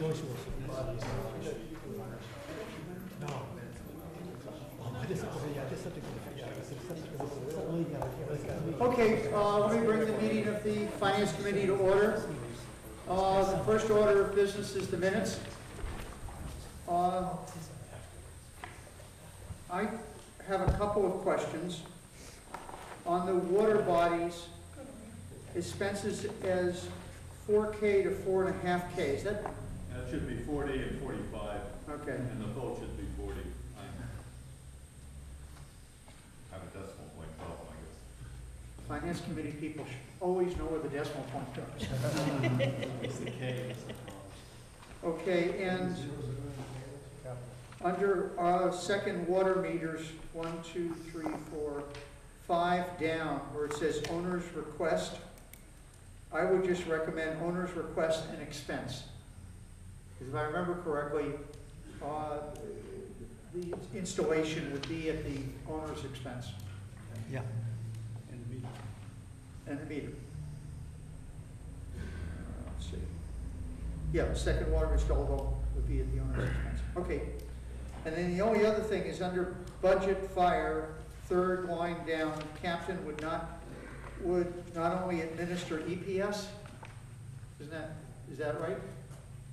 Was. No. Okay, uh, let me bring the meeting of the Finance Committee to order. Uh, The first order of business is the minutes. Uh, I have a couple of questions. On the water bodies, expenses as 4K to 4.5K, is that, That should be forty and forty-five, okay. and the vote should be forty. I Have a decimal point off, I guess. Finance Committee people should always know where the decimal point goes. It's the K. Okay, and Under uh, second water meters, one, two, three, four, five down, where it says owner's request, I would just recommend owner's request and expense. Because if I remember correctly, uh, the installation would be at the owner's expense yeah. and the meter. And the Uh, Let's see. Yeah, the second water installable would be at the owner's expense. Okay. And then the only other thing is under budget fire, third line down, captain would not, would not only administer EPS, isn't that, is that right?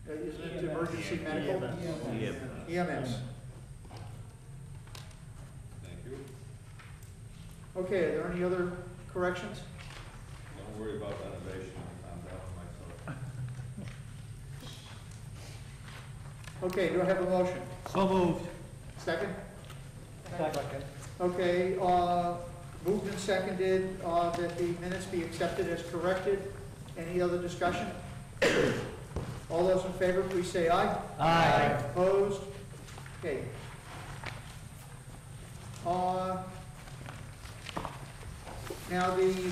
Uh, Isn't it emergency medical? EMS. Thank you. Okay, are there any other corrections? Don't worry about renovation, I found out myself. Okay, do I have a motion? So moved. Second? Second. Okay, uh, moved and seconded, uh, that the minutes be accepted as corrected. Any other discussion? All those in favor, please say aye. Aye. Opposed? Okay. Uh, now the.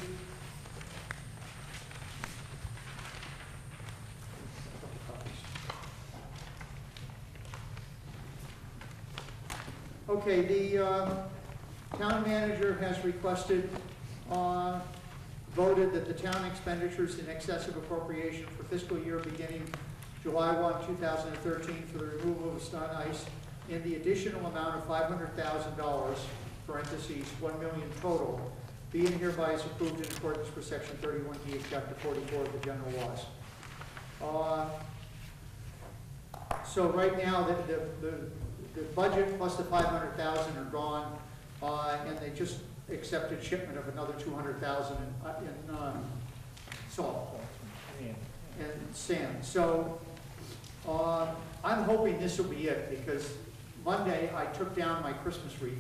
Okay, the, uh, town manager has requested, uh, voted that the town expenditures in excess of appropriation for fiscal year beginning July 1, 2013, for the removal of snow and ice in the additional amount of $500,000, parentheses, 1 million total, being hereby is approved in accordance with section 31D of chapter 44 of the general laws. Uh, So right now, the, the, the- the budget plus the 500,000 are gone, uh, and they just accepted shipment of another 200,000 in, uh, in, um, salt and sand. So, uh, I'm hoping this will be it, because Monday I took down my Christmas wreath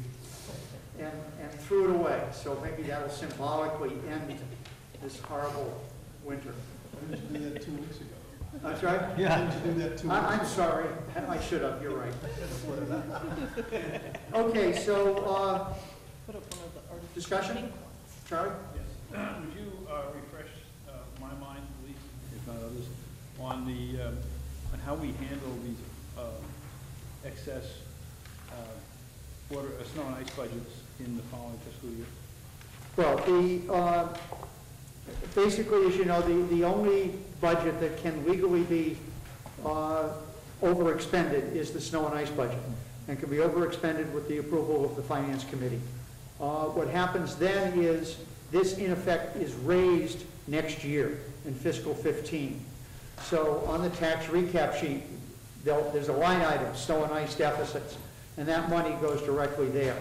and, and threw it away. So maybe that'll symbolically end this horrible winter. Why didn't you do that two weeks ago? That's right. Why Yeah. didn't you do that two weeks I, I'm sorry, I should have, you're right. Okay, so, uh, discussion? Charlie? Yes. Would you uh, refresh uh, my mind, at least, if not others, on the, um, on how we handle these uh, excess uh, water, uh, snow and ice budgets in the following fiscal year? Well, the, uh, basically, as you know, the, the only budget that can legally be uh, overexpended is the snow and ice budget, and can be overexpended with the approval of the Finance Committee. Uh, What happens then is, this in effect is raised next year in fiscal 15. So on the tax recap sheet, there's a line item, snow and ice deficits, and that money goes directly there.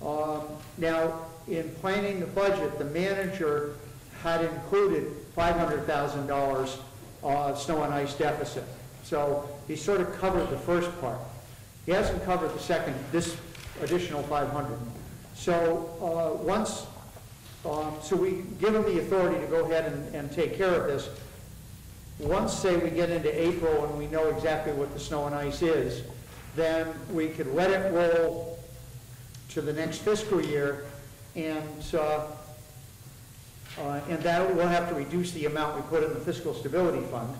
Um, Now, in planning the budget, the manager had included $500,000 uh, snow and ice deficit. So he sort of covered the first part. He hasn't covered the second, this additional 500. So uh, once, um, so we give him the authority to go ahead and, and take care of this. Once, say, we get into April and we know exactly what the snow and ice is, then we could let it roll to the next fiscal year, and, uh, uh, and that, we'll have to reduce the amount we put in the fiscal stability fund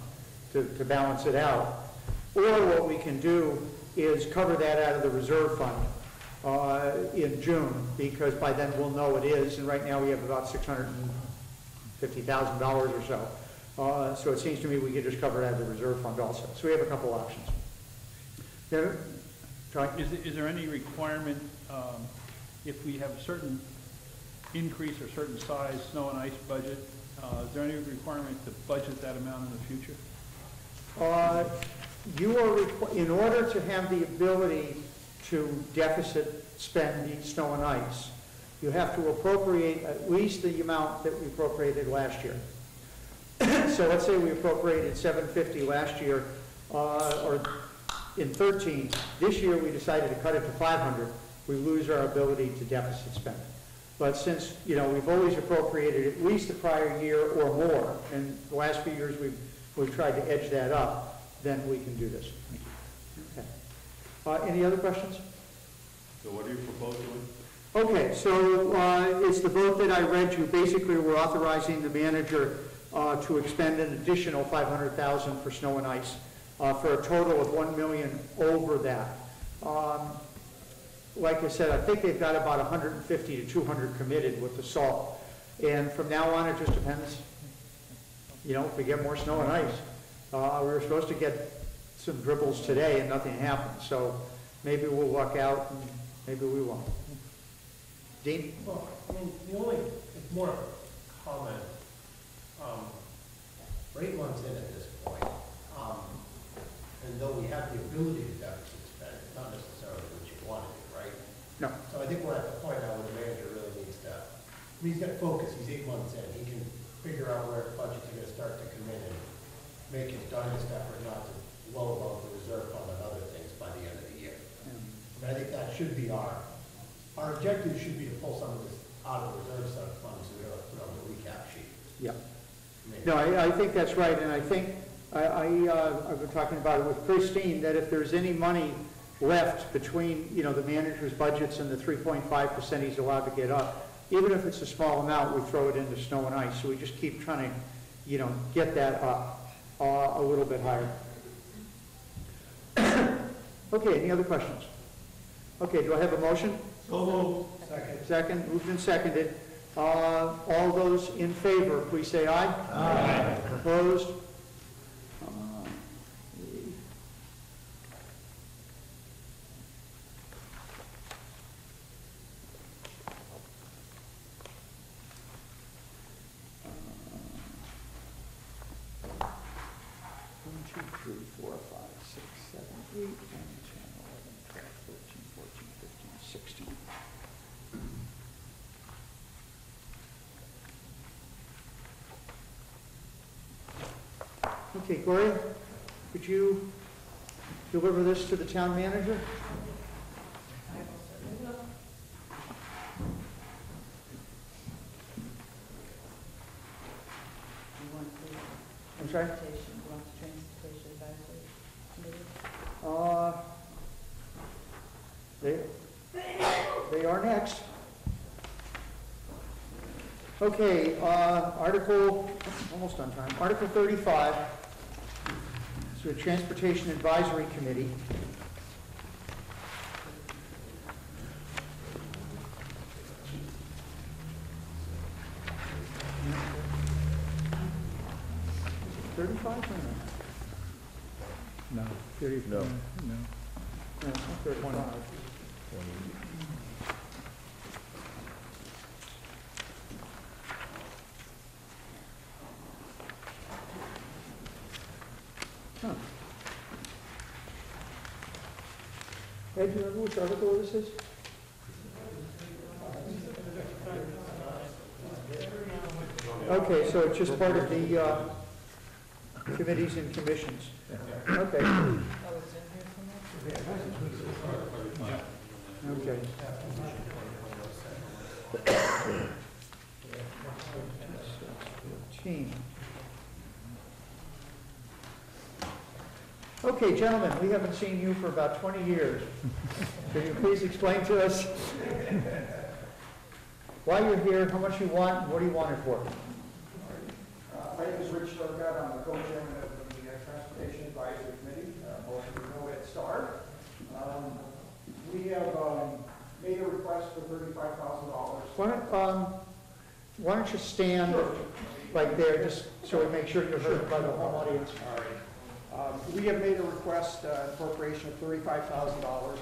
to, to balance it out. Or what we can do is cover that out of the reserve fund uh, in June, because by then we'll know it is, and right now we have about $650,000 or so. Uh, So it seems to me we could just cover it out of the reserve fund also. So we have a couple options. Then, Troy? Is, there any requirement, um, if we have a certain increase or certain size snow and ice budget, uh, is there any requirement to budget that amount in the future? Uh, You are, in order to have the ability to deficit spend the snow and ice, you have to appropriate at least the amount that we appropriated last year. So let's say we appropriated seven fifty last year, uh, or in thirteen, this year we decided to cut it to five hundred, we lose our ability to deficit spend. But since, you know, we've always appropriated at least the prior year or more, and the last few years we've, we've tried to edge that up, then we can do this. Okay. Uh, any other questions? So what are you proposing? Okay, so, uh, it's the vote that I read you, basically, we're authorizing the manager, uh, to expend an additional five hundred thousand for snow and ice, uh, for a total of one million over that. Um, like I said, I think they've got about hundred and fifty to two hundred committed with the salt. And from now on, it just depends, you know, if we get more snow and ice. Uh, we were supposed to get some dribbles today and nothing happened, so maybe we'll luck out and maybe we won't. Dean? Well, I mean, the only, it's more comment. We're eight months in at this point, um, and though we have the ability to deficit spend, it's not necessarily what you want to do, right? No. So I think we're at the point now where the manager really needs to, I mean, he's got focus, he's eight months in, he can figure out where budgets are gonna start to come in and make his darndest effort not to blow above the reserve fund on other things by the end of the year. I mean, I think that should be our, our objective should be to pull some of this out of the reserve fund funds we ought to put on the recap sheet. Yeah. No, I, I think that's right, and I think, I, I, uh, I've been talking about it with Christine, that if there's any money left between, you know, the manager's budgets and the three point five percent he's allowed to get up, even if it's a small amount, we throw it into snow and ice, so we just keep trying to, you know, get that up, uh, a little bit higher. Okay, any other questions? Okay, do I have a motion? So moved. Second. Second, moved and seconded. Uh, All those in favor, please say aye. Aye. Opposed? Uh, One, two, three, four, five, six, seven, eight, nine, ten, eleven, twelve, thirteen, fourteen, fifteen, sixteen. Okay, Gloria, could you deliver this to the town manager? I'm sorry? Uh, They, they are next. Okay, uh, Article, almost on time, Article 35, so Transportation Advisory Committee. Thirty-five or no? No. Thirty, No. no, it's not thirty-five. Do you remember which article this is? Okay, so it's just part of the uh, committees and commissions. Okay, okay. Fourteen. Okay, gentlemen, we haven't seen you for about 20 years. Can you please explain to us why you're here, how much you want, and what do you want it for? Uh, My name is Rich Sturgott, I'm the co-chairman of the uh, Transportation Advisory Committee, Uh, most of you know Ed Starr. Um, We have um, made a request for thirty-five thousand dollars. Why don't, um, why don't you stand? right there, just so we make sure you're heard by the whole audience. All right. Um, We have made a request, uh, appropriation of thirty-five thousand dollars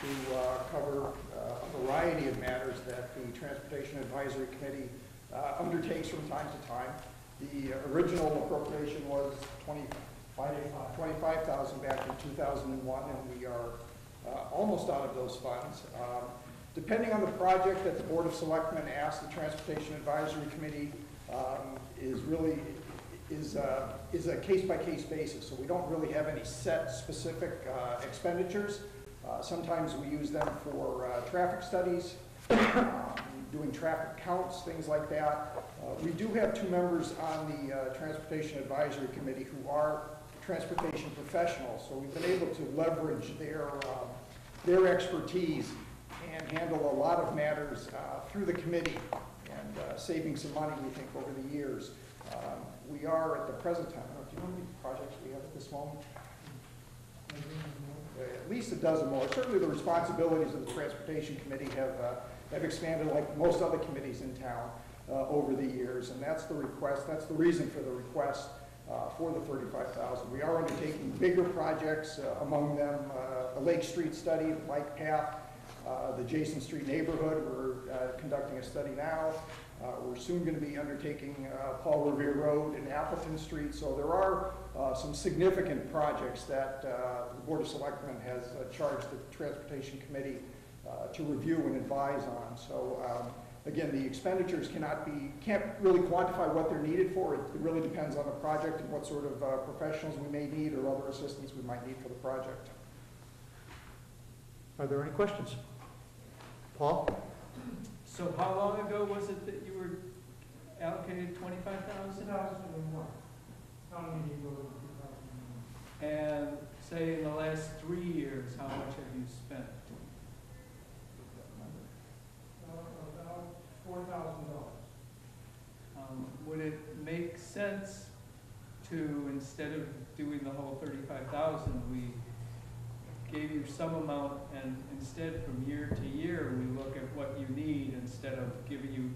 to uh, cover uh, a variety of matters that the Transportation Advisory Committee uh, undertakes from time to time. The original appropriation was twenty-five, twenty-five thousand back in two thousand and one, and we are uh, almost out of those funds. Um, Depending on the project that the Board of Selectmen asks the Transportation Advisory Committee um, is really, is, uh, is a case-by-case basis. So we don't really have any set specific uh, expenditures. Uh, Sometimes we use them for uh, traffic studies, um, doing traffic counts, things like that. Uh, We do have two members on the uh, Transportation Advisory Committee who are transportation professionals, so we've been able to leverage their, um, their expertise and handle a lot of matters uh, through the committee and uh, saving some money, we think, over the years. Um, We are at the present time, do you know how many projects we have at this moment? At least a dozen more. Certainly, the responsibilities of the Transportation Committee have, uh, have expanded like most other committees in town uh, over the years, and that's the request, that's the reason for the request uh, for the thirty-five thousand. We are undertaking bigger projects, uh, among them uh, a Lake Street study, the bike path, uh, the Jason Street neighborhood, we're conducting a study now. Uh, We're soon going to be undertaking uh, Paul Revere Road and Appleton Street, so there are uh, some significant projects that uh, the Board of Selectmen has uh, charged the Transportation Committee uh, to review and advise on. So um, again, the expenditures cannot be, can't really quantify what they're needed for. It it really depends on the project and what sort of uh, professionals we may need or other assistance we might need for the project. Are there any questions? Paul? So how long ago was it that you were allocated twenty-five thousand? 2001. Town meeting voted in 2001. And say in the last three years, how much have you spent? Uh, About $4,000. Um, Would it make sense to, instead of doing the whole thirty-five thousand, we gave you some amount and instead from year to year, we look at what you need instead of giving you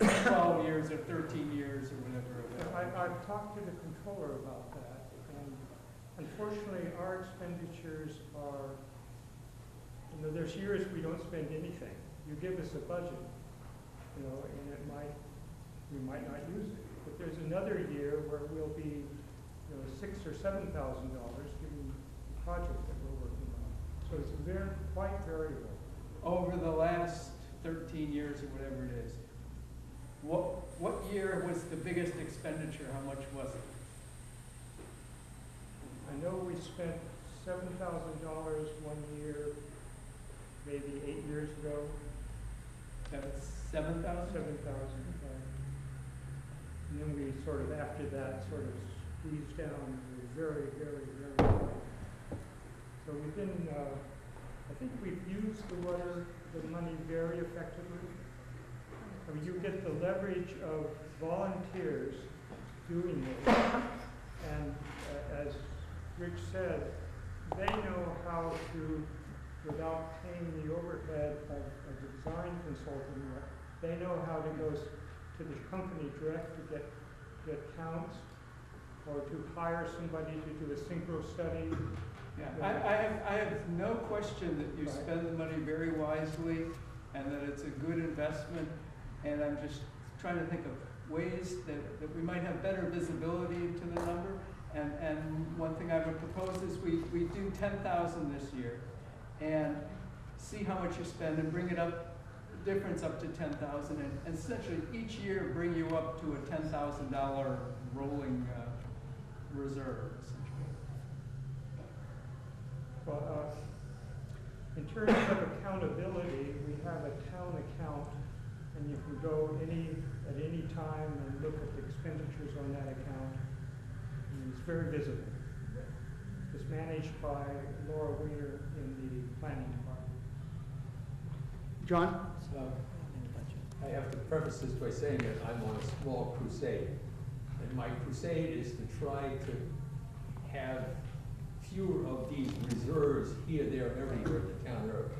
twelve years or thirteen years or whatever. I, I've talked to the controller about that, and unfortunately, our expenditures are, you know, there's years we don't spend anything. You give us a budget, you know, and it might, we might not use it. But there's another year where we'll be, you know, six or seven thousand dollars given the project that we're working on. So it's very, quite variable. Over the last thirteen years or whatever it is, what, what year was the biggest expenditure? How much was it? I know we spent seven thousand dollars one year, maybe eight years ago, That was seven thousand? seven thousand. And then we sort of, after that, sort of squeezed down very, very, very low. So we've been, uh, I think we've used the water, the money very effectively. I mean, you get the leverage of volunteers doing this. And uh, as Rich said, they know how to, without paying the overhead of a design consultant, they know how to go to the company direct to get, get counts, or to hire somebody to do a synchro study. Yeah, I, I have, I have no question that you Right. spend the money very wisely and that it's a good investment. And I'm just trying to think of ways that, that we might have better visibility into the number. And, and one thing I would propose is we, we do ten thousand this year and see how much you spend and bring it up, difference up to ten thousand and and essentially each year bring you up to a ten thousand dollar rolling, uh, reserve essentially. Well, uh, in terms of accountability, we have a town account, and you can go any, at any time and look at the expenditures on that account. And it's very visible. It's managed by Laura Wiener in the planning department. John? So, I have to preface this by saying that I'm on a small crusade. And my crusade is to try to have fewer of these reserves here, there, everywhere in the town. There are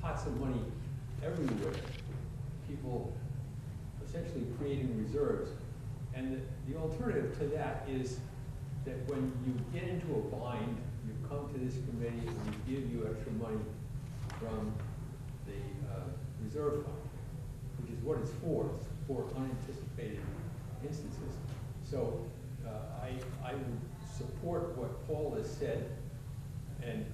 pots of money everywhere. People essentially creating reserves. And the, the alternative to that is that when you get into a bind, you come to this committee and we give you extra money from the, uh, reserve fund, which is what it's for, it's for unanticipated instances. So, uh, I, I would support what Paul has said and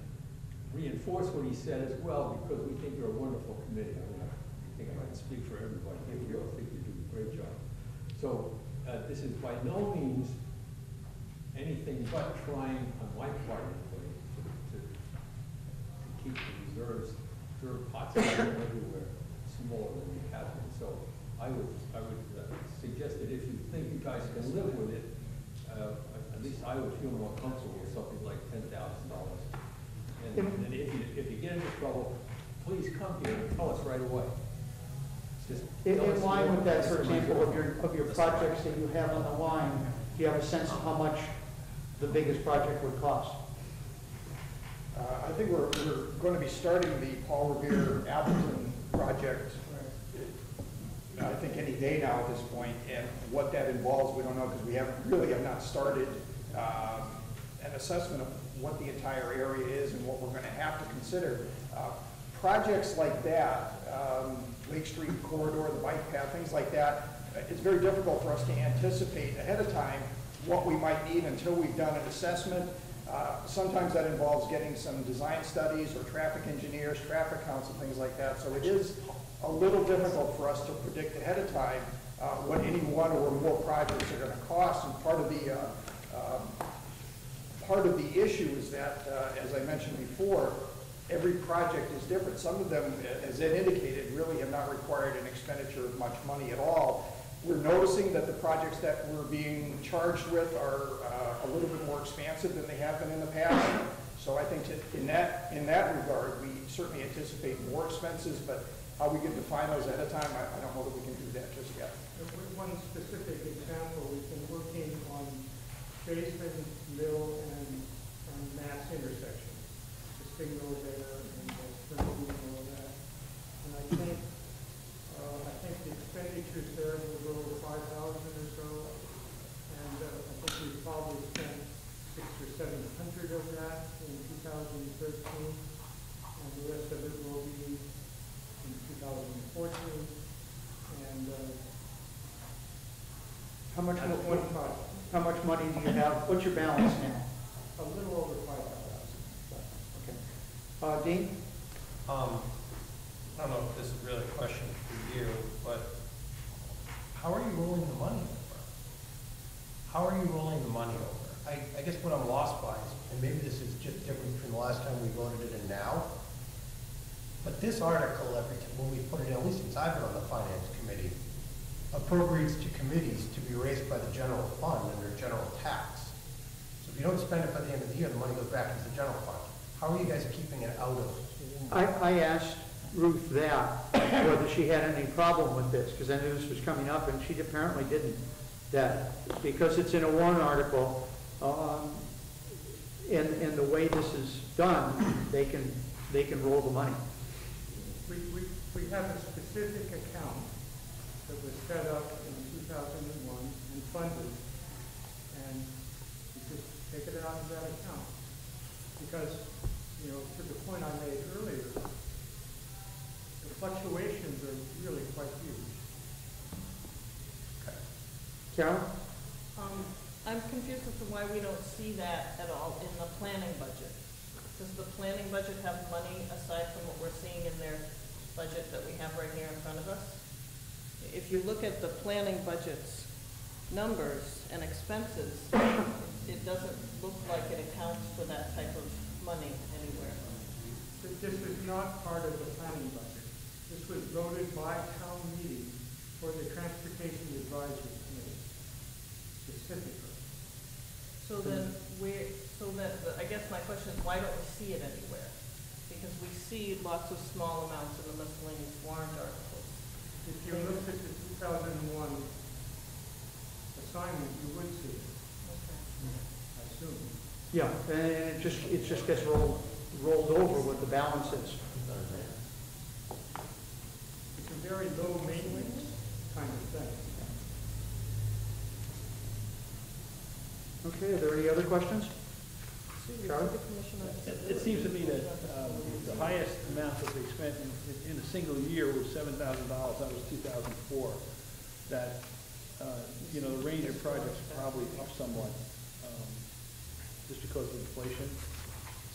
reinforce what he said as well, because we think you're a wonderful committee. I mean, I think I can speak for everybody, here. we all think you do a great job. So, uh, this is by no means anything but trying on my part anyway, to, to, to keep the reserves, reserve pots everywhere smaller than they have been. So I would, I would uh, suggest that if you think you guys can live with it, uh, at least I would feel more comfortable with something like ten thousand dollars. And, and if you, if you get into trouble, please come here and tell us right away. Just In, in line with that, for example, of your, of your projects that you have on the line, do you have a sense of how much the biggest project would cost? Uh, I think we're, we're going to be starting the Paul Revere Appleton project, I think any day now at this point, and what that involves, we don't know, because we haven't, really have not started um, an assessment of what the entire area is and what we're going to have to consider. Uh, Projects like that, um, Lake Street corridor, the bike path, things like that, uh, it's very difficult for us to anticipate ahead of time what we might need until we've done an assessment. Uh, Sometimes that involves getting some design studies or traffic engineers, traffic counts and things like that. So it is a little difficult for us to predict ahead of time uh, what any one or more projects are going to cost. And part of the, uh, um, part of the issue is that, uh, as I mentioned before, every project is different. Some of them, as Ed indicated, really have not required an expenditure of much money at all. We're noticing that the projects that we're being charged with are uh, a little bit more expansive than they have been in the past. So I think in that, in that regard, we certainly anticipate more expenses, but how we can define those ahead of time, I I don't know that we can do that just yet. One specific example, we've been working on Basin, Mill, and, Mass intersection, signal there and the Trinity and all that. And I think, uh, I think the expenditures there will go over five thousand or so. And, uh, I think we probably spent six or seven hundred of that in two thousand and thirteen. And the rest of it will be in two thousand and fourteen. And, uh, How much, one project. how much money do you have, what's your balance now? A little over five thousand. Okay. Uh, Dean? Um, I don't know if this is really a question for you, but how are you rolling the money over? How are you rolling the money over? I, I guess what I'm lost by is, and maybe this is just different from the last time we voted it and now, but this article, every time, when we put it in, at least since I've been on the finance committee, appropriates to committees to be raised by the general fund under general tax. So if you don't spend it by the end of the year, the money goes back into the general fund. How are you guys keeping it out of? I, I asked Ruth that, whether she had any problem with this, because I knew this was coming up, and she apparently didn't. That, because it's in a warrant article, um, and, and the way this is done, they can, they can roll the money. We, we, we have a specific account that was set up in two thousand and one and funded, and we just take it out of that account. Because, you know, to the point I made earlier, the fluctuations are really quite huge. Carol? Um, I'm confused as to why we don't see that at all in the planning budget. Does the planning budget have money aside from what we're seeing in their budget that we have right here in front of us? If you look at the planning budget's numbers and expenses, it doesn't look like it accounts for that type of money anywhere. But This is not part of the planning budget. This was voted by town meeting for the Transportation Advisory Committee specifically. So then, we so that, I guess my question is, why don't we see it anywhere? Because we see lots of small amounts in the miscellaneous warrant articles. If you looked at the two thousand and one assignment, you would see it, I assume. Yeah, and it just, it just gets rolled, rolled over with the balances. It's a very low maintenance kind of thing. Okay, are there any other questions? Charlie? the commission on It it seems to me that um, the highest amount that they spent in, in- in a single year was seven thousand dollars, that was two thousand four. That, uh, you know, the range of projects probably up somewhat, um, just because of inflation.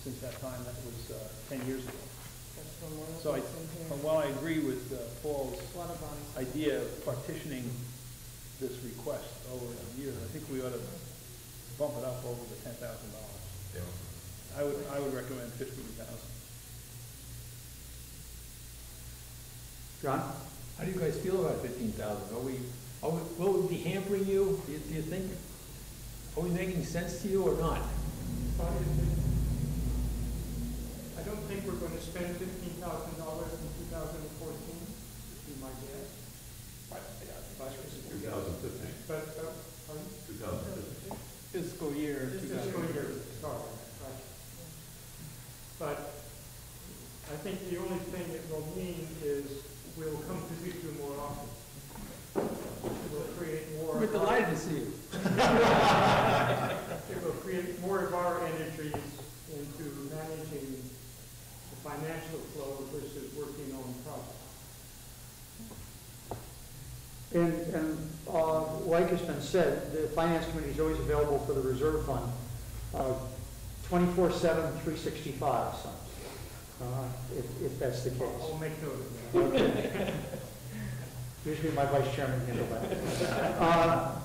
Since that time, that was uh, ten years ago. So I, Days in here. while I agree with uh, Paul's idea of partitioning this request over the years, I think we ought to bump it up over the ten thousand dollars. Yeah. I would, I would recommend fifteen thousand. John? How do you guys feel about fifteen thousand? Are we, are we, will we be hampering you? Do you, do you think, are we making sense to you or not? I don't think we're going to spend fifteen thousand dollars in two thousand and fourteen, would be my guess. Two thousand fifteen. But, uh, pardon? Two thousand fifteen. Fiscal year This fiscal year, sorry, right. But I think the only thing it will mean is we'll come to see you more often. We'll create more. We're delighted to see you. It will create more of our energies into managing the financial flow versus working on projects. And, and, uh, like has been said, the finance committee is always available for the reserve fund, uh, twenty-four seven, three sixty-five, so, uh, if, if that's the case. I'll make note of that. Usually my vice chairman handle that. Uh,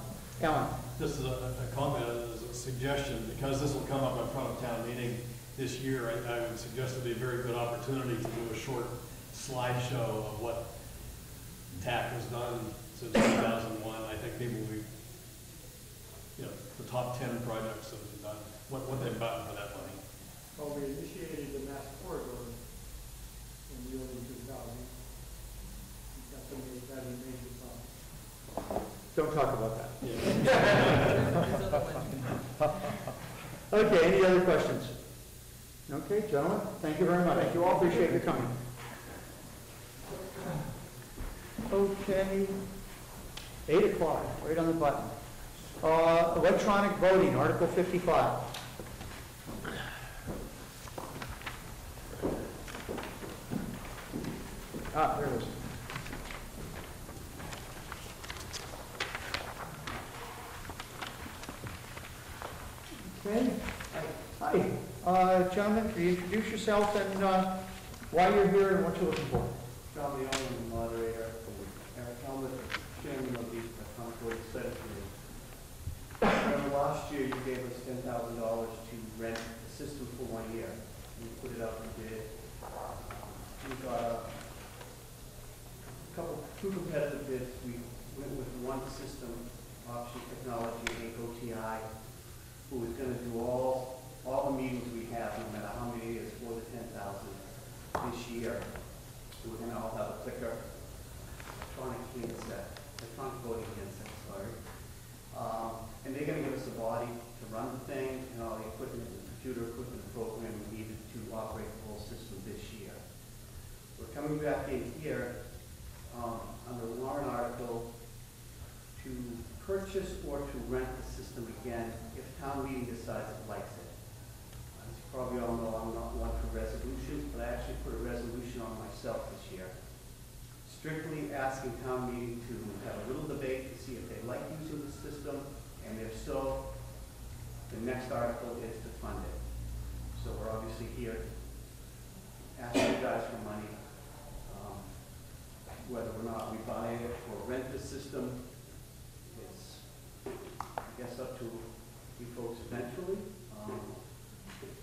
Alan? This is a, a comment, as a suggestion, because this will come up in front of town meeting this year, I, I would suggest it'd be a very good opportunity to do a short slideshow of what TAC has done since two thousand one. I think people will be, you know, the top ten projects that have been done, what, what they've gotten for that money. Well, we initiated the mass corridor in the early two thousands. That's a major, that's a major problem. Don't talk about that. There's other ones. Okay, any other questions? Okay, gentlemen, thank you very much. Thank you all, appreciate your coming. Okay, eight o'clock, right on the button. Uh, electronic voting, Article fifty-five. Ah, there it is. Okay. Hi, uh, gentlemen, can you introduce yourself and, uh, why you're here and what you're looking for? John Leone, moderator, Eric Helmuth, chairman of the Concord Committee. Remember last year, you gave us ten thousand dollars to rent the system for one year. We put it out for bid. We got a couple, two competitive bids. We went with one system, Option Technology, OTI, who was gonna do all, all the meetings we have, no matter how many is the ten thousand this year. We're gonna all have a clicker, electronic handset, electronic voting handset, sorry. Um, and they're gonna give us a body to run the thing and all the equipment, the computer equipment, the program we needed to operate the whole system this year. We're coming back in here, um, under the warrant article to purchase or to rent the system again if town meeting decides it likes probably all know, I'm not one for resolutions, but I actually put a resolution on myself this year. Strictly asking town meeting to have a little debate to see if they like using the system, and if so, the next article is to fund it. So we're obviously here asking you guys for money. Um, Whether or not we buy it or rent the system, it's, I guess, up to you folks eventually.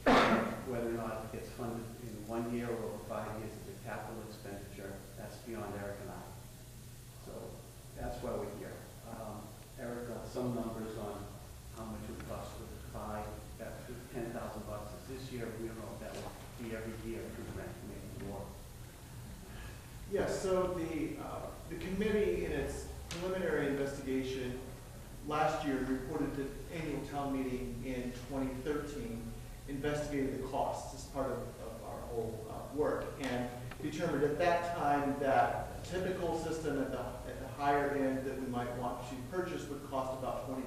Whether or not it gets funded in one year or over five years as a capital expenditure, that's beyond Eric and I. So that's why we're here. Um, Eric got some numbers on how much it would cost to buy, that ten thousand bucks this year, we don't know if that will be every year through rent, maybe more. Yes, so the, uh, the committee in its preliminary investigation last year reported to annual town meeting in 2013, investigated the costs as part of, of our whole uh, work, and determined at that time that a typical system at the, at the higher end that we might want to purchase would cost about $29,000.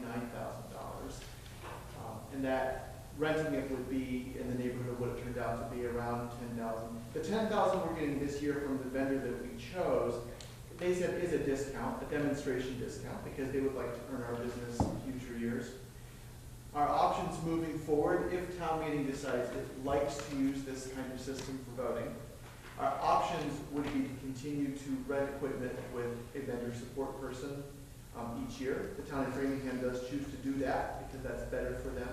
and that renting it would be in the neighborhood of what it turned out to be around ten thousand. The ten thousand we're getting this year from the vendor that we chose, they said is a discount, a demonstration discount, because they would like to earn our business in future years. Our options moving forward, if town meeting decides it likes to use this kind of system for voting, our options would be to continue to rent equipment with a vendor support person um, each year. The town of Framingham does choose to do that because that's better for them.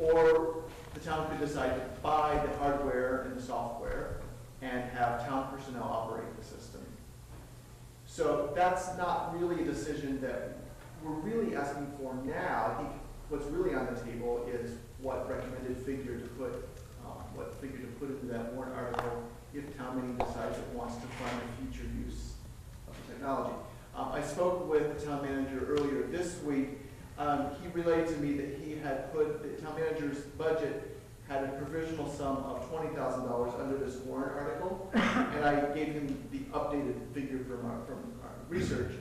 Or the town could decide to buy the hardware and the software and have town personnel operate the system. So that's not really a decision that we're really asking for now. What's really on the table is what recommended figure to put, um, what figure to put into that warrant article if town meeting decides it wants to fund a future use of the technology. Um, I spoke with the town manager earlier this week. Um, he relayed to me that he had put, the town manager's budget had a provisional sum of twenty thousand dollars under this warrant article. And I gave him the updated figure from our, from our research.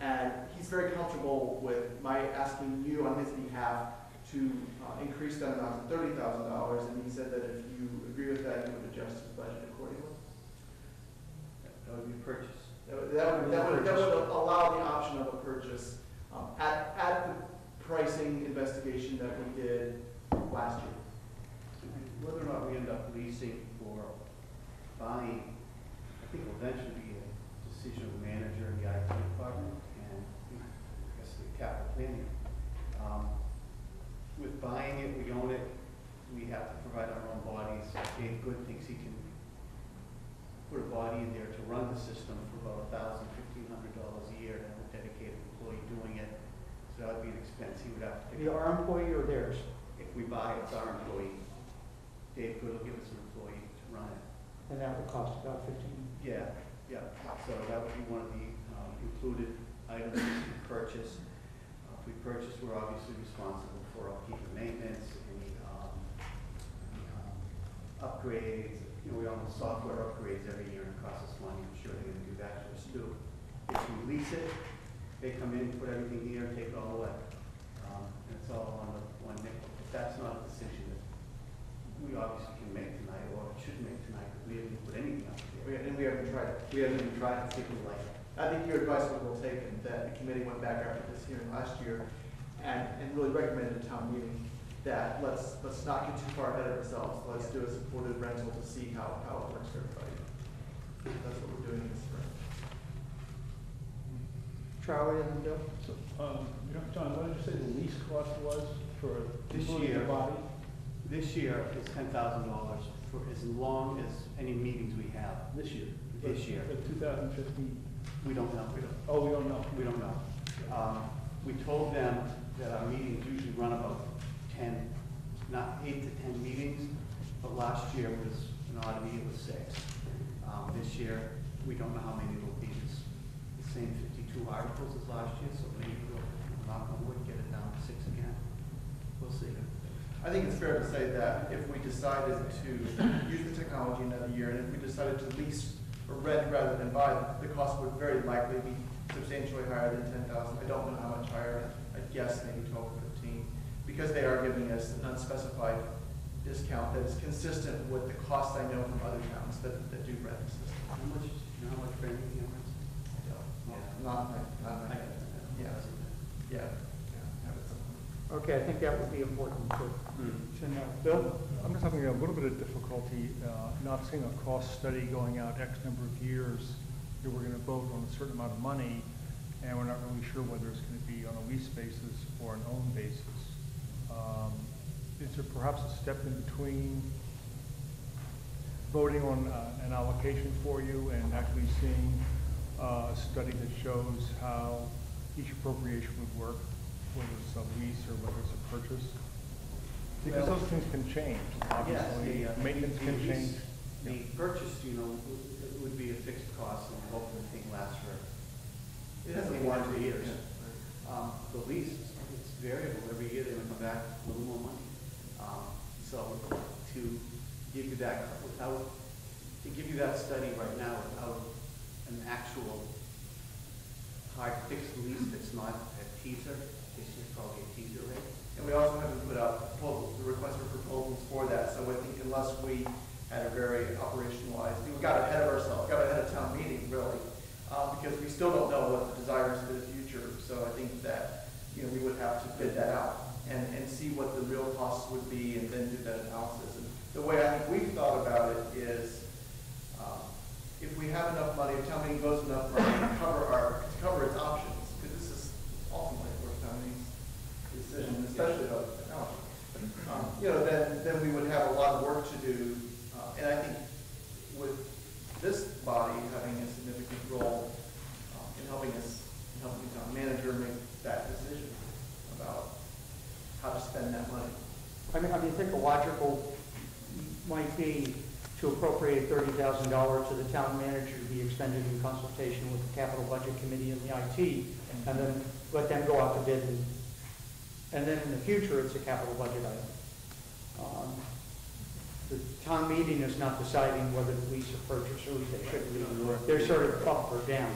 And he's very comfortable with my asking you on his behalf to uh, increase that amount to thirty thousand dollars. And he said that if you agree with that, you would adjust his budget accordingly. That would be a purchase. That would, that would, that would, that would allow the option of a purchase, um, at, at the pricing investigation that we did last year. Whether or not we end up leasing or buying, I think will eventually be a decision of the manager and the IT department and I guess the capital planning. Um, With buying it, we own it, we have to provide our own bodies. Dave Good thinks he can put a body in there to run the system for about a thousand, fifteen hundred dollars a year, and have a dedicated employee doing it. So that would be an expense he would have to Be pick up. our employee or theirs? If we buy, it's our employee. Dave Good will give us an employee to run it. And that would cost about fifteen. Yeah, yeah, so that would be one of the um, included items we purchase. If we purchase, we're obviously responsible for upkeep and maintenance, any um, any, um, upgrades, you know, we own software upgrades every year and it costs us money, I'm sure they're gonna do that to us too. If we lease it, they come in, put everything here, take it all away. Um, And it's all on the one nickel. If that's not a decision that we obviously can make tonight, or should make tonight, we haven't put anything up We- there. And we haven't tried. We haven't even tried to think of like, I think your advice was well taken, that the committee went back after this hearing last year and, and really recommended a town meeting that let's, let's not get too far ahead of ourselves. Let's do a supported rental to see how, how it works for everybody. That's what we're doing this spring. Charlie and then Bill? So, um, you know, John, what did you say the lease cost was for This year. body? this year is ten thousand dollars for as long as any meetings we have. This year? This year. For two thousand fifteen? We don't know, we don't, Oh, we don't know. we don't know. Um, we told them that our meetings usually run about ten, not eight to ten meetings, but last year was an oddity, it was six. Um, this year, we don't know how many it'll be, it's the same fifty-two articles as last year, so maybe we'll, knock on wood, get it down to six again. We'll see. I think it's fair to say that if we decided to use the technology another year, and if we decided to lease or rent rather than buy, the cost would very likely be substantially higher than ten thousand. I don't know how much higher, I'd guess maybe twelve or fifteen, because they are giving us an unspecified discount that is consistent with the cost I know from other towns that, that do rent the system. How much, you know how much Framingham rents? Yeah, Not, my- not, my- yeah, yeah, yeah, have it somewhere. Okay, I think that would be important to, to know. Bill? I'm just having a little bit of difficulty uh, not seeing a cost study going out X number of years. that we're going to vote on a certain amount of money, and we're not really sure whether it's going to be on a lease basis or an own basis. Um, Is there perhaps a step in between voting on uh, an allocation for you and actually seeing uh, a study that shows how each appropriation would work, whether it's a lease or whether it's a purchase? Because those things can change, Yes, obviously, the, uh, maintenance the can lease- change. The purchase, you know, would- it would be a fixed cost, and hopefully the thing lasts for It has a Definitely one or two years. Um, the lease, it's variable, every year they would come back a little more money. Um, so to give you that, without, to give you that study right now without an actual hard fixed lease that's not a teaser, it's just probably a teaser rate. And we also haven't put out proposals, the request for proposals for that, so I think unless we had a very operationalized, we got ahead of ourselves, got ahead of town meeting, really, uh, because we still don't know what the desires for the future, so I think that, you know, we would have to bid that out and, and see what the real costs would be and then do that analysis. And the way I think we've thought about it is, um, if we have enough money, if town meeting votes enough money to cover our, to cover its options, because this is ultimately for town meeting's decision, especially about the technology. Um, You know, then, then we would have a lot of work to do, uh, and I think with this body having a significant role um, in helping us, in helping the town manager make that decision about how to spend that money. I mean, I mean, I think a logical might be to appropriate thirty thousand dollars to the town manager to be expended in consultation with the capital budget committee and the IT, and then let them go out to bid, and, and then in the future, it's a capital budget item. Um, The town meeting is not deciding whether to lease or purchase, or they should lease. They're sort of up or down.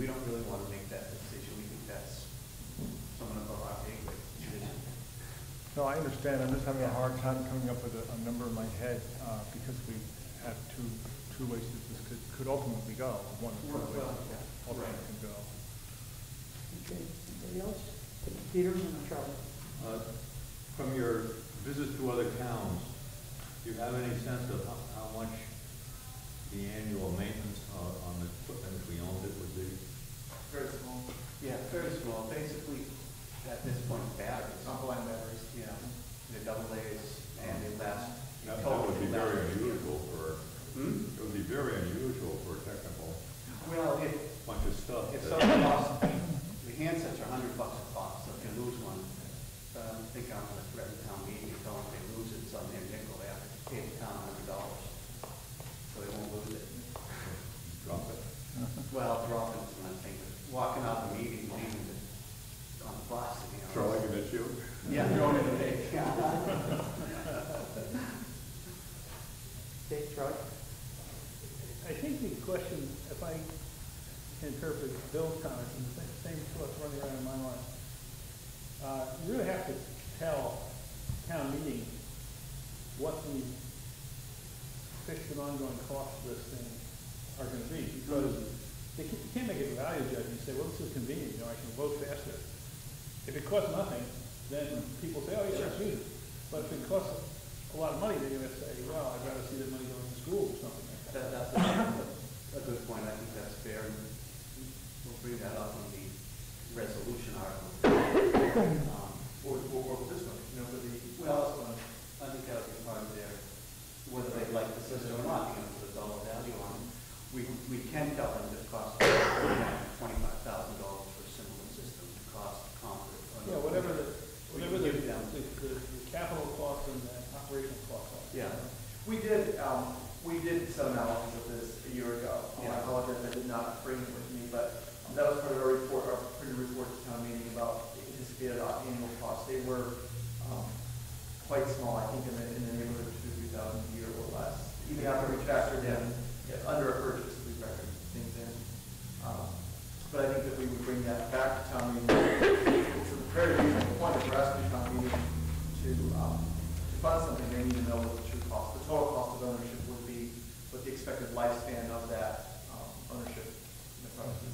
We don't really want to make that decision, we think that's someone above our pay grade decision. No, I understand, I'm just having a hard time coming up with a, a number in my head, uh, because we have two, two ways that this could, could ultimately go, one of two Well, ways well, yeah, ultimately can go. Okay, anybody else? Peter and Charlie? Uh, From your visits to other towns, do you have any sense of how, how much the annual maintenance on, on the equipment if we owned it would be? Very small. Yeah, very small, basically, at this point, batteries. Unplanned batteries. Yeah, the double A's, and they last. That that would be very unusual for, Hmm? it would be very unusual for a technical Well, if, bunch of stuff. if that- something costs, the handsets are hundred bucks lose one, uh, I think I'm gonna threaten town meeting, if someone, they lose it, it's on their nickel, they have to pay the town a hundred dollars. So they won't lose it. Drop it. Well, dropping is one thing, but walking out the meeting, leaving it on the bus, you know. Charlie, can that you? Yeah, throwing it away. Dave, Charlie? I think the question, if I interpret Bill's comments, and the same thoughts running around in my mind, uh, you really have to tell town meeting what the fixed and ongoing costs of this thing are gonna be, because they can't, you can't make a value judgment and say, well, this is convenient, you know, I can vote faster. If it costs nothing, then people say, oh, yeah, let's use it. But if it costs a lot of money, they're gonna say, well, I'd rather see that money going to schools or something like that. That, that's a good point, I think that's fair. We'll bring that up in the resolution article. Um, Or, or, or this one, you know, for the, Well, I think that would be part of their, whether they like the system or not, you know, put a dollar value on it. We, we can tell them it costs twenty-five thousand dollars for a similar system, to cost comparable. Yeah, whatever the, whatever the, them- the, the the capital cost and the operational cost are. Yeah. we did, um, we did some analysis of this a year ago. Um, I apologize, I did not bring it with me, but um, that was part of our report, our pretty report to town meeting about the anticipated annual costs. They were, um, quite small, I think in the, in the neighborhood of two, three thousand a year or less. Even after we factored in, yeah, under a purchase, we factored things in. Um, But I think that we would bring that back to town meeting. It's a very reasonable point we're asking town meeting to, um, to fund something, they need to know what the true cost, the total cost of ownership would be, what the expected lifespan of that, um, ownership in the be.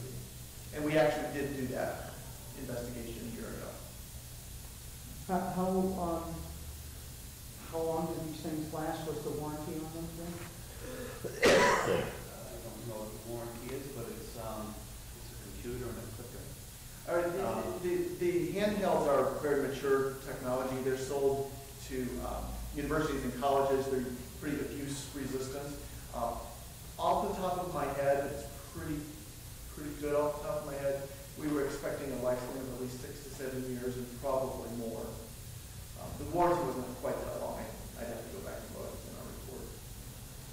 And we actually did do that investigation a year ago. How, how, um, how long did these things last? What's the warranty on them then? I don't know what the warranty is, but it's, um, it's a computer and a clicker. All right, the- the, the handhelds are very mature technology. They're sold to um, universities and colleges. They're pretty diffuse resistance. Um, Off the top of my head, it's pretty, pretty good off the top of my head. We were expecting a lifespan of at least six to seven years and probably more. Um, The warranty wasn't quite that long. I'd have to go back and look in our report.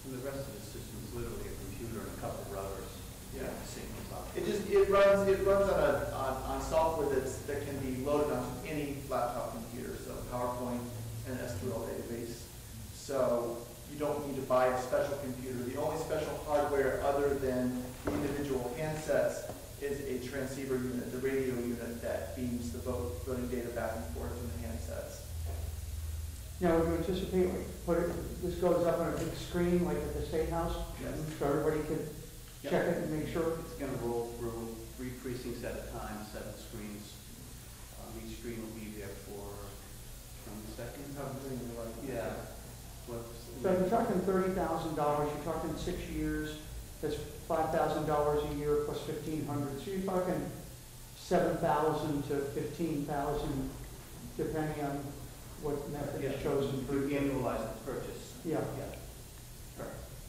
And the rest of the system's literally a computer and a couple of routers. Yeah. Signals up. It just, it runs, it runs on a, on, on software that's, that can be loaded onto any laptop computer, so PowerPoint and SQL database. So you don't need to buy a special computer. The only special hardware other than the individual handsets is a transceiver unit, the radio unit that beams the vote, voting data back and forth from the handsets. Now, would you anticipate, like, put it, this goes up on a big screen like at the State House? Yes. So everybody could Yep. check it and make sure? It's gonna roll through three precincts at a time, seven screens. Um, each screen will be there for twenty seconds. Like Yeah. What's- So you're talking thirty thousand dollars, you're talking six years, that's five thousand dollars a year plus fifteen hundred, so you're talking seven thousand to fifteen thousand, depending on what method is Yeah. chosen for. We annualize the purchase. Yeah, Yeah.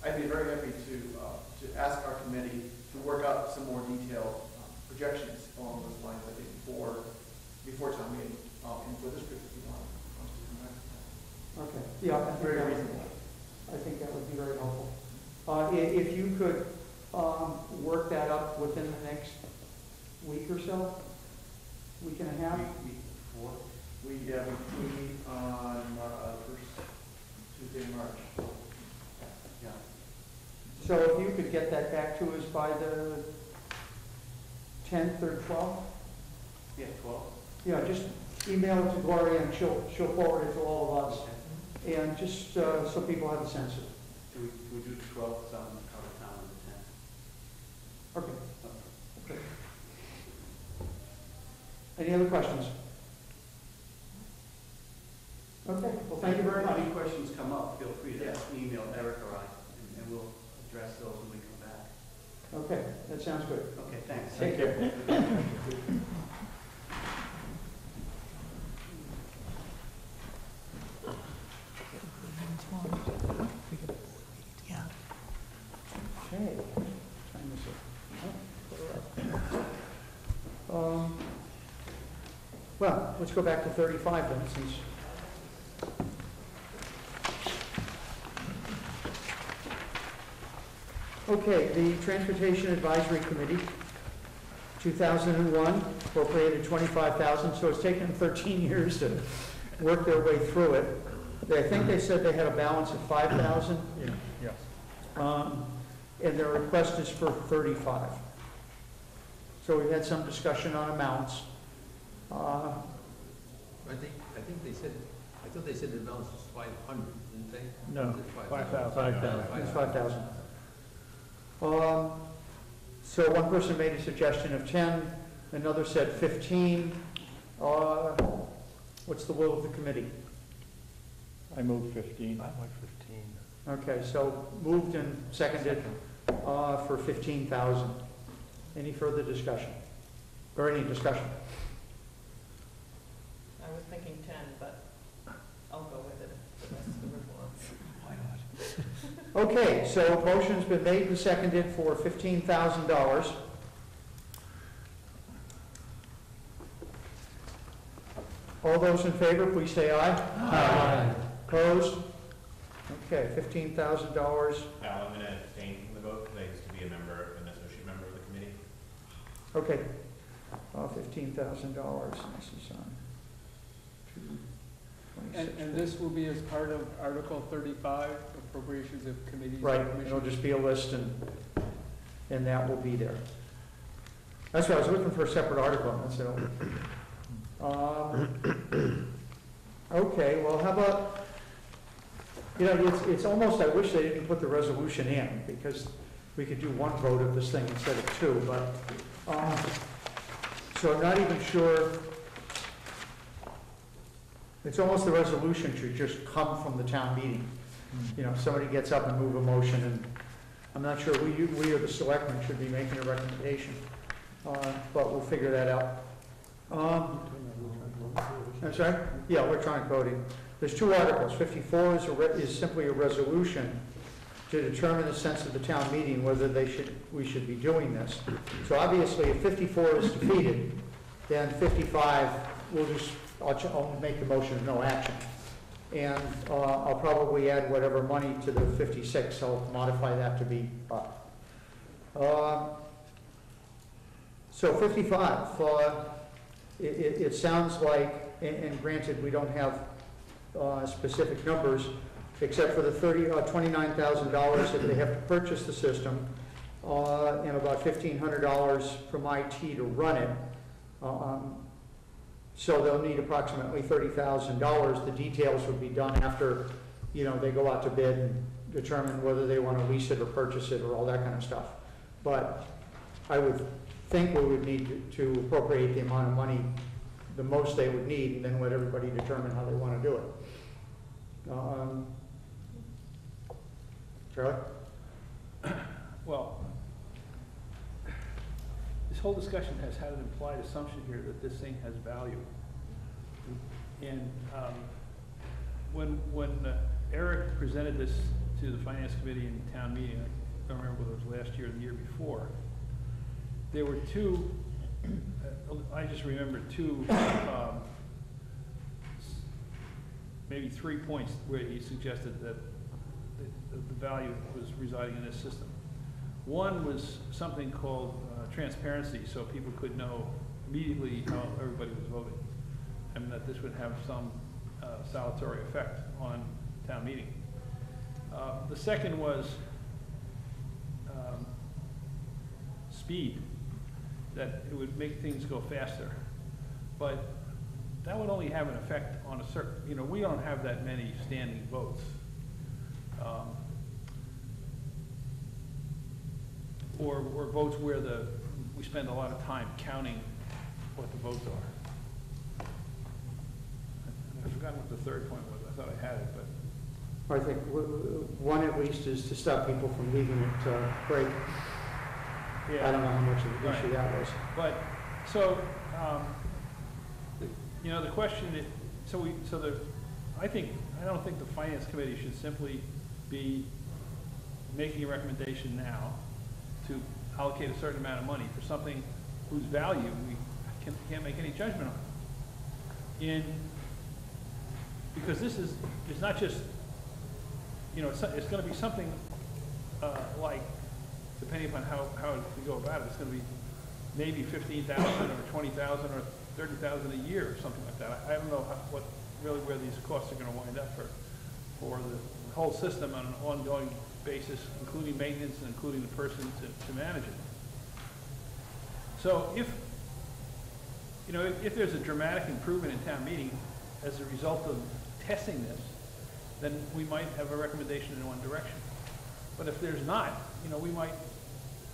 I'd be very happy to, uh, to ask our committee to work out some more detailed um, projections along those lines, I think, before, before town meeting, um, and for this group, if you want. to come back to that. okay, yeah, I think Very that would, reasonable. I think that would be very helpful. Uh, i- if you could, um, work that up within the next week or so, week and a half? Week- week before. We, yeah, we, we meet on, uh, first Tuesday in March. So if you could get that back to us by the tenth or twelfth? Yeah, twelve. Yeah, just email it to Gloria and she'll, she'll forward it to all of us. And just, uh, so people have a sense of it. Do we, do we do some out of town on the tenth? Okay. Okay. Any other questions? Okay, well, thank you very If much. any questions come up, feel free to Yeah. email Eric or I, and- and we'll address those when we come back. Okay, that sounds good. Okay, thanks. Take care. Okay. Time is it? Um, Well, let's go back to thirty-five then, since. Okay, the Transportation Advisory Committee, two thousand and one, appropriated twenty-five thousand, so it's taken them thirteen years to work their way through it. They, I think they said they had a balance of five thousand. Yeah, yes. Um, and their request is for thirty-five. So we've had some discussion on amounts. Uh, I think, I think they said, I thought they said the balance was five hundred, didn't they? No, Was it 5,000. Five thousand. It's five thousand. Um, so one person made a suggestion of ten, another said fifteen. Uh, what's the will of the committee? I moved fifteen. I like fifteen. Okay, so moved and seconded, uh, for fifteen thousand. Any further discussion? Or any discussion? I was thinking ten, but I'll go with it if the rest of the group wants. Why not? Okay, so motion's been made and seconded for fifteen thousand dollars. All those in favor, please say aye. Aye. Opposed? Okay, fifteen thousand dollars. Al, I'm going to abstain from the vote because I used to be a member, an associate member of the committee. Okay, fifteen thousand dollars, this is on two And, and this will be as part of Article thirty-five, appropriations of committees Right, it'll commissions? just be a list and, and that will be there. That's why I was looking for a separate article, and. Um, Okay, well, how about, you know, it's, it's almost, I wish they didn't put the resolution in, because we could do one vote of this thing instead of two, but, um, so I'm not even sure. It's almost the resolution should just come from the town meeting. You know, somebody gets up and move a motion, and I'm not sure, we, we or the selectmen should be making a recommendation, uh, but we'll figure that out. Um, I'm sorry? Yeah, electronic voting. There's two articles. Fifty-four is a, re- is simply a resolution to determine the sense of the town meeting, whether they should, we should be doing this. So obviously, if fifty-four is defeated, then fifty-five, we'll just, I'll, ch- I'll make the motion of no action. And, uh, I'll probably add whatever money to the fifty-six, I'll modify that to be up. Uh, So fifty-five, uh, it, it, it sounds like, and, and granted, we don't have, uh, specific numbers, except for the thirty, uh, twenty-nine thousand dollars that they have to purchase the system, uh, and about fifteen hundred dollars from IT to run it. Um, So they'll need approximately thirty thousand dollars. The details would be done after, you know, they go out to bid and determine whether they want to lease it or purchase it or all that kind of stuff. But I would think we would need to- to appropriate the amount of money, the most they would need, and then let everybody determine how they want to do it. Um, Charlie? Well, this whole discussion has had an implied assumption here that this thing has value. And um, when, when uh, Eric presented this to the finance committee in town meeting, I don't remember whether it was last year or the year before, there were two, uh, I just remember two, um, maybe three points where he suggested that the, the value was residing in this system. One was something called transparency, so people could know immediately how everybody was voting. And that this would have some uh, salutary effect on town meeting. Uh, The second was um, speed, that it would make things go faster. But that would only have an effect on a certain, you know, we don't have that many standing votes. Um, Or, or votes where the, we spend a lot of time counting what the votes are. I've forgotten what the third point was, I thought I had it, but. I think w- w- one at least is to stop people from leaving it uh, break. I don't know how much of an issue that was. But, so, um, you know, the question, is- so we, so the, I think, I don't think the finance committee should simply be making a recommendation now to allocate a certain amount of money for something whose value we can't, can't make any judgment on. In, because this is, it's not just, you know, it's, it's gonna be something, uh, like, depending upon how, how we go about it, it's gonna be maybe fifteen thousand or twenty thousand or thirty thousand a year or something like that. I, I don't know how, what, really where these costs are gonna wind up for, for the whole system on an ongoing basis, including maintenance and including the person to, to manage it. So if, you know, if, if there's a dramatic improvement in town meeting as a result of testing this, then we might have a recommendation in one direction. But if there's not, you know, we might,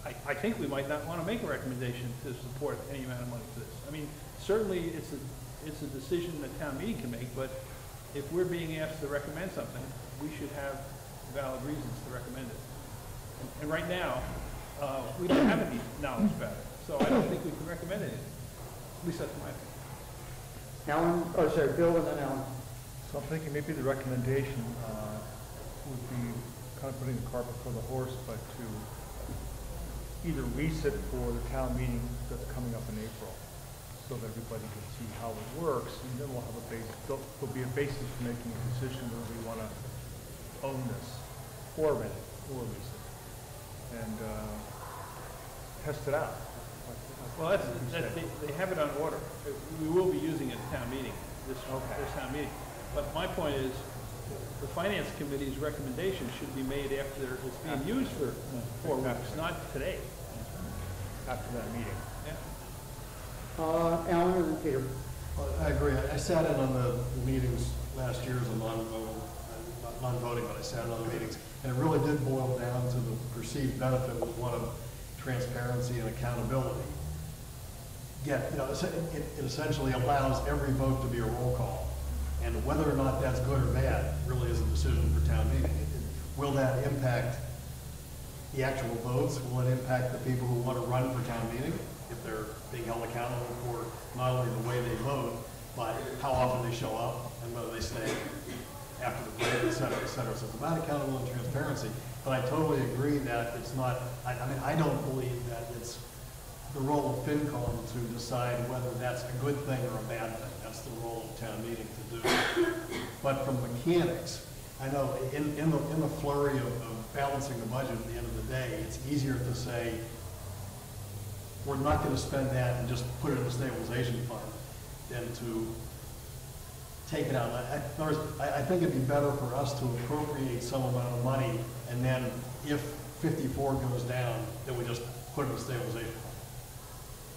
I, I think we might not want to make a recommendation to support any amount of money for this. I mean, certainly it's a, it's a decision that town meeting can make, but if we're being asked to recommend something, we should have valid reasons to recommend it. And, and right now, uh, we don't have any knowledge about it, so I don't think we can recommend anything. At least that's my opinion. Alan, oh, sorry, Bill and then Alan. So I'm thinking maybe the recommendation uh, would be kind of putting the cart before the horse, but to either lease it for the town meeting that's coming up in April, so that everybody can see how it works, and then we'll have a base, there'll there'll be a basis for making a decision whether we want to own this, or rent it, or lease it, and uh, test it out. like- like- Well, that's, like you that, said. they, they have it on order. We will be using it at town meeting, this, this town meeting. But my point is, the finance committee's recommendation should be made after it's being used for four weeks, Exactly. not today. After that meeting. Yeah. Uh, Alan and Peter. Well, I agree. I I sat in on the the meetings last year as a non-voting, not non-voting, but I sat in other meetings. And it really did boil down to the perceived benefit was one of transparency and accountability. Yet, you know, it it essentially allows every vote to be a roll call. And whether or not that's good or bad really is a decision for town meeting. It- it- Will that impact the actual votes? Will it impact the people who want to run for town meeting? If they're being held accountable for not only the way they vote, but how often they show up and whether they stay after the parade, et cetera, et cetera. So it's about accountability and transparency. But I totally agree that it's not, I, I mean, I don't believe that it's the role of FinCom to decide whether that's a good thing or a bad thing. That's the role of town meeting to do. But from mechanics, I know in, in the, in the flurry of, of balancing the budget at the end of the day, it's easier to say, we're not gonna spend that and just put it in the stabilization fund than to take it out. I, I- I, think it'd be better for us to appropriate some amount of money, and then if fifty-four goes down, then we just put it in the stabilization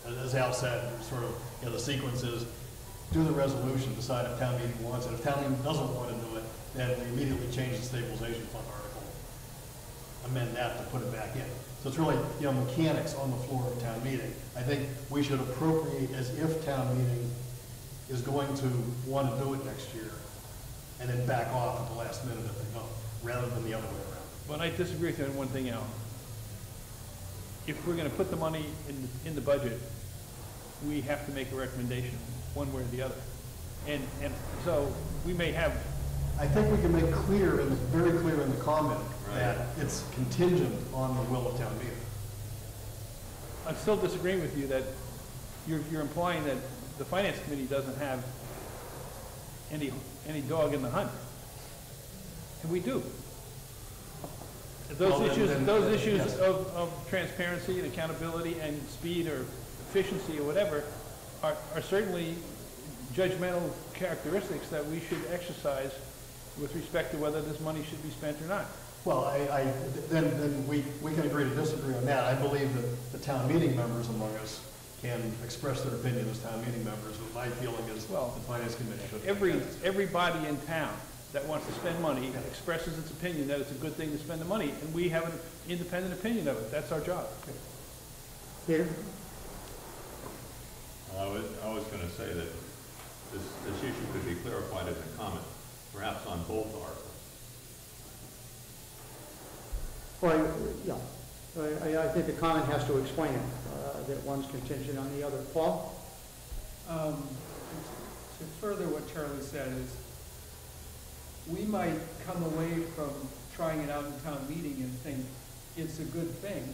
fund. As Al said, sort of, you know, the sequence is, do the resolution, decide if town meeting wants it. If town meeting doesn't want to do it, then we immediately change the stabilization fund article, amend that to put it back in. So it's really, you know, mechanics on the floor of town meeting. I think we should appropriate as if town meeting is going to want to do it next year, and then back off at the last minute if they don't, rather than the other way around. But I disagree with you on one thing, Al. If we're gonna put the money in, in the budget, we have to make a recommendation, one way or the other. And, and so, we may have, I think we can make clear, and very clear in the comment, that it's contingent on the will of town meeting. I'm still disagreeing with you that you're, you're implying that the finance committee doesn't have any, any dog in the hunt. And we do. Well, Those then- issues, then- those issues yes. of, of transparency and accountability and speed or efficiency or whatever are, are certainly judgmental characteristics that we should exercise with respect to whether this money should be spent or not. Well, I, I, then, then we, we can agree to disagree on that. I believe that the town meeting members among us can express their opinion as town meeting members, but my feeling is Well, the finance committee should. Every, everybody in town that wants to spend money expresses its opinion that it's a good thing to spend the money, and we have an independent opinion of it. That's our job. Peter? I was, I was gonna say that this, this issue could be clarified as a comment, perhaps on both articles. Well, yeah, I, I- I think the comment has to explain it, uh, that one's contingent on the other. Paul? Um, To further what Charlie said is, we might come away from trying it out in town meeting and think it's a good thing.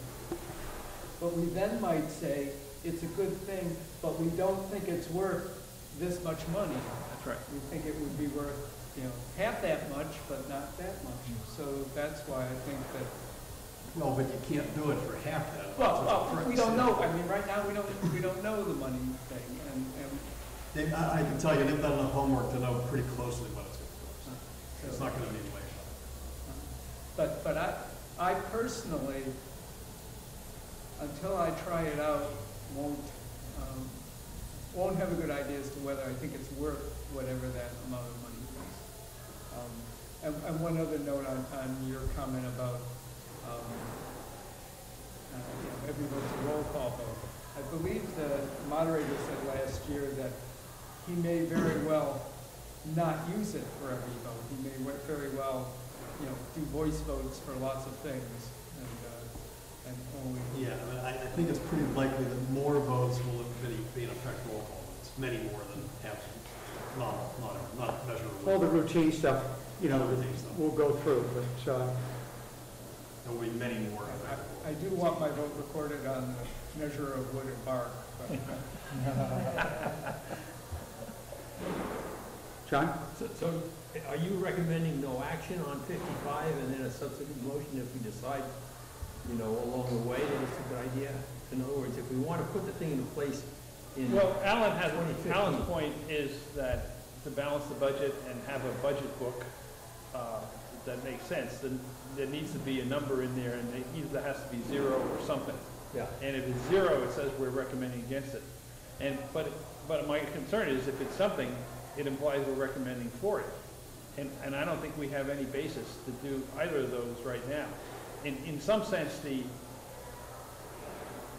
But we then might say, it's a good thing, but we don't think it's worth this much money. That's right. We think it would be worth, you know, half that much, but not that much. So that's why I think that No, but you can't do it for half that. well, well, we don't know, I mean, right now, we don't, we don't know the money thing, and, and They- I, I can tell you, they've done enough homework to know pretty closely what it's gonna cost. It's not gonna be way but, but I, I personally, until I try it out, won't, um, won't have a good idea as to whether I think it's worth whatever that amount of money is. Um, and, and one other note on, on your comment about, um, uh, you know, every vote's a roll call vote. I believe the moderator said last year that he may very well not use it for every vote. He may very well, you know, do voice votes for lots of things and, uh, and only. Yeah, I, mean, I I think it's pretty likely that more votes will be, be in effect roll call votes, many more than have, not, not, not measurable. All the routine stuff, you know, Routine stuff. we'll go through, but, uh, There will be many more. in effect roll I, I do want my vote recorded on the measure of wood and bark, but. John? So, so are you recommending no action on fifty-five and then a subsequent motion if we decide, you know, along the way that it's a good idea? In other words, if we want to put the thing into place in. Well, Alan has, 2015. Alan's point is that to balance the budget and have a budget book uh, that makes sense, then there needs to be a number in there, and it either has to be zero or something. Yeah. And if it's zero, it says we're recommending against it. And, but, but my concern is if it's something, it implies we're recommending for it. And, and I don't think we have any basis to do either of those right now. In, in some sense, the,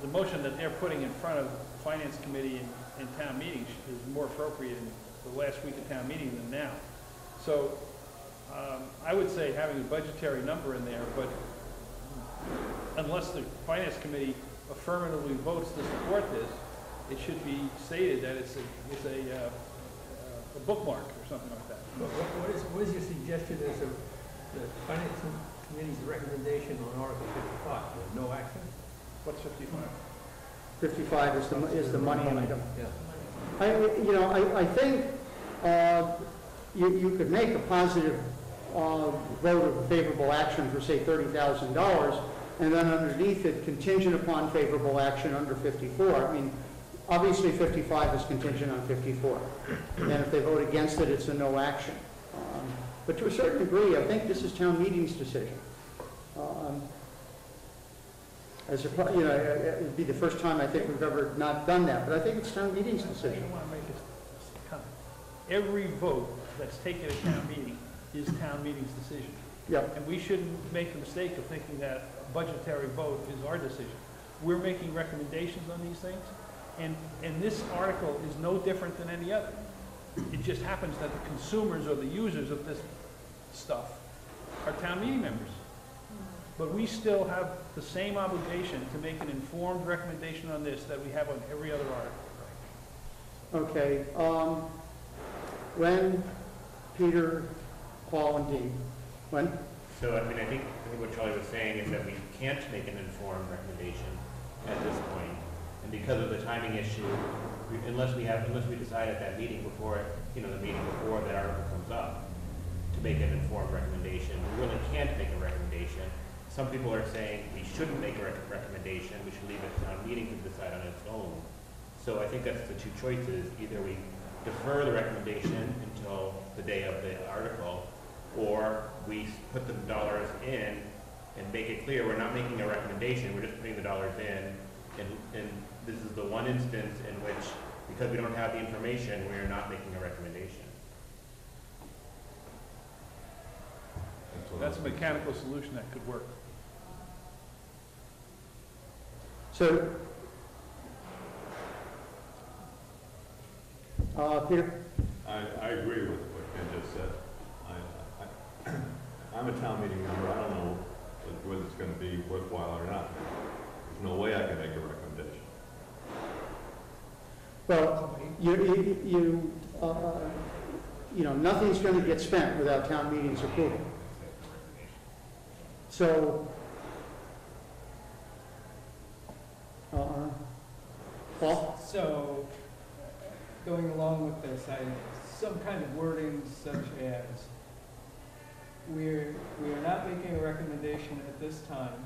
the motion that they're putting in front of the Finance Committee and, and town meetings is more appropriate in the last week of town meeting than now. So, um, I would say having a budgetary number in there, but unless the Finance Committee affirmatively votes to support this, it should be stated that it's a, it's a, uh, a bookmark or something like that. What, what what is, what is your suggestion as of the finance committee's recommendation on Article fifty-five? No action? What's fifty-five? 55 is the, is the money item. Yeah. I, you know, I, I think, uh, you, you could make a positive, uh, vote of favorable action for, say, thirty thousand dollars, and then underneath it contingent upon favorable action under fifty-four. I mean, obviously fifty-five is contingent on fifty-four. And if they vote against it, it's a no action. Um, But to a certain degree, I think this is town meeting's decision. Um, as a, you know, it'd be the first time I think we've ever not done that, but I think it's town meeting's decision. Every vote that's taken at town meeting is town meeting's decision. And we shouldn't make the mistake of thinking that a budgetary vote is our decision. We're making recommendations on these things, and, and this article is no different than any other. It just happens that the consumers or the users of this stuff are town meeting members. But we still have the same obligation to make an informed recommendation on this that we have on every other article. Okay, um, when Peter, Paul, and Dean, when? So, I mean, I think, I think what Charlie was saying is that we can't make an informed recommendation at this point. And because of the timing issue, we- unless we have, unless we decide at that meeting before, you know, the meeting before that article comes up, to make an informed recommendation, we really can't make a recommendation. Some people are saying we shouldn't make a rec- recommendation, we should leave it to town meeting to decide on its own. So I think that's the two choices, either we defer the recommendation until the day of the article, or we put the dollars in and make it clear, we're not making a recommendation, we're just putting the dollars in. And, and this is the one instance in which, because we don't have the information, we are not making a recommendation. That's a mechanical solution that could work. So, uh, Peter? I, I agree with what Ken just said. I, I, I'm a town meeting member, I don't know whether it's gonna be worthwhile or not. There's no way I can make a recommendation. Well, you, you, you, uh, you know, nothing's gonna get spent without town meeting's approval. So, uh, Paul? So, going along with this, I, some kind of wording such as, we're, we are not making a recommendation at this time.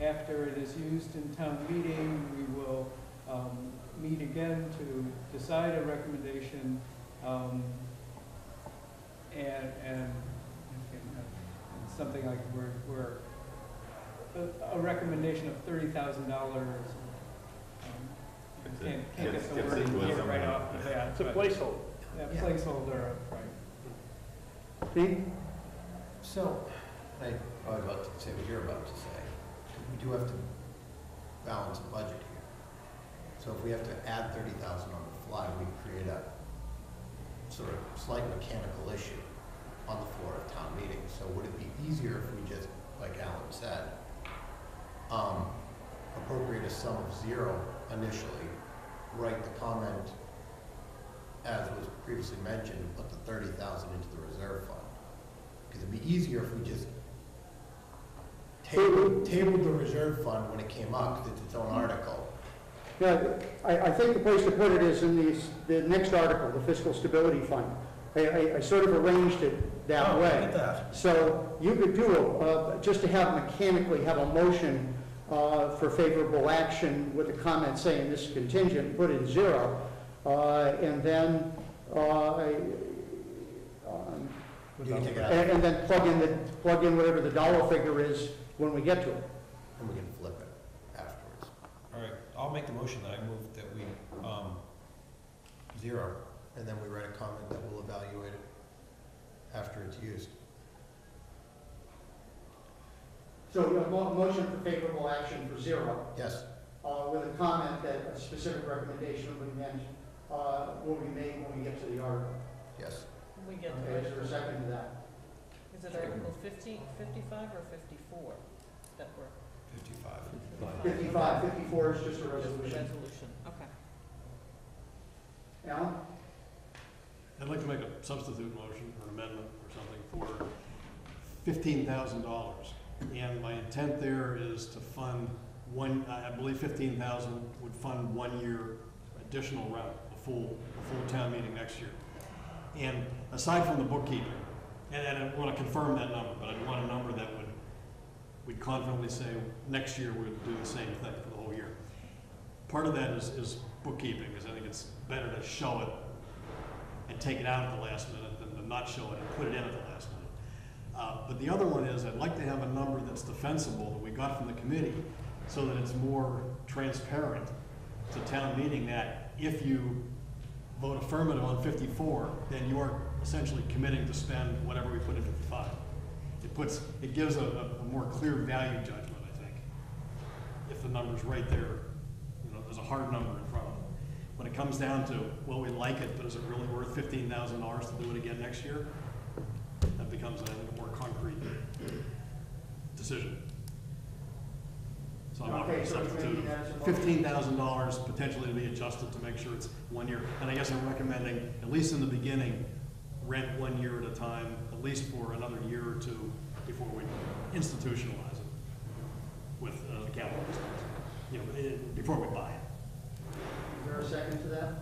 After it is used in town meeting, we will, um, meet again to decide a recommendation, um, and, and, and something like we're, we're, a, a recommendation of thirty thousand dollars. It's a- Can't, can't get the gets wording here right off the bat. It's a placeholder. Yeah, placeholder, right. Dean? So, I probably about to say what you're about to say. We do have to balance the budget here. So if we have to add thirty thousand on the fly, we create a sort of slight mechanical issue on the floor of town meeting. So would it be easier if we just, like Alan said, um, appropriate a sum of zero initially, write the comment as was previously mentioned, and put the thirty thousand into the reserve fund? It'd be easier if we just tabled, tabled the reserve fund when it came up, because it's its own article. Yeah, I, I think the place to put it is in the, the next article, the fiscal stability fund. I, I, I sort of arranged it that Oh, way. look at that. So you could do, uh, just to have mechanically have a motion uh, for favorable action with a comment saying this is contingent, put in zero, uh, and then, uh, You can take it out, and and then plug in the, plug in whatever the dollar figure is when we get to it. and we can flip it afterwards. All right, I'll make the motion that I move that we, um, Zero, and then we write a comment that we'll evaluate it after it's used. So a mo- motion for favorable action for zero. Yes, uh, with a comment that a specific recommendation will be meant, uh, will be made when we get to the article. Yes. We get Okay, is to, there a second to that? is it Article 50, 55, or fifty-four that we're? fifty-five. Fifty-five, fifty-four is just a resolution. resolution, okay. Alan? I'd like to make a substitute motion or amendment or something for fifteen thousand dollars. And my intent there is to fund one, I I believe fifteen thousand would fund one year additional route, a full, a full town meeting next year. And aside from the bookkeeping, and, and I want to confirm that number, but I want a number that would, we'd confidently say, next year we'll do the same thing for the whole year. Part of that is, is bookkeeping, because I think it's better to show it and take it out at the last minute than to not show it and put it in at the last minute. Uh, But the other one is, I'd like to have a number that's defensible that we got from the committee so that it's more transparent to town meeting that if you vote affirmative on fifty-four, then you are essentially committing to spend whatever we put in fifty-five. It puts, it gives a, a more clear value judgment, I think. If the number's right there, you know, there's a hard number in front of them. When it comes down to, well, we like it, but is it really worth fifteen thousand dollars to do it again next year? That becomes, I think, a more concrete decision. So I'm Okay, offering so substitute making that as a motion? fifteen thousand dollars potentially to be adjusted to make sure it's one year. And I guess I'm recommending, at least in the beginning, rent one year at a time, at least for another year or two before we institutionalize it with uh, the capital expense, you know, eh, before we buy it. Is there a second to that?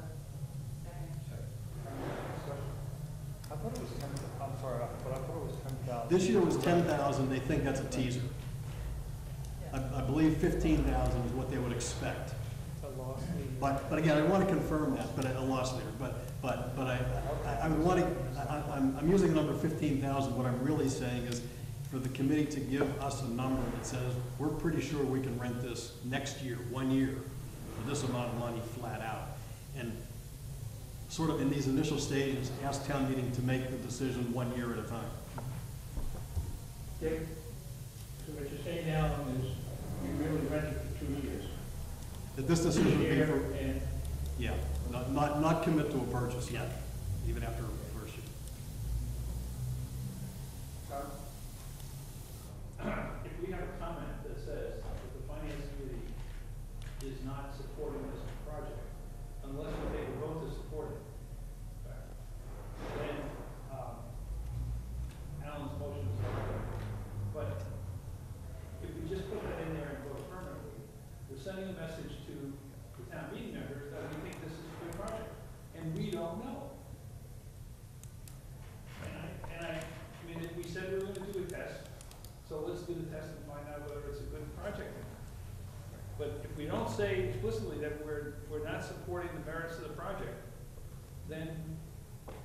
I thought it was ten, I'm sorry, but I thought it was ten thousand. This year was ten thousand, they think that's a teaser. I, I believe fifteen thousand is what they would expect. But, but again, I want to confirm that, but a loss leader, but, but, but I, I, I want to, I, I'm, I'm using the number fifteen thousand, what I'm really saying is for the committee to give us a number that says, we're pretty sure we can rent this next year, one year, for this amount of money flat out. And sort of in these initial stages, ask town meeting to make the decision one year at a time. Dick? So what you're saying, Alan, is you really rent it for two years. That this decision would be for, yeah, not, not, not commit to a purchase yet, even after the first year. If we have a comment that says that the finance committee is not supporting this project, unless we take a vote to support it, then, um, Alan's motion is not But if we just put that in there and vote affirmatively, we're sending a message to the town meeting members that we think this is a good project, and we don't know. And I, and I, I mean, if we said we were gonna do a test, so let's do the test and find out whether it's a good project. But if we don't say explicitly that we're, we're not supporting the merits of the project, then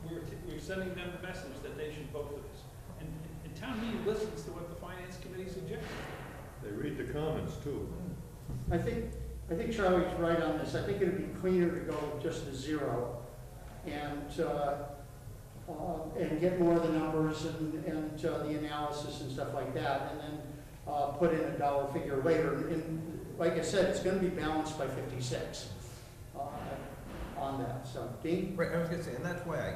we're, t- we're sending them the message that they should vote for this. And, and town meeting listens to what the finance committee suggests. They read the comments too. I think, I think Charlie's right on this. I think it'd be cleaner to go just to zero and, uh, uh, and get more of the numbers and, and uh, the analysis and stuff like that, and then uh, put in a dollar figure later. And like I said, it's gonna be balanced by fifty-six uh, on that, so. Dean? Right, I was gonna say, and that's why I,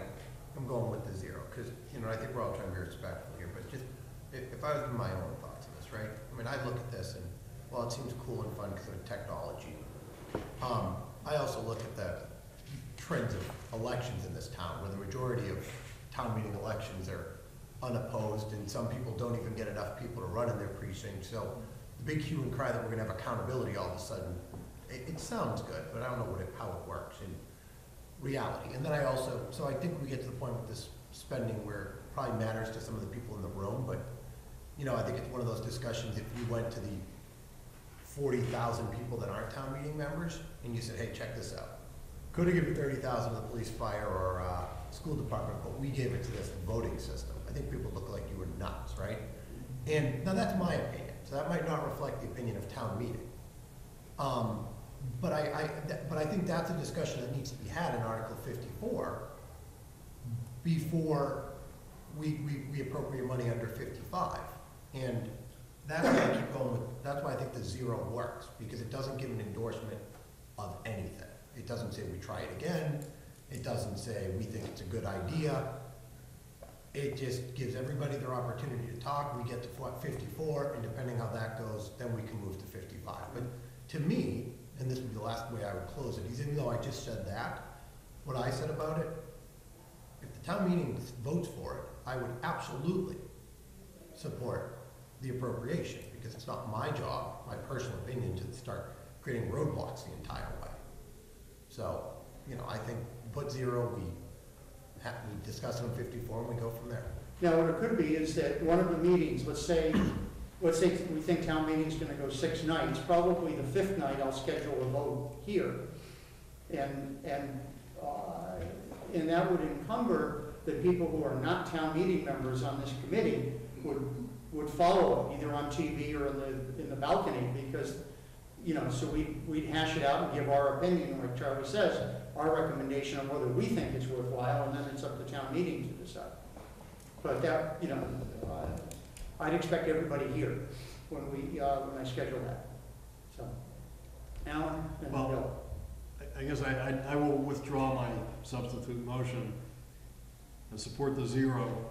I'm going with the zero, because, you know, I think we're all trying to be respectful here, but just, if, if I was in my own thoughts on this, right? I mean, I look at this and, well, it seems cool and fun because of technology. Um, I also look at the trends of elections in this town, where the majority of town meeting elections are unopposed, and some people don't even get enough people to run in their precinct, so the big hue and cry that we're gonna have accountability all of a sudden, it, it sounds good, but I don't know it, how it works in reality. And then I also, so I think we get to the point with this spending where it probably matters to some of the people in the room, but, you know, I think it's one of those discussions, if you went to the forty thousand people that aren't town meeting members, and you said, hey, check this out. Could have given thirty thousand to the police, fire, or, uh, school department, but we gave it to this voting system. I think people look like you were nuts, right? And, now that's my opinion, so that might not reflect the opinion of town meeting. Um, but I, I, that- but I think that's a discussion that needs to be had in Article fifty-four before we, we, we appropriate money under fifty-five. And that's why I keep going with, that's why I think the zero works, because it doesn't give an endorsement of anything. It doesn't say we try it again, it doesn't say we think it's a good idea. It just gives everybody their opportunity to talk, we get to what, fifty-four, and depending how that goes, then we can move to fifty-five. But to me, and this would be the last way I would close it, even though I just said that, what I said about it, if the town meeting votes for it, I would absolutely support the appropriation, because it's not my job, my personal opinion, to start creating roadblocks the entire way. So, you know, I think put zero, we have, we discuss it on fifty-four, and we go from there. Now, what it could be is that one of the meetings, let's say, let's say we think town meeting's gonna go six nights, probably the fifth night I'll schedule a vote here. And, and, uh, and that would encumber the people who are not town meeting members on this committee would, would follow it, either on TV or in the, in the balcony, because you know, so we, we'd hash it out and give our opinion, like Charlie says, our recommendation on whether we think it's worthwhile, and then it's up to town meeting to decide. But that, you know, uh, I'd expect everybody here when we, uh, when I schedule that, so. Alan and Well- Bill. I- I guess I, I, I will withdraw my substitute motion and support the zero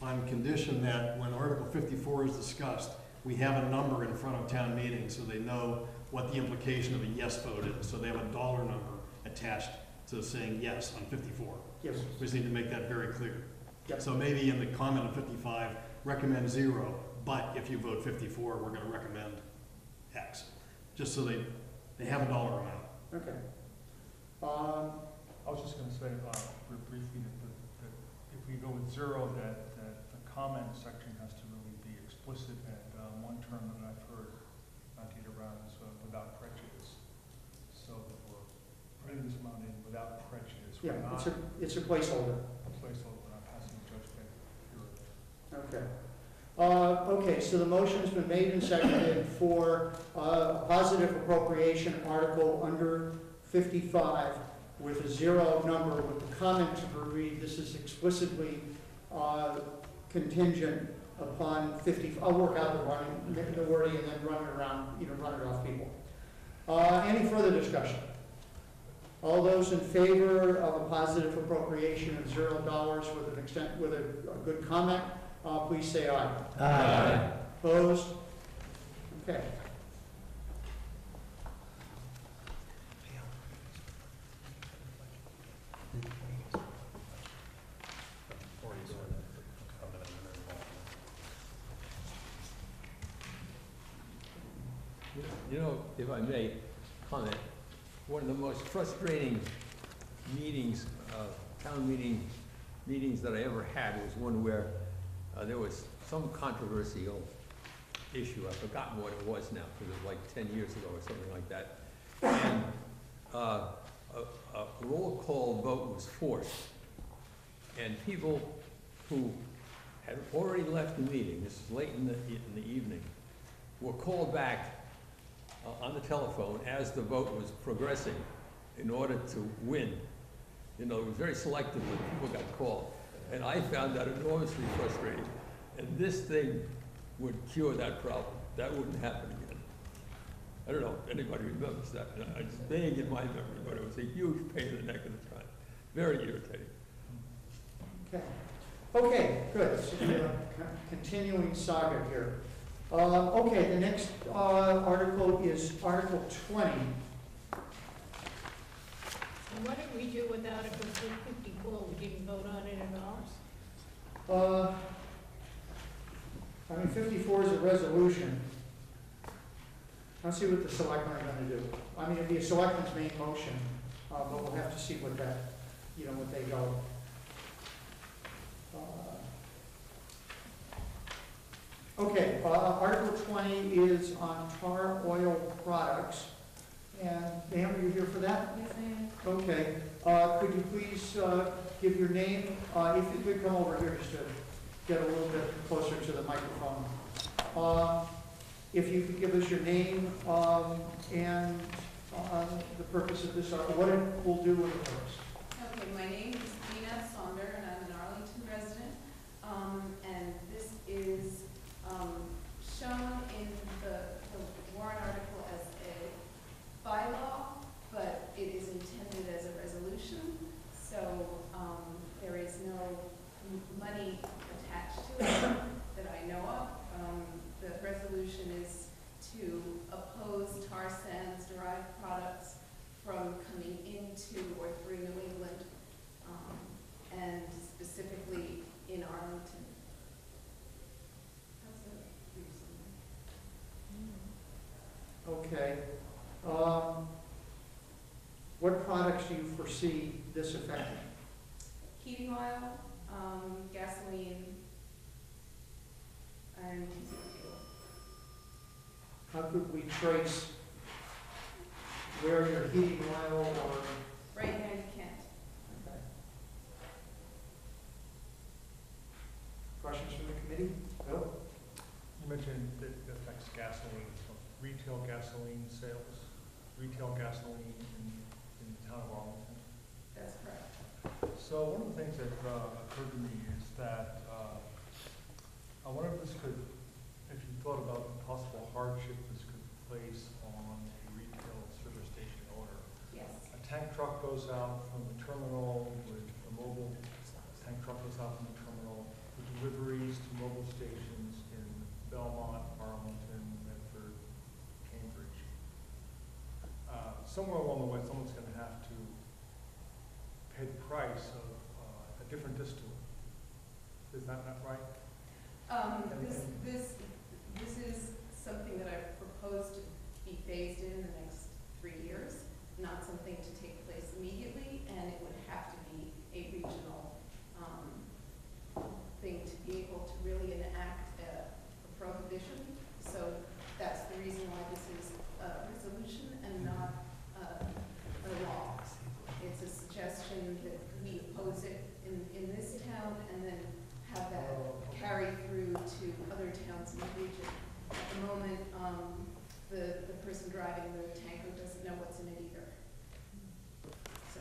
on condition that when Article fifty-four is discussed, we have a number in front of town meeting so they know what the implication of a yes vote is. So they have a dollar number attached to saying yes on fifty-four. Yes. We just need to make that very clear. Yep. So maybe in the comment on fifty-five, recommend zero, but if you vote fifty-four, we're gonna recommend X. Just so they, they have a dollar amount. Okay. Um, I was just gonna say, uh, br- briefly, that, the- that we go with zero, that, that the comment section has to really be explicit, and, um, one term that I've heard, not get around, is uh, without prejudice. So that we're putting this amount in without prejudice, we're Yeah, not it's a, it's a placeholder. a placeholder, we're not passing judgment here or there. Okay. Uh, Okay, so the motion's been made and seconded for uh, a positive appropriation article under 55 with a zero number with the comment to read, this is explicitly uh, contingent upon 50, I'll work out the running, the wording and then run it around, you know, run it off people. Uh, Any further discussion? All those in favor of a positive appropriation of zero dollars with an extent, with a a good comment, uh, please say aye. Aye. Opposed? Okay. You know, if I may comment, one of the most frustrating meetings, uh, town meeting, meetings that I ever had was one where uh, there was some controversial issue, I've forgotten what it was now, because it was like ten years ago or something like that. And uh, a, a roll call vote was forced, and people who had already left the meeting, this is late in the, in the evening, were called back uh, on the telephone as the vote was progressing in order to win. You know, it was very selective when people got called. And I found that enormously frustrating. And this thing would cure that problem. That wouldn't happen again. I don't know if anybody remembers that. It's vague in my memory, but it was a huge pain in the neck at the time. Very irritating. Okay. Okay, good. So, uh, con- Continuing saga here. Uh, Okay, the next uh, article is Article 20. And what did we do with Article fifty-four? We didn't vote on it at all? Uh, I mean, 54 is a resolution. Let's see what the selectmen are going to do. I mean, it'd be a selectmen's main motion, uh, but we'll have to see what that, you know, what they go. Okay, uh, Article 20 is on tar oil products. And ma'am, are you here for that? Yes, I am. Okay, uh, could you please, uh, give your name, uh, if you could come over here just to get a little bit closer to the microphone. Uh, if you could give us your name, um, and, uh, the purpose of this, uh, what it will do with the purpose. Okay, my name is Dina Sonder, and I'm an Arlington resident. Um, and this is, um, shown in the, the warrant article as a bylaw, but it is intended as a resolution. So, um, there is no money attached to it that I know of. Um, the resolution is to oppose tar sands derived products from coming into or through New England, um, and specifically in Arlington. That's a brief summary. Okay, um, what products do you foresee this affecting? Heating oil, um, gasoline, and diesel fuel. How could we trace where your heating oil or? Right here in Kent. Okay. Questions from the committee? Bill? You mentioned that it affects gasoline, so retail gasoline sales, retail gasoline in, in the town of Arlington. That's correct. So one of the things that uh, occurred to me is that, uh, I wonder if this could, if you thought about the possible hardship this could place on a retail service station owner. Yes. A tank truck goes out from the terminal with a Mobil, tank truck goes out from the terminal with deliveries to Mobil stations in Belmont, Arlington, Medford, Cambridge. Uh, Somewhere along the way, someone's gonna have to pay the price of uh, a different distillate. Is that not right? Um, this, this is something that I propose to be phased in in the next three years, not something to take place immediately, and it would have to be a regional, um, thing to be able to really enact a, a prohibition. So that's the reason why this is a resolution and not, uh, a law. It's a suggestion that we oppose it in, in this town and then have that carry through to other towns in the region. At the moment, um, the, the person driving the tanker doesn't know what's in it either. So,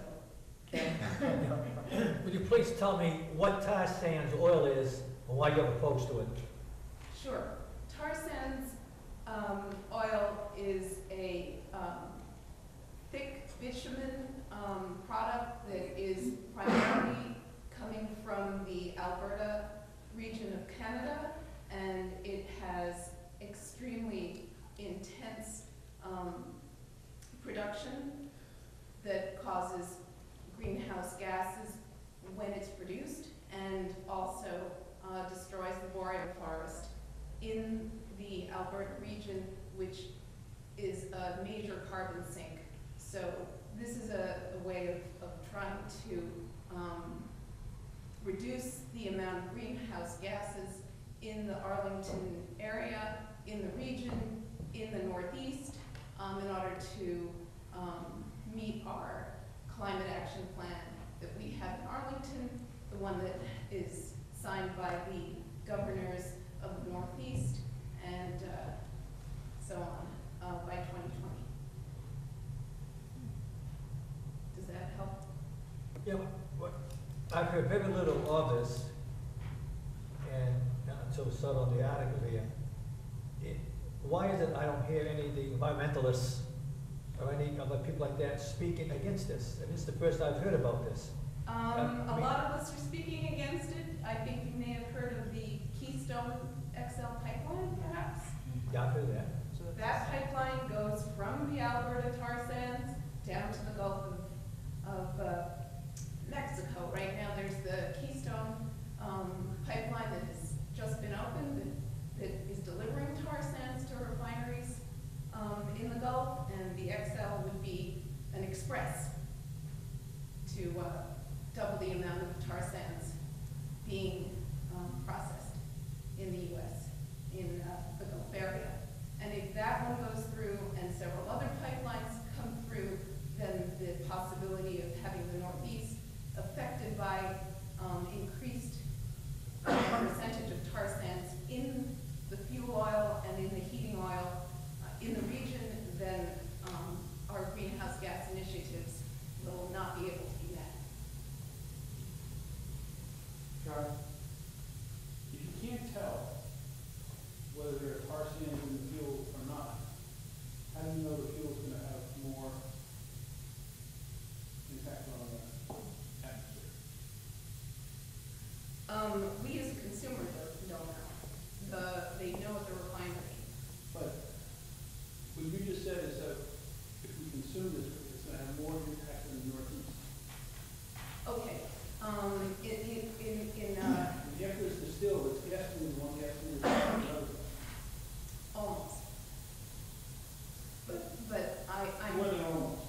Would you please tell me what tar sands oil is and why you're opposed to it? Sure. Tar sands um, oil is a um, thick bitumen um, product that is primarily coming from the Alberta region of Canada, and it has extremely intense um, production that causes greenhouse gases when it's produced, and also uh, destroys the boreal forest in the Alberta region, which is a major carbon sink. So this is a, a way of, of trying to um, reduce the amount of greenhouse gases in the Arlington area, in the region, in the Northeast, um, in order to um, meet our climate action plan that we have in Arlington, the one that is signed by the governors of the Northeast, and uh, so on, uh, by 2020. Does that help? Yeah, what, I've heard very little of this, and uh, until we saw on the article here. It- Why is it I don't hear any of the environmentalists or any other people like that speaking against this? And this is the first I've heard about this. Um, I a mean- lot of us are speaking against it. I think you may have heard of the Keystone XL pipeline, perhaps? Yeah, I've heard that. So that pipeline goes from the Alberta tar sands down to the Gulf of, of, uh, Mexico. Right now, there's the Keystone, um, pipeline that has just been opened that, that is delivering tar sands to refineries, um, in the Gulf, and the XL would be an express to, uh, double the amount of tar sands being, um, processed in the US, in, uh, the Gulf area. And if that one goes through and several other pipelines come through, then the possibility of having the Northeast affected by, um, increased uh, percentage of tar sands in the fuel oil and in the heating oil uh, in the region, then, um, our greenhouse gas initiatives will not be able to be met. Charlie? If you can't tell whether there are tar sands in the fuel or not, how do you know the fuel's gonna have more impact on the atmosphere? Um, we as a consumer don't, don't know. The, they know at the refinery. But what you just said is that if we consume this, it's gonna have more impact on the northeast. Okay, um, in, in, in, in, uh, And after it's distilled, it's gasoline, one gasoline, is another. almost. But, but I, I. More than almost.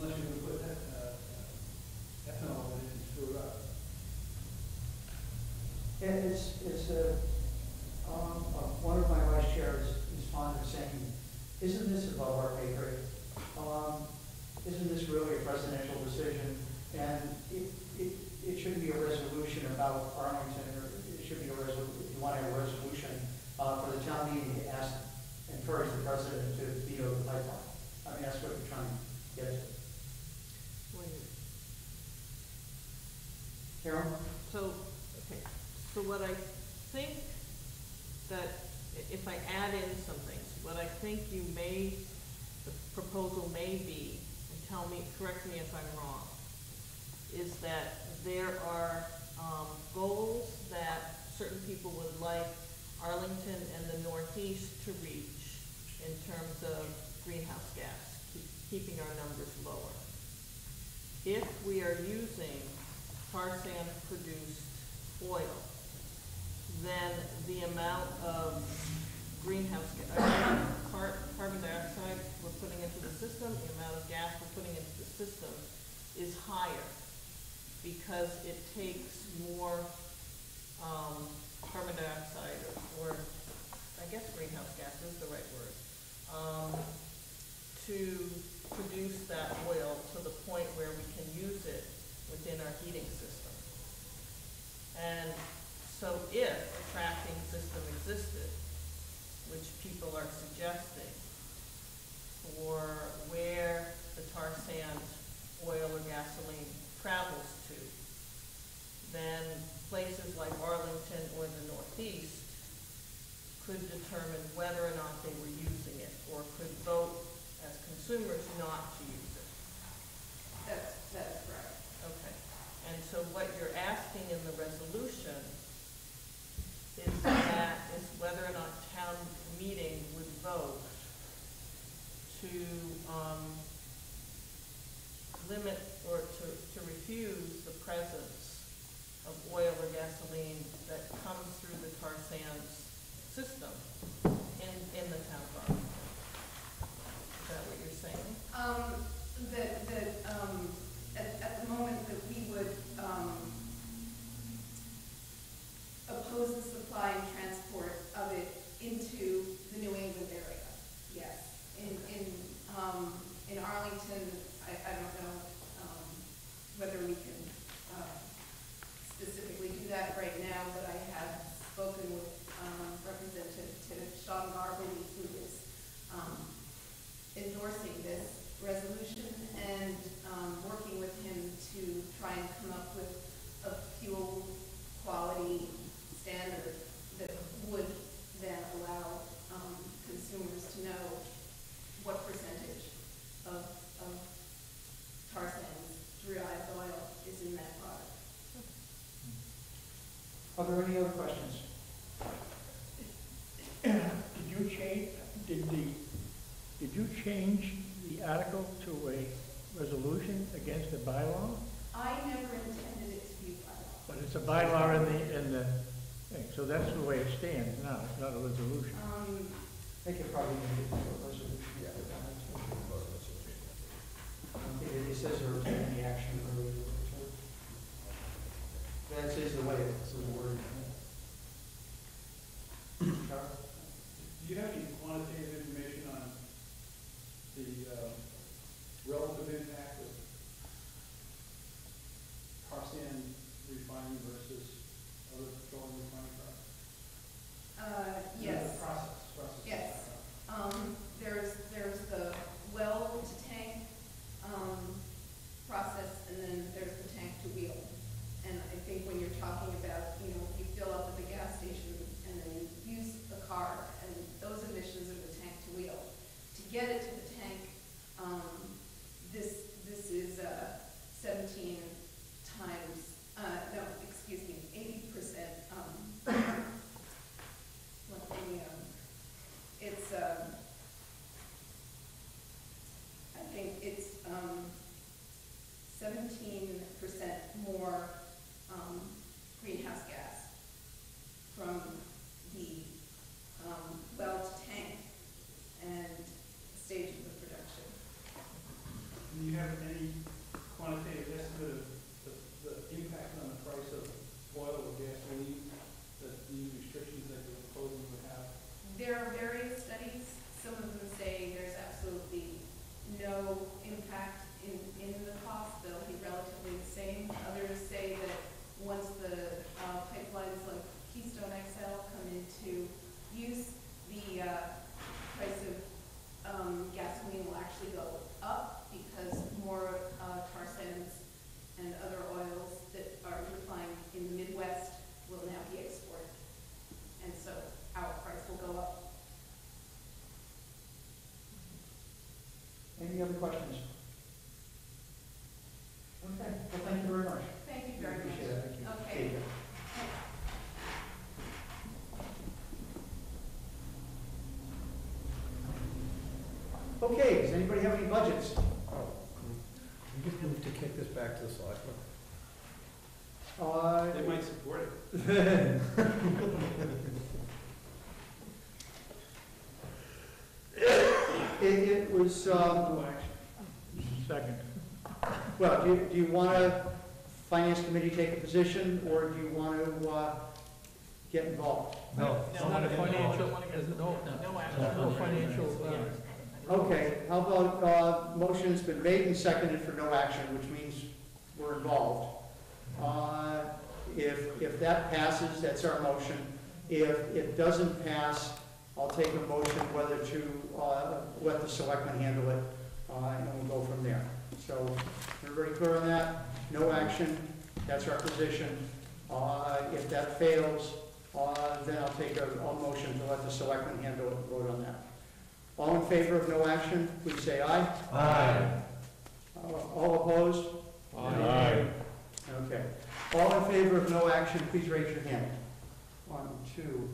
Unless you're gonna put that, uh, ethanol in it and screw it up. And it's, it's, correct me if I'm wrong, is that there are um, goals that certain people would like Arlington and the Northeast to reach in terms of greenhouse gas, keep, keeping our numbers lower. If we are using tar sand know what percentage of, of tar sands derived oil is in that product. Are there any other questions? Did you change, did the, did you change the article to a resolution against the bylaw? I never intended it to be a bylaw. But it's a bylaw in the, in the thing, so that's the way it stands now, it's not a resolution. Um, I think it probably needed to go closer. It- says or was any action earlier. so. That is the way it's. questions? Okay, well, thank you very much. Thank you very much. Thank you. Okay. Okay, does anybody have any budgets? You just going to kick this back to the selectmen. Uh, They might support it. It, it was, um, do you, do you want to, finance committee take a position, or do you want to, uh, get involved? No, No, it's not a no, financial, no, there's no, No action. no financial, uh, Okay, how about, uh, motion's been made and seconded for no action, which means we're involved. Uh, if, if that passes, that's our motion. If it doesn't pass, I'll take a motion whether to, uh, let the selectmen handle it, uh, and we'll go from there. So, everybody clear on that? No action, that's our position. Uh, if that fails, uh, then I'll take a, a motion to let the selectmen handle it and vote on that. All in favor of no action, please say aye. Aye. Uh, All opposed? Aye. Okay. All in favor of no action, please raise your hand. One, two,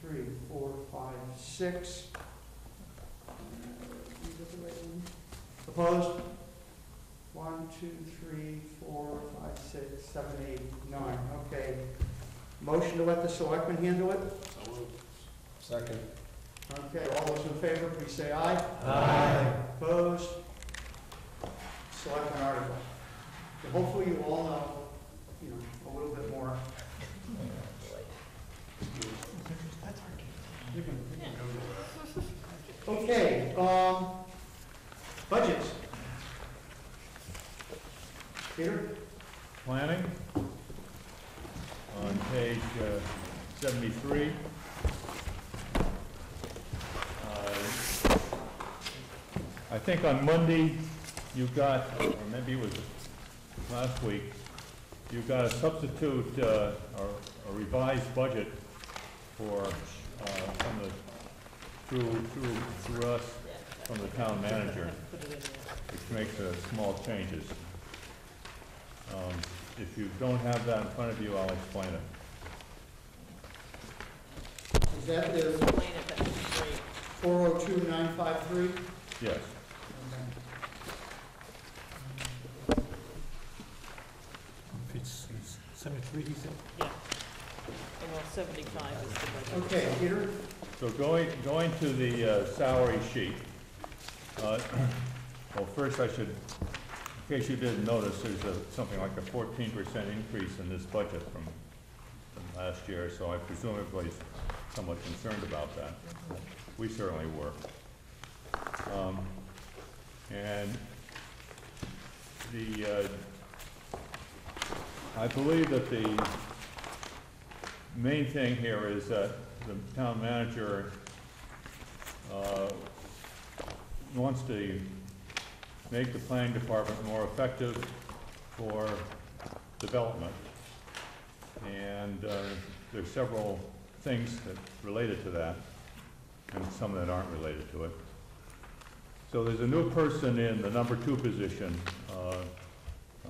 three, four, five, six. Opposed? One, two, three, four, five, six, seven, eight, nine. Okay. Motion to let the selectmen handle it? Second. Okay, all those in favor, please say aye. Aye. Opposed? Selectmen article. So Hopefully you all know, you know, a little bit more. Okay, um, budgets. Peter? Planning, on page uh, seventy-three. Uh, I think on Monday, you got, or maybe it was last week, you got a substitute, uh, or a revised budget for, uh, from the, through, through, through us, from the town manager, which makes uh, small changes. Um, If you don't have that in front of you, I'll explain it. Is that the Explain it, that would be great. four oh two nine five three? Yes. It's seventy-three, he said? Yeah. And well, seventy-five is the budget. Okay, Peter? So going, going to the uh, salary sheet, uh, well, first I should, in case you didn't notice, there's a, something like a fourteen percent increase in this budget from, from last year, so I presume everybody's somewhat concerned about that. We certainly were. Um, And the, uh, I believe that the main thing here is that the town manager uh, wants to make the planning department more effective for development. And uh, there's several things that related to that, and some that aren't related to it. So there's a new person in the number two position, uh,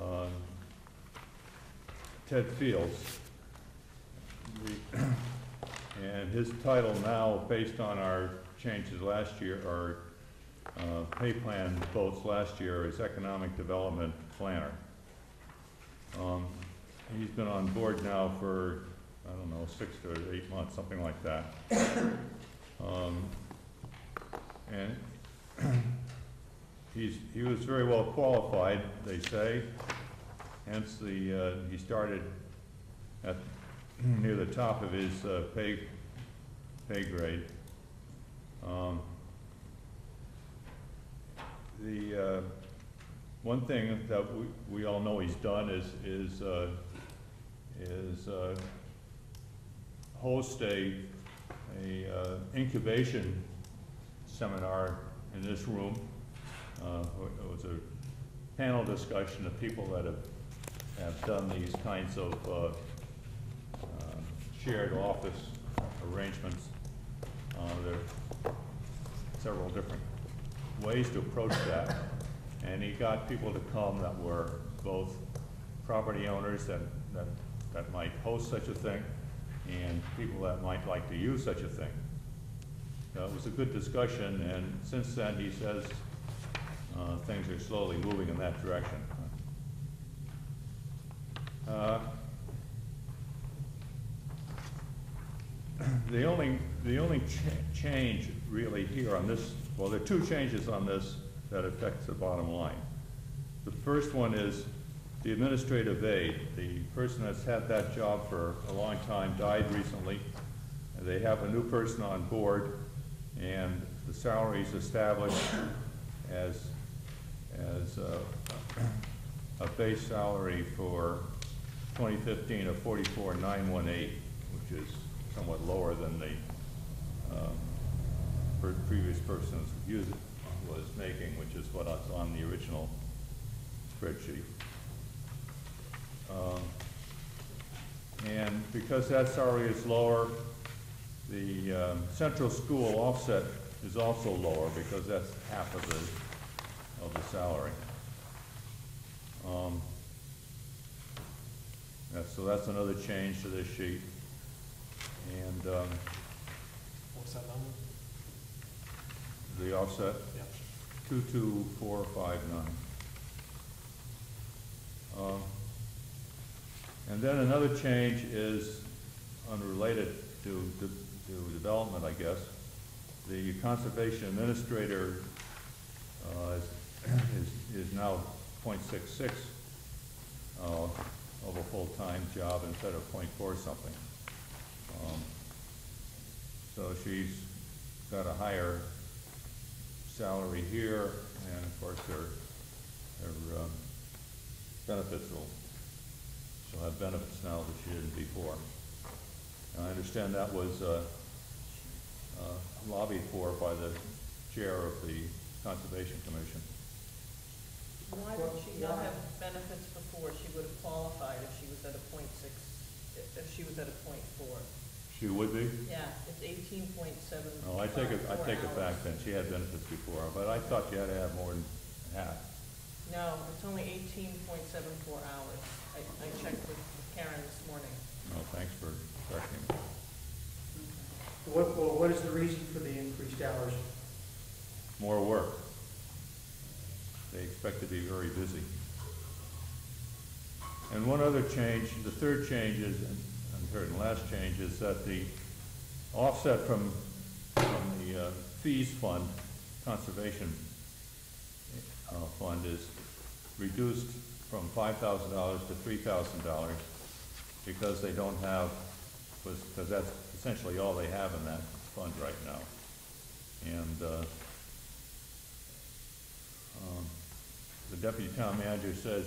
uh, Ted Fields. And his title now, based on our changes last year, our uh, pay plan votes last year, as Economic Development Planner. Um, He's been on board now for, I don't know, six to eight months, something like that. Um, And he's, he was very well qualified, they say, hence the, uh, he started at, near the top of his uh, pay, pay grade. Um, The, uh, one thing that we, we all know he's done is, is, uh, is uh, host a, a uh, incubation seminar in this room. Uh, It was a panel discussion of people that have, have done these kinds of uh, shared office arrangements. There are several different ways to approach that. And he got people to come that were both property owners that, that, that might host such a thing, and people that might like to use such a thing. Uh, It was a good discussion, and since then, he says, uh, things are slowly moving in that direction. Uh, The only, the only cha- change really here on this, well, there are two changes on this that affects the bottom line. The first one is the administrative aide. The person that's had that job for a long time died recently. They have a new person on board, and the salary is established as, as uh, a base salary for 2015 of 44,918, which is somewhat lower than the um, per- previous person's use was making, which is what was on the original spreadsheet. Um, And because that salary is lower, the um, central school offset is also lower because that's half of the, of the salary. Um, that's- So that's another change to this sheet. And um, What's that number? The offset, Yeah. two-two-four-five-nine. Um, And then another change is unrelated to, to to development, I guess. The conservation administrator uh, is, is is now .66 uh, of a full-time job instead of .4 something. Um, So she's got a higher salary here, and of course, her, her um, benefits will, she'll have benefits now that she didn't before. And I understand that was uh, uh, lobbied for by the chair of the Conservation Commission. Why did she not have benefits before? She would have qualified if she was at a point six, if she was at a point four. She would be? Yeah, it's eighteen point seven. Oh, I take it, I take it back then, she had benefits before, but I thought you had to have more than half. No, it's only eighteen point seven four hours. I, I checked with Karen this morning. No, thanks for correcting me. What, well, what is the reason for the increased hours? More work. They expect to be very busy. And one other change, the third change is, and third and last change, is that the offset from, from the uh, fees fund, conservation uh, fund is reduced from five thousand dollars to three thousand dollars because they don't have, because that's essentially all they have in that fund right now. And, uh, um, the deputy town manager says,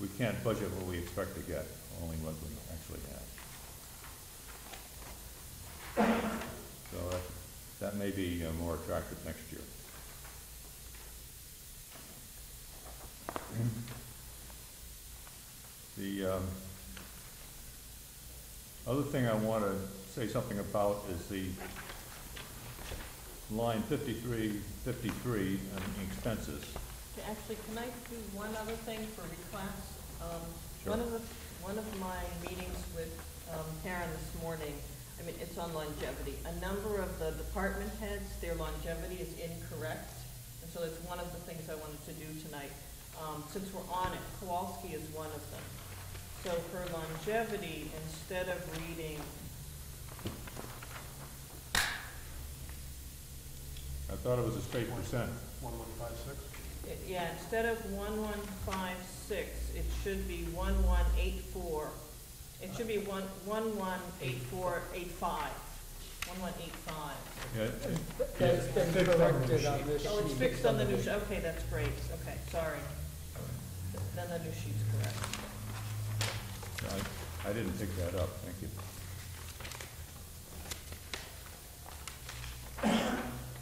we can't budget what we expect to get, only what we actually have. So that, that may be uh, more attractive next year. The, um, other thing I want to say something about is the line fifty-three, fifty-three, and expenses. Actually, can I do one other thing for reclass? Um, Sure. One of the, one of my meetings with um, Karen this morning, I mean, it's on longevity. A number of the department heads, their longevity is incorrect, and so it's one of the things I wanted to do tonight. Um, Since we're on it, Kowalski is one of them. So for longevity, instead of reading I thought it was a straight percent. One one five six? It- Yeah, instead of one one five six, it should be one one eight four. It should be one, one one eight four eight five, one one eight five. Yeah, That's been corrected on this sheet. Oh, it's fixed on the new, sheet. okay, that's great, okay, sorry. Then the new sheet's correct. I, I didn't pick that up, thank you.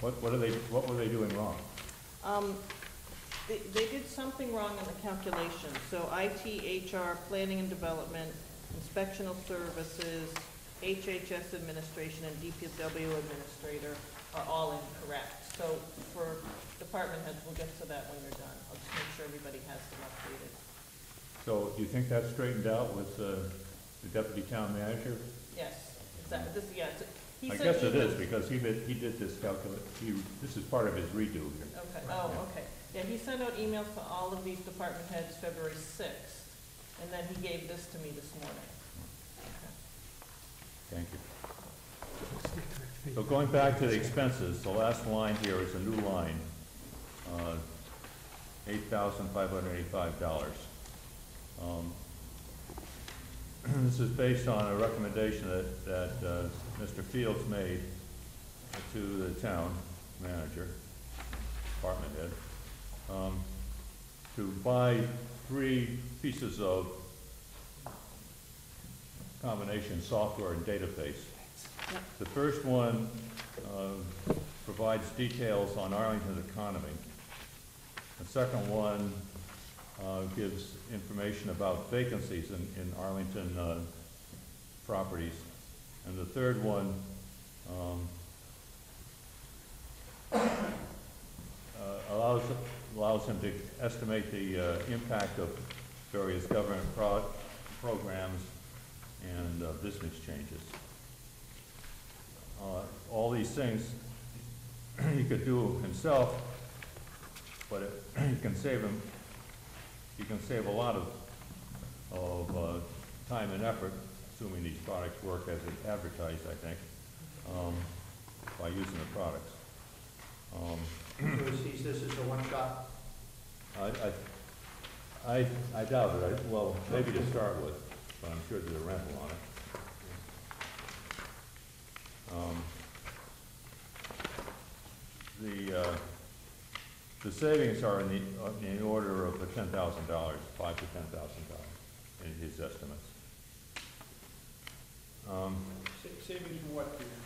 What, what are they, what were they doing wrong? Um, they, they did something wrong in the calculation, so IT, HR, planning and development, inspectional services, HHS administration, and DPW administrator are all incorrect. So for department heads, we'll get to that when you're done. I'll just make sure everybody has them updated. So do you think that's straightened out with uh, the deputy town manager? Yes, exactly, this, yeah, it's- he I said guess he it is, was- because he did, he did this calculate, he, this is part of his redo here. Okay, oh, okay. Yeah, he sent out emails to all of these department heads February sixth, and then he gave this to me this morning. Thank you. So going back to the expenses, the last line here is a new line, uh, eight thousand five hundred eighty-five dollars. Um, This is based on a recommendation that, that uh, Mr. Fields made to the town manager, department head, um, to buy three pieces of combination software and database. The first one uh, provides details on Arlington's economy. The second one uh, gives information about vacancies in, in Arlington uh, properties. And the third one um, uh, allows, allows him to estimate the uh, impact of various government pro- programs and uh, business changes. Uh, All these things he could do himself, but it, can save him, he can save a lot of, of uh, time and effort, assuming these products work as advertised, I think, um, by using the products. Um, So he sees this as a one-shot? I, I, I, I doubt it, I, well, maybe to start with, but I'm sure there's a rental on it. Um, The, uh, the savings are in the, uh, in the order of ten thousand dollars, five to ten thousand dollars in his estimates. Um, Sa- Savings from what, Peter?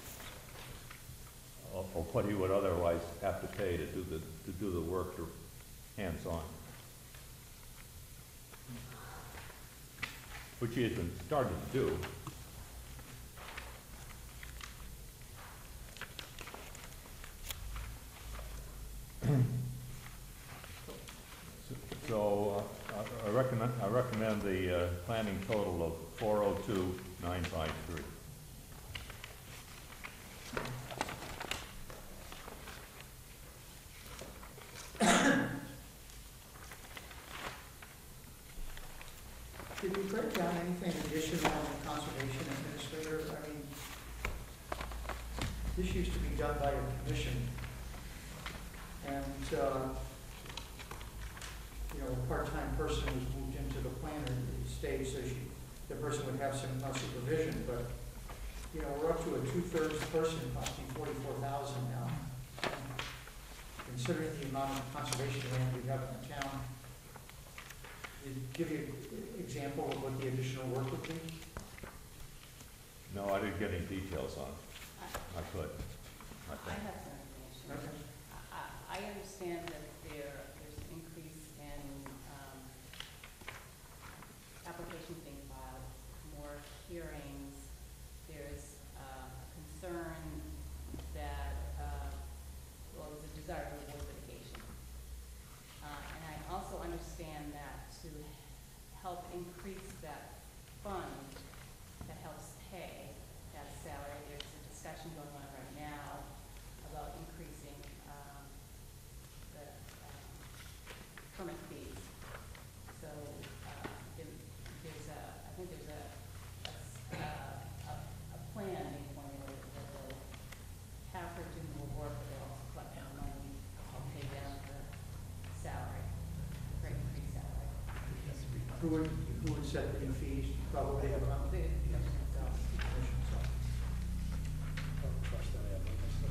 Of what he would otherwise have to pay to do the, to do the work hands-on. Which he has been starting to do. So, uh, I recommend, I recommend the uh, planning total of four oh two nine five three. Did we break down anything additional on the conservation administrator? I mean, this used to be done by a commission. And, uh, you know, a part-time person was moved into the planner stage, so she, the person would have some supervision, but, you know, we're up to a two-thirds person costing forty-four thousand now. Considering the amount of conservation land we have in the town, did give you an example of what the additional work would be? No, I didn't get any details on it. I could. I I think. have some information. I, I understand that there, there's an increase in, um, applications being filed, more hearings. There's, uh, a concern that, uh, well, there's a desire to avoid litigation. Uh, and I also understand that to help increase that fund that helps pay that salary, there's a discussion going on right now about increasing, um, the, um, permit fees. So, uh, there, there's a, I think there's a, a s- uh, a, a plan being formulated that will have her do more work, but they'll also collect more money, help pay down the salary, her increased salary. Who would, who would set the fees? Probably have a The commission itself. commission, so.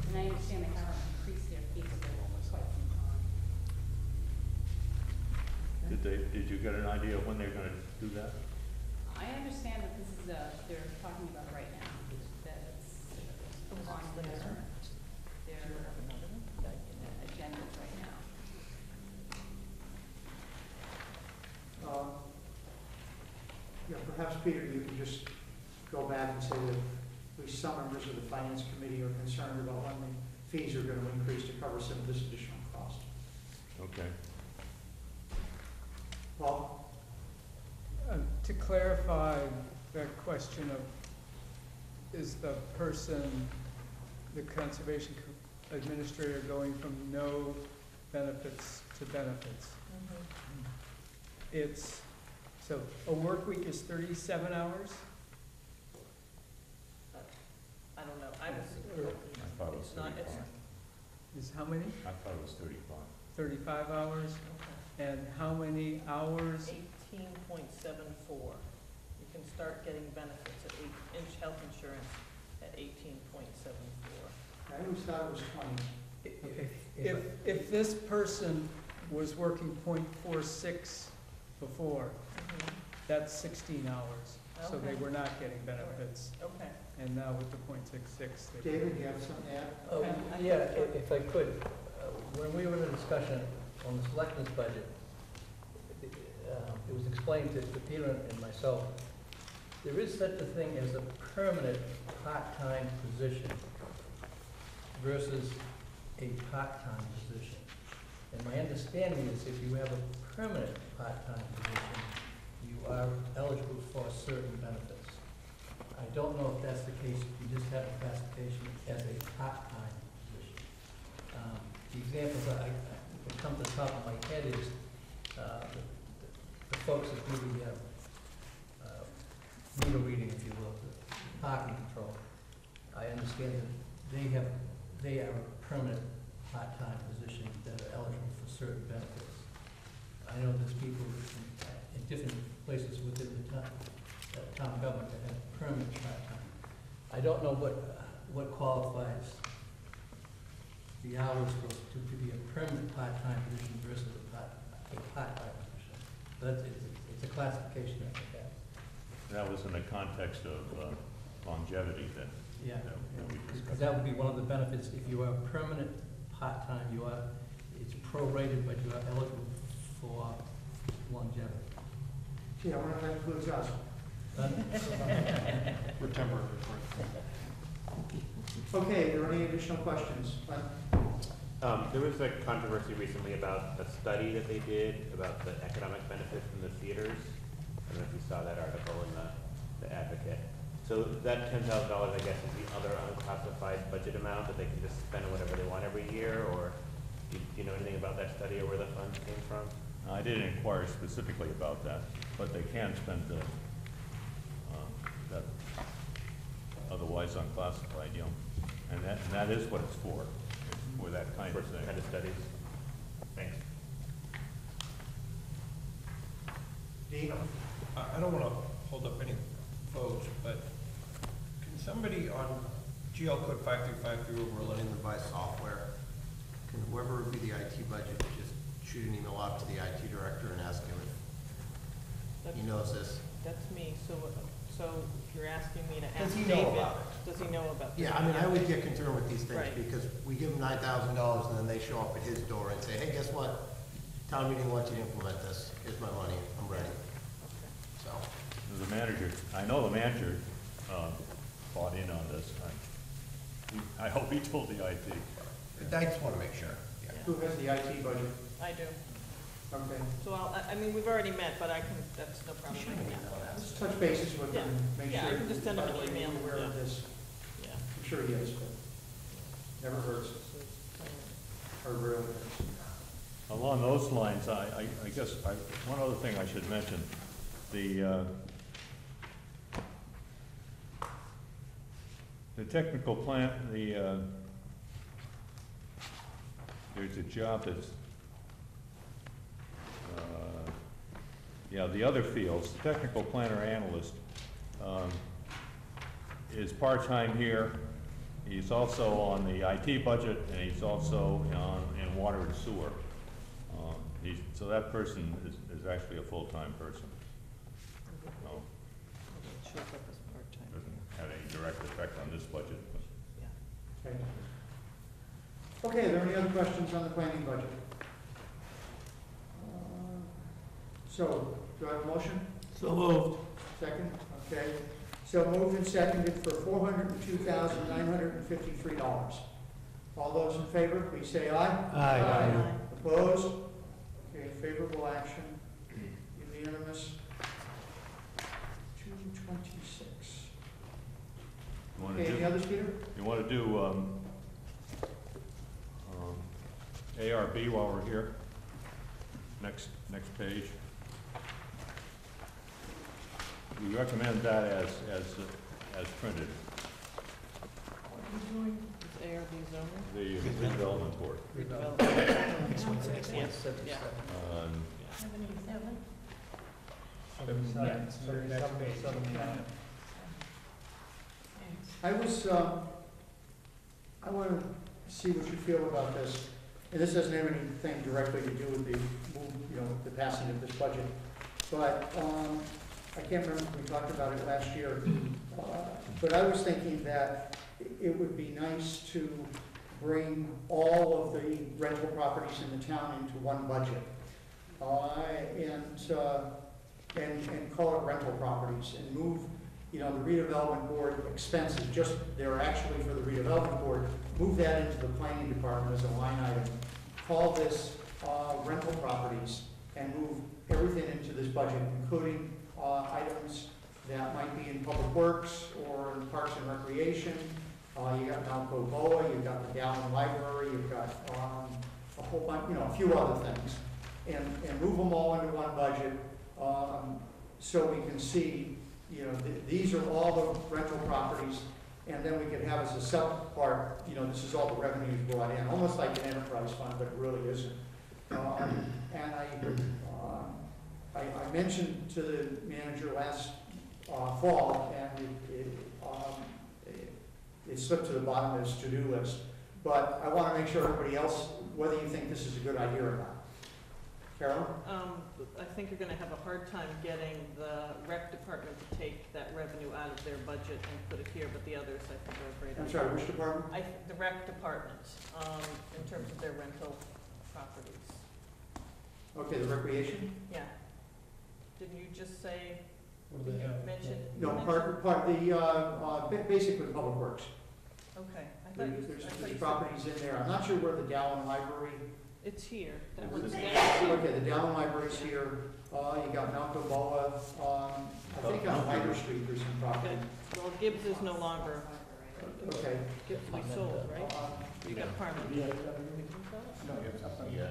And I understand they haven't increased their fees for quite some time. Did they, did you get an idea of when they're gonna do that? I understand that this is, uh, they're talking about it right now, that it's on their, their agendas right now. Uh, Yeah, perhaps, Peter, you can just go back and say that at least some members of the finance committee are concerned about when the fees are gonna increase to cover some of this additional cost. Okay. Paul? to clarify the question of, is the person, the conservation co- administrator going from no benefits to benefits? Mhm. It's, so a work week is thirty-seven hours? I don't know, I was, I thought it was it's not, it's, thirty-five. Is how many? I thought it was thirty-five. Thirty-five hours? okay. And how many hours? Eighteen point seven four. You can start getting benefits at eight, inch health insurance at eighteen point seven four. I always thought it was twenty. If, if, if this person was working point four six before, that's sixteen hours. So they Okay. were not getting benefits. Okay. And now with the point six six, they. David, you have something to add? Oh, yeah, i- if I could, uh, when we were in a discussion on the selectmen's budget, uh, it was explained to to Peter and myself, there is such a thing as a permanent part-time position versus a part-time position. And my understanding is if you have a permanent part-time position, you are eligible for certain benefits. I don't know if that's the case, if you just have a classification as a part-time position. Um, The examples I, I- that come to the top of my head is, uh, the the folks that do the, uh, uh, meter reading, if you will, the parking control. I understand that they have, they are a permanent part-time position that are eligible for certain benefits. I know there's people in, in different places within the town, that town government that have permanent part-time. I don't know what, uh, what qualifies the hours for, to, to be a permanent part-time position versus a part, a part-time position. But it's, it's- it's a classification that we have. That was in the context of uh, longevity that, Yeah. that that we Because discussed. that would be one of the benefits, if you are permanent part-time, you are, it's prorated, but you are eligible for longevity. Yeah, I wonder if that includes us. We're temporary. Okay, are there any additional questions? Uh, Um, there was a controversy recently about a study that they did about the economic benefits from the theaters. I don't know if you saw that article in the, the Advocate. So that ten thousand dollars, I guess, is the other unclassified budget amount that they can just spend on whatever they want every year, or do you, do you know anything about that study or where the funds came from? I didn't inquire specifically about that, but they can spend the, um, that otherwise unclassified, you know, and that, and that is what it's for, it's for that kind of For thing. kind of studies? Thanks. Dean? I, I don't wanna hold up any votes, but can somebody on GL code five three five three, where we're letting them buy software, can whoever would be the IT budget, just shoot an email out to the IT director and ask him if he That's- knows this? That's me, so, so if you're asking me to ask Does he David. know about Does he know about this? Yeah, I mean, I always get concerned with these things, Right. because we give them nine thousand dollars, and then they show up at his door and say, hey, guess what? Town meeting wants you to implement this, here's my money, I'm ready, so. The manager, I know the manager, uh, bought in on this, I, he- I hope he told the IT. I just wanna make sure, yeah. Who has the IT budget? I do. Okay. So I'll, I, I mean, we've already met, but I can, that's no problem. I can ask. Let's touch bases with him, Yeah. make Yeah, I sure. can just send him an he's email, Aware of yeah. this. Yeah. I'm sure he is, but never hurts, or really hurts. Along those lines, I, I, I guess, I, one other thing I should mention, the, uh, the technical plant, the, uh, there's a job that's, uh, yeah, the other fields, the technical planner analyst, um, is part-time here. He's also on the IT budget, and he's also on, in water and sewer. Um, He's, so that person is, is actually a full-time person. No, It shows up part-time. doesn't have any direct effect on this budget, but Okay. Okay, are there any other questions on the planning budget? So, do I have a motion? So moved. Second? Okay. So moved and seconded for $402,953. All those in favor, please say aye. Aye. Opposed? Okay, favorable action, unanimous, 226. You want to Okay, any do, others, Peter? you want to do, um, um, ARB while we're here? Next, next page. We recommend that as, as, as printed, What you doing? Is ARB zoning? the redevelopment board. Redevelopment. Next one's next one. Yeah. Um, Seventy-seven? Seventy-nine, seventy-seven, seventy-nine. I was, um, I want to see what you feel about this. And this doesn't have anything directly to do with the, you know, the passing of this budget. But, um, I can't remember if we talked about it last year. Uh, But I was thinking that it would be nice to bring all of the rental properties in the town into one budget. Uh, and, uh, and, and call it rental properties and move, you know, the redevelopment board expenses, just, they're actually for the redevelopment board, move that into the planning department as a line item. Call this, uh, rental properties and move everything into this budget, including, uh, items that might be in public works or in parks and recreation. Uh, you got Mount Gilboa, you've got the Dallin Library, you've got, um, a whole bunch, you know, a few other things. And, and move them all into one budget, um, so we can see, you know, th- these are all the rental properties, and then we can have as a sub-part, you know, this is all the revenues brought in, almost like an enterprise fund, but it really isn't. Um, and I, I, I mentioned to the manager last, uh, fall, and it, it, um, it- it slipped to the bottom of his to-do list. But I wanna make sure everybody else, whether you think this is a good idea or not. Carolyn? Um, I think you're gonna have a hard time getting the rec department to take that revenue out of their budget and put it here, but the others, I think, are a great. I'm idea. sorry, which department? I, the rec department, um, in terms of their rental properties. Okay, the recreation? Yeah. Didn't you just say, What do did they you have? mention? No, part, part, the, uh, uh, ba- basically public works. mentioned- Okay, I thought There's, you, there's I thought there's you said, properties in there. I'm not sure where the Dallin Library, it's here, that Is one's it- okay, the Dallin Library's here. Uh, you got Mount Gilboa, um, I think on Ryder Street there's some property. Well, Gibbs is no longer, Okay. Gibbs we sold, right? You got Parma.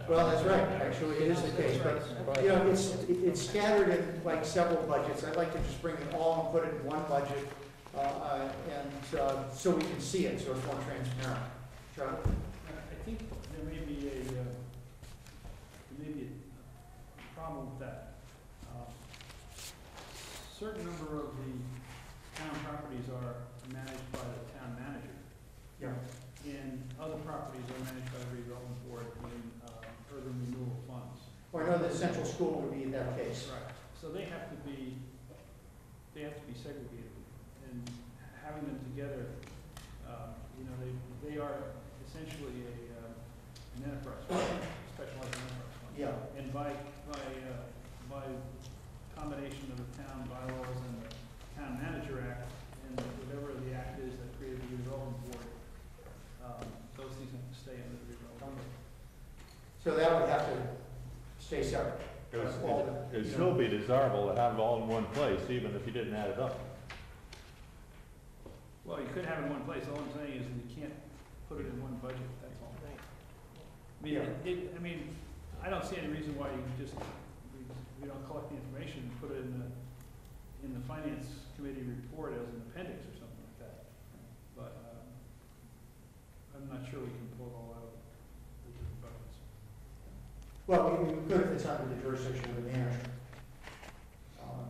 Well, that's right, actually, it is the case, but, you know, it's, it's scattered in like several budgets. I'd like to just bring it all and put it in one budget, uh, uh, and, uh, so we can see it, so it's more transparent. Charlie? I think there may be a, uh, there may be a problem with that. Uh, Certain number of the town properties are managed by the town manager, Yeah. and other properties are managed by the redevelopment board in uh, urban renewal funds. Central school would be in that case. Right, so they have to be, they have to be segregated, and having them together, uh, you know, they, they are essentially a, uh, an enterprise fund, specialized enterprise fund. Yeah. And by, by, uh, by combination of the town bylaws and the town manager act, and whatever the act is that created the redevelopment board, um, those things have to stay under the redevelopment. board. So that would have to stay separate. It was, All the- it'd still be desirable to have it all in one place, even if you didn't add it up. Well, you could have it in one place, all I'm saying is that you can't put it in one budget, that's all. Right. I mean, it, it- I mean, I don't see any reason why you just, we, we don't collect the information and put it in the, in the finance committee report as an appendix or something like that. But, um, I'm not sure we can pull it all out of the different buckets. Well, we, we could if it's under the jurisdiction of the manager. Um,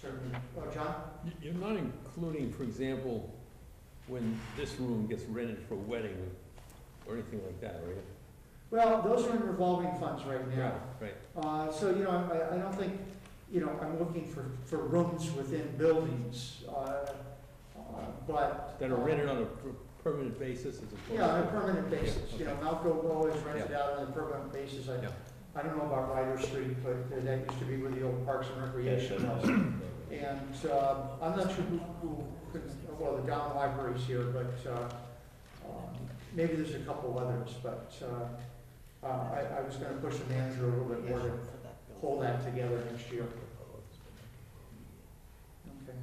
Certainly, oh, John? You- You're not including, for example, when this room gets rented for a wedding or anything like that, right? Well, those are in revolving funds right now. Right. Uh, so, you know, I, I don't think, you know, I'm looking for, for rooms within buildings, uh, uh, but. That are rented on a per- permanent basis as opposed to? Yeah, on a permanent basis, you know. Mount Gilboa is rented Yeah. out on a permanent basis. I, Yeah. I don't know about Ryder Street, but that used to be where the old Parks and Recreation was. And, uh, I'm not sure who, who, could- well, the Dallin Library's here, but, uh, um, maybe there's a couple others, but, uh, uh, I, I was gonna push the manager a little bit more to pull that together next year. Okay.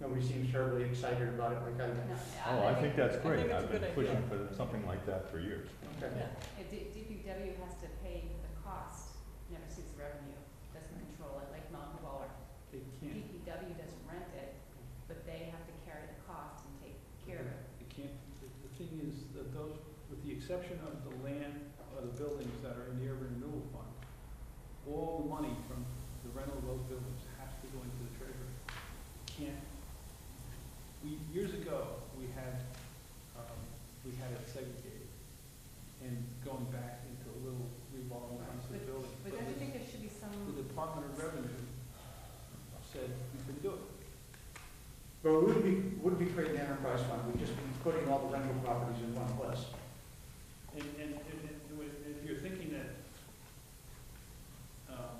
nobody seems terribly excited about it like I do. Oh, I think that's I think great. it's a I've been pushing idea. for something like that for years. Okay. If D- DPW has to pay the cost, never sees the revenue, doesn't control it, like Mount Gilboa. They can't, DPW doesn't rent it, but they have to carry the cost and take care of it. it can't, the- the thing is that those, with the exception of the land or the buildings that are in the urban renewal fund, all the money from the rental of those buildings has to go into the treasury. Can't, we, years ago, we had, um, we had it segregated and going back into a little revolving funds for the building. But don't you think there should be some, The Department of Revenue said we couldn't do it. But we wouldn't be, wouldn't be creating an enterprise fund, we'd just be putting all the rental properties in one place. And, and, and, and if you're thinking that, um,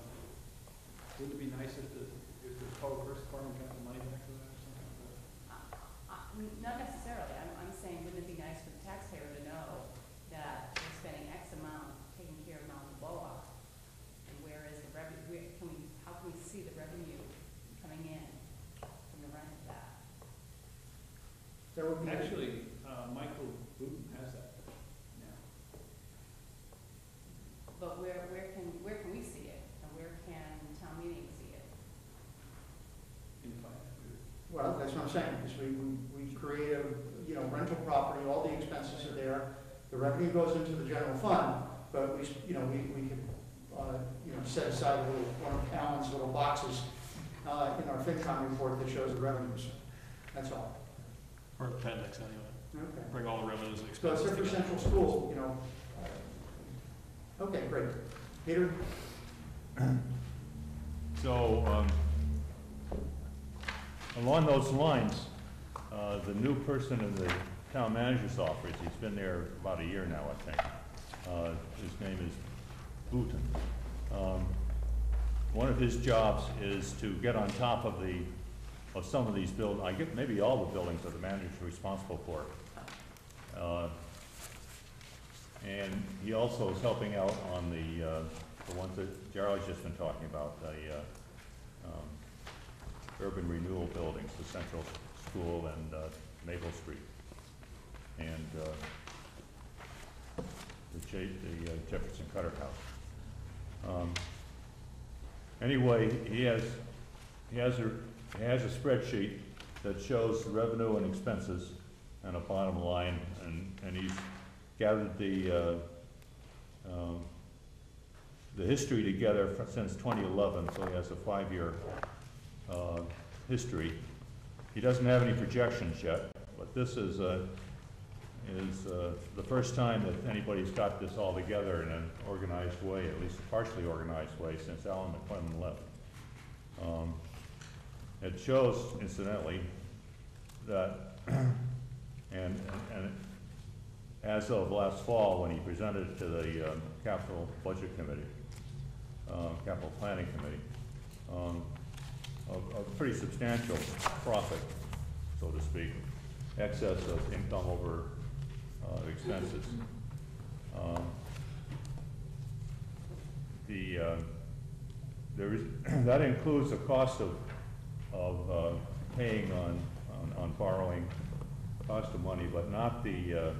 wouldn't it be nice if the, if the public works department got the money back for that or something like that? uh, not necessarily, I'm, I'm saying, wouldn't it be nice for the taxpayer to know that we're spending X amount taking care of Mount Gilboa? And where is the revenue, where, can we, how can we see the revenue coming in from the rent of that? That would be. Actually, uh, Michael Booton has that now. But where, where can, where can we see it, and where can town meeting see it? in finance. Well, that's what I'm saying, because we, we, we create a, you know, rental property, all the expenses are there, the revenue goes into the general fund, but we, s- you know, we, we can, uh, you know, set aside a little, one of Alan's little boxes, uh, in our FinCom report that shows the revenues, that's all. Or appendix anyway. Okay. Bring all the revenues and So expenses except for together. central schools, you know. uh, Okay, great. Peter? So, um, along those lines, uh, the new person in the town manager's office, he's been there about a year now, I think. Uh, his name is Booton. Um, one of his jobs is to get on top of the, of some of these build, I get, maybe all the buildings that the manager's responsible for. Uh, and he also is helping out on the, uh, the ones that Charlie's just been talking about, the, uh, um, urban renewal buildings, the Central School and, uh, Maple Street. And, uh, the J, the uh, Jefferson Cutter House. Um, anyway, he has, he has a, has a spreadsheet that shows revenue and expenses and a bottom line, and, and he's gathered the, uh, um, the history together since 2011, so he has a five-year uh, history. He doesn't have any projections yet, but this is, uh, is uh, the first time that anybody's got this all together in an organized way, at least a partially organized way, since Alan McClellan left. Um, It shows incidentally that, and, and- as of last fall, when he presented it to the um, Capital Budget Committee, uh, Capital Planning Committee, um, a, a pretty substantial profit, so to speak, excess of income over uh, expenses. Um, The, uh, there is, that includes the cost of, of uh, paying on, on- on borrowing, cost of money, but not the, uh,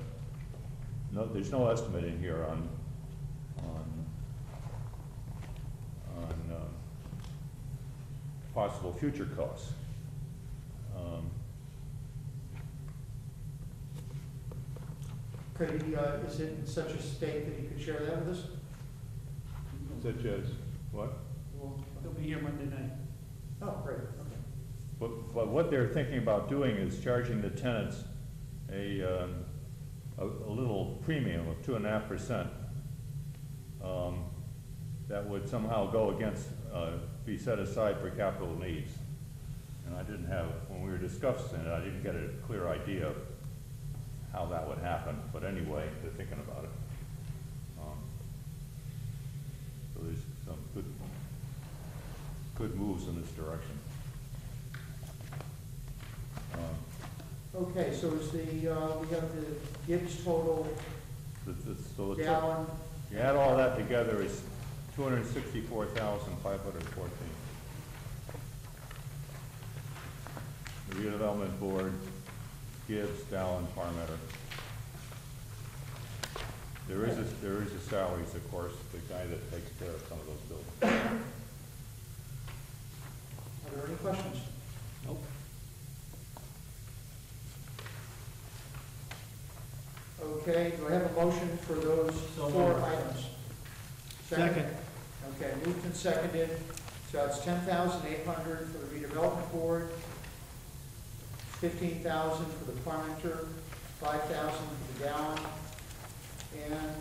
no, there's no estimate in here on, on, on, uh, possible future costs. Um, Could he, uh, is it in such a state that he could share that with us? Such as, what? He'll be here Monday night. Oh, great. But, but what they're thinking about doing is charging the tenants a, um, a, a little premium of two and a half percent. Um, that would somehow go against, uh, be set aside for capital needs. And I didn't have, when we were discussing it, I didn't get a clear idea of how that would happen, but anyway, they're thinking about it. Um, So there's some good, good moves in this direction. Um, Okay, so is the, uh, we have the Gibbs total the- the- So the, gallon, you add all that together is two hundred and sixty-four thousand, five hundred and fourteen. The redevelopment board, Gibbs, Dallin, Parmenter. There is, a- there is a salaries, of course, the guy that takes care of some of those buildings. Are there any questions? Nope. Okay, do I have a motion for those four items? Second. Okay, moved and seconded, so it's ten thousand eight hundred for the redevelopment board, fifteen thousand for the Parmenter, five thousand for the Gowan, and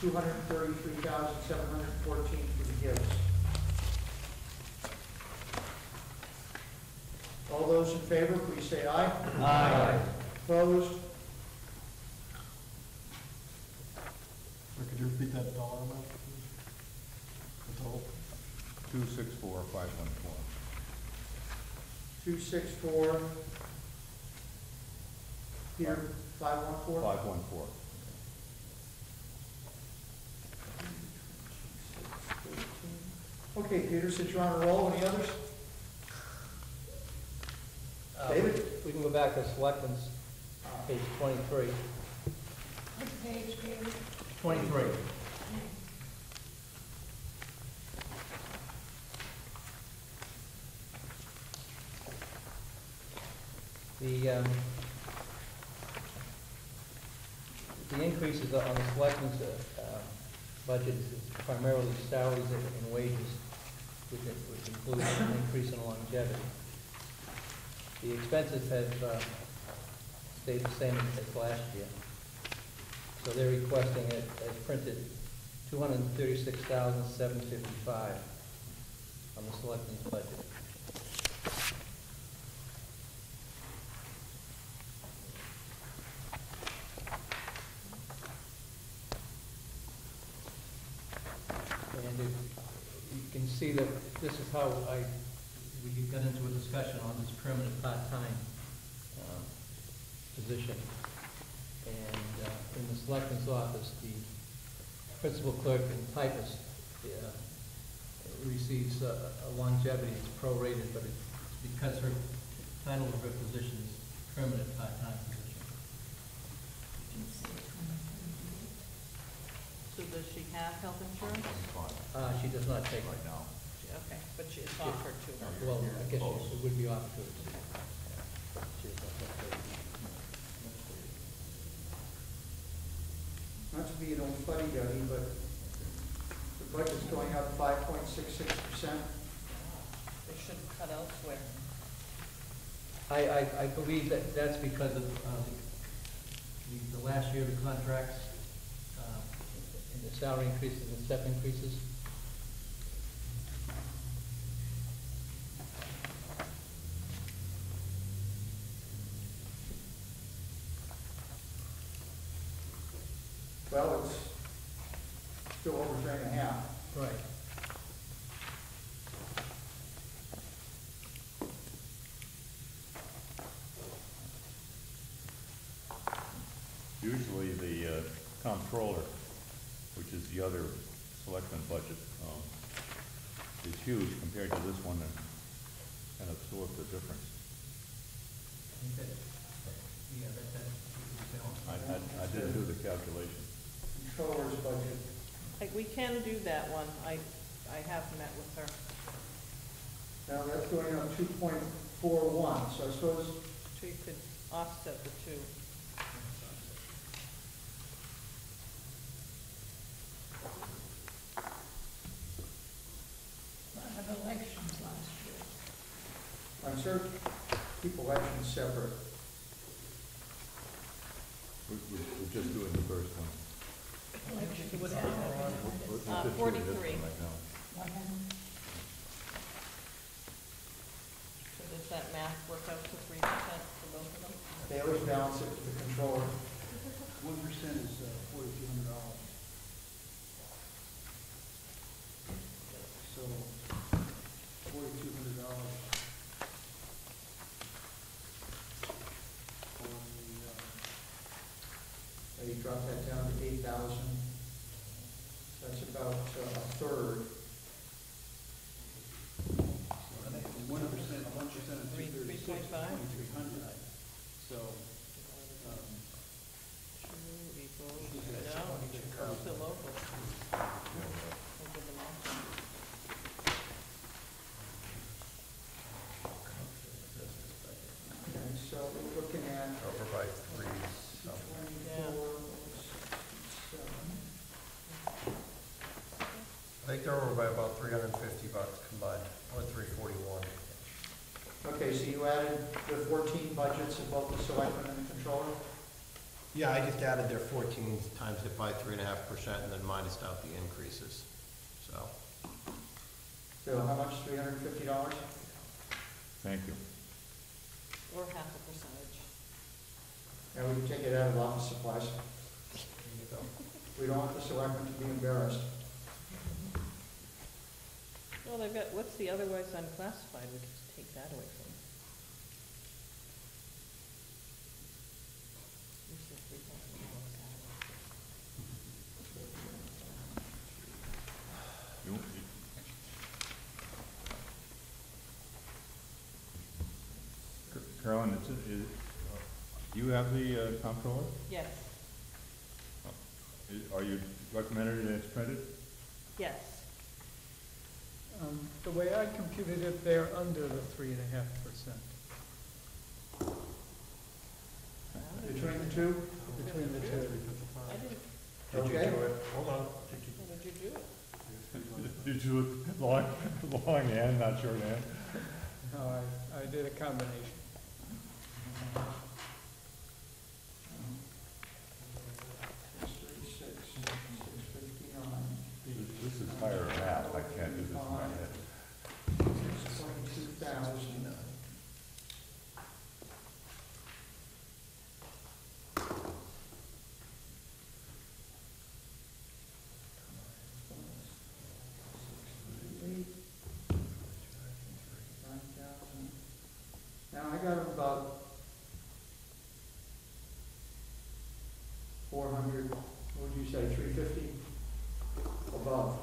two hundred and thirty-three thousand seven hundred and fourteen for the Gibbs. All those in favor, please say aye. Aye. Opposed? Or could you repeat that dollar amount, please? The total? Two six four, five one four. Two six four. Peter, five one four? Five one four. Okay, Peter, since you're on a roll, any others? Uh, David? We can go back to Selectmen's, page twenty-three. What page, David? Twenty-three. The, um, the increases on the selectmen's, uh, uh, budget is primarily salaries and and wages, which which includes an increase in longevity. The expenses have, uh, stayed the same as last year. So they're requesting it as printed, two hundred and thirty-six thousand, seven fifty-five on the selectmen's budget. And if, you can see that this is how I, we got into a discussion on this permanent part-time, um, position. And, uh, in the selectman's office, the principal clerk and typist, uh, receives a a longevity, it's prorated, but it's because her title of her position is permanent part-time position. So does she have health insurance? Uh, she does not take right now. Okay, but she is offered to her. Well, I guess it would be offered to her. She does not take it. Not to be an old fuddy-duddy, but the budget's going up five point six six percent. They should cut elsewhere. I, I, I believe that that's because of, uh, the, the last year of the contracts, uh, and the salary increases and step increases. Well, it's still over three and a half. Right. Usually the uh, comptroller, which is the other selectman budget, um, is huge compared to this one and kind of absorbs the difference. Okay. Yeah, that, that, I, I, I didn't do the calculation. Controller's budget. Like, we can do that one. I, I have met with her. Now, that's going up two point four one, so I suppose, So you could offset the two. Lot of elections last year. I'm sure keep elections separate. We, we, we're just doing the first one. Elections. What are happened? We're- we're Uh, just doing this 43. one right now. What happened? So does that math work out to three percent for both of them? They always balance it with the controller. One percent is uh, forty-two hundred dollars. So, forty-two hundred dollars. For the, uh, That down to eight thousand. That's about uh, a third. one percent, one percent of two Three, three point five? twenty-three hundred. So, um, Two equals, She's got no, twenty it's current. still local. Look at them all. Okay, so we're looking at Over by three, so. twenty-four, seven. I think they're over by about three hundred and fifty bucks combined, or three forty-one. Okay, so you added the fourteen budgets of both the selectmen and the controller? Yeah, I just added their fourteen times it by three and a half percent and then minused out the increases, so. So how much, three hundred and fifty dollars? Thank you. Or half a percentage. And we can take it out of office supplies. We don't want the selectmen to be embarrassed. Well, they've got, what's the otherwise unclassified, we could just take that away from them. Where's the three thousand dollars You, Carolyn, it's, is, do you have the uh, comptroller? Yes, Is- Are you recommended it as printed? yes. Um, the way I computed it, they're under the three and a half percent. Between the two? Between the two. I didn't, Did you Okay. do it? Hold on. how did you do it? Did you look long, long and not short end? No, I, I did a combination. Six thirty-six, six fifty-nine, This is higher math, I can't do this in my head. six twenty-two thousand. Nine thousand. Now, I got about four hundred, what would you say, three fifty above?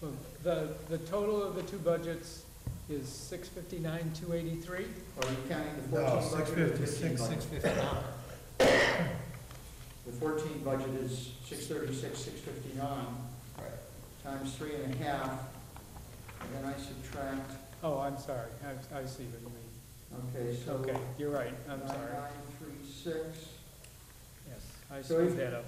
Well, The, the total of the two budgets is six fifty-nine, two eighty-three. Are you counting the No, fourteen six budget or the fifty, fifteen six, budget? six fifty-nine. The fourteen budget is six thirty-six, six fifty-nine, Right. times three and a half, and then I subtract, Oh, I'm sorry, I, I see what you mean. okay, so. Okay, you're right, I'm sorry. Nine, nine, three, six. Yes, I So screwed that up.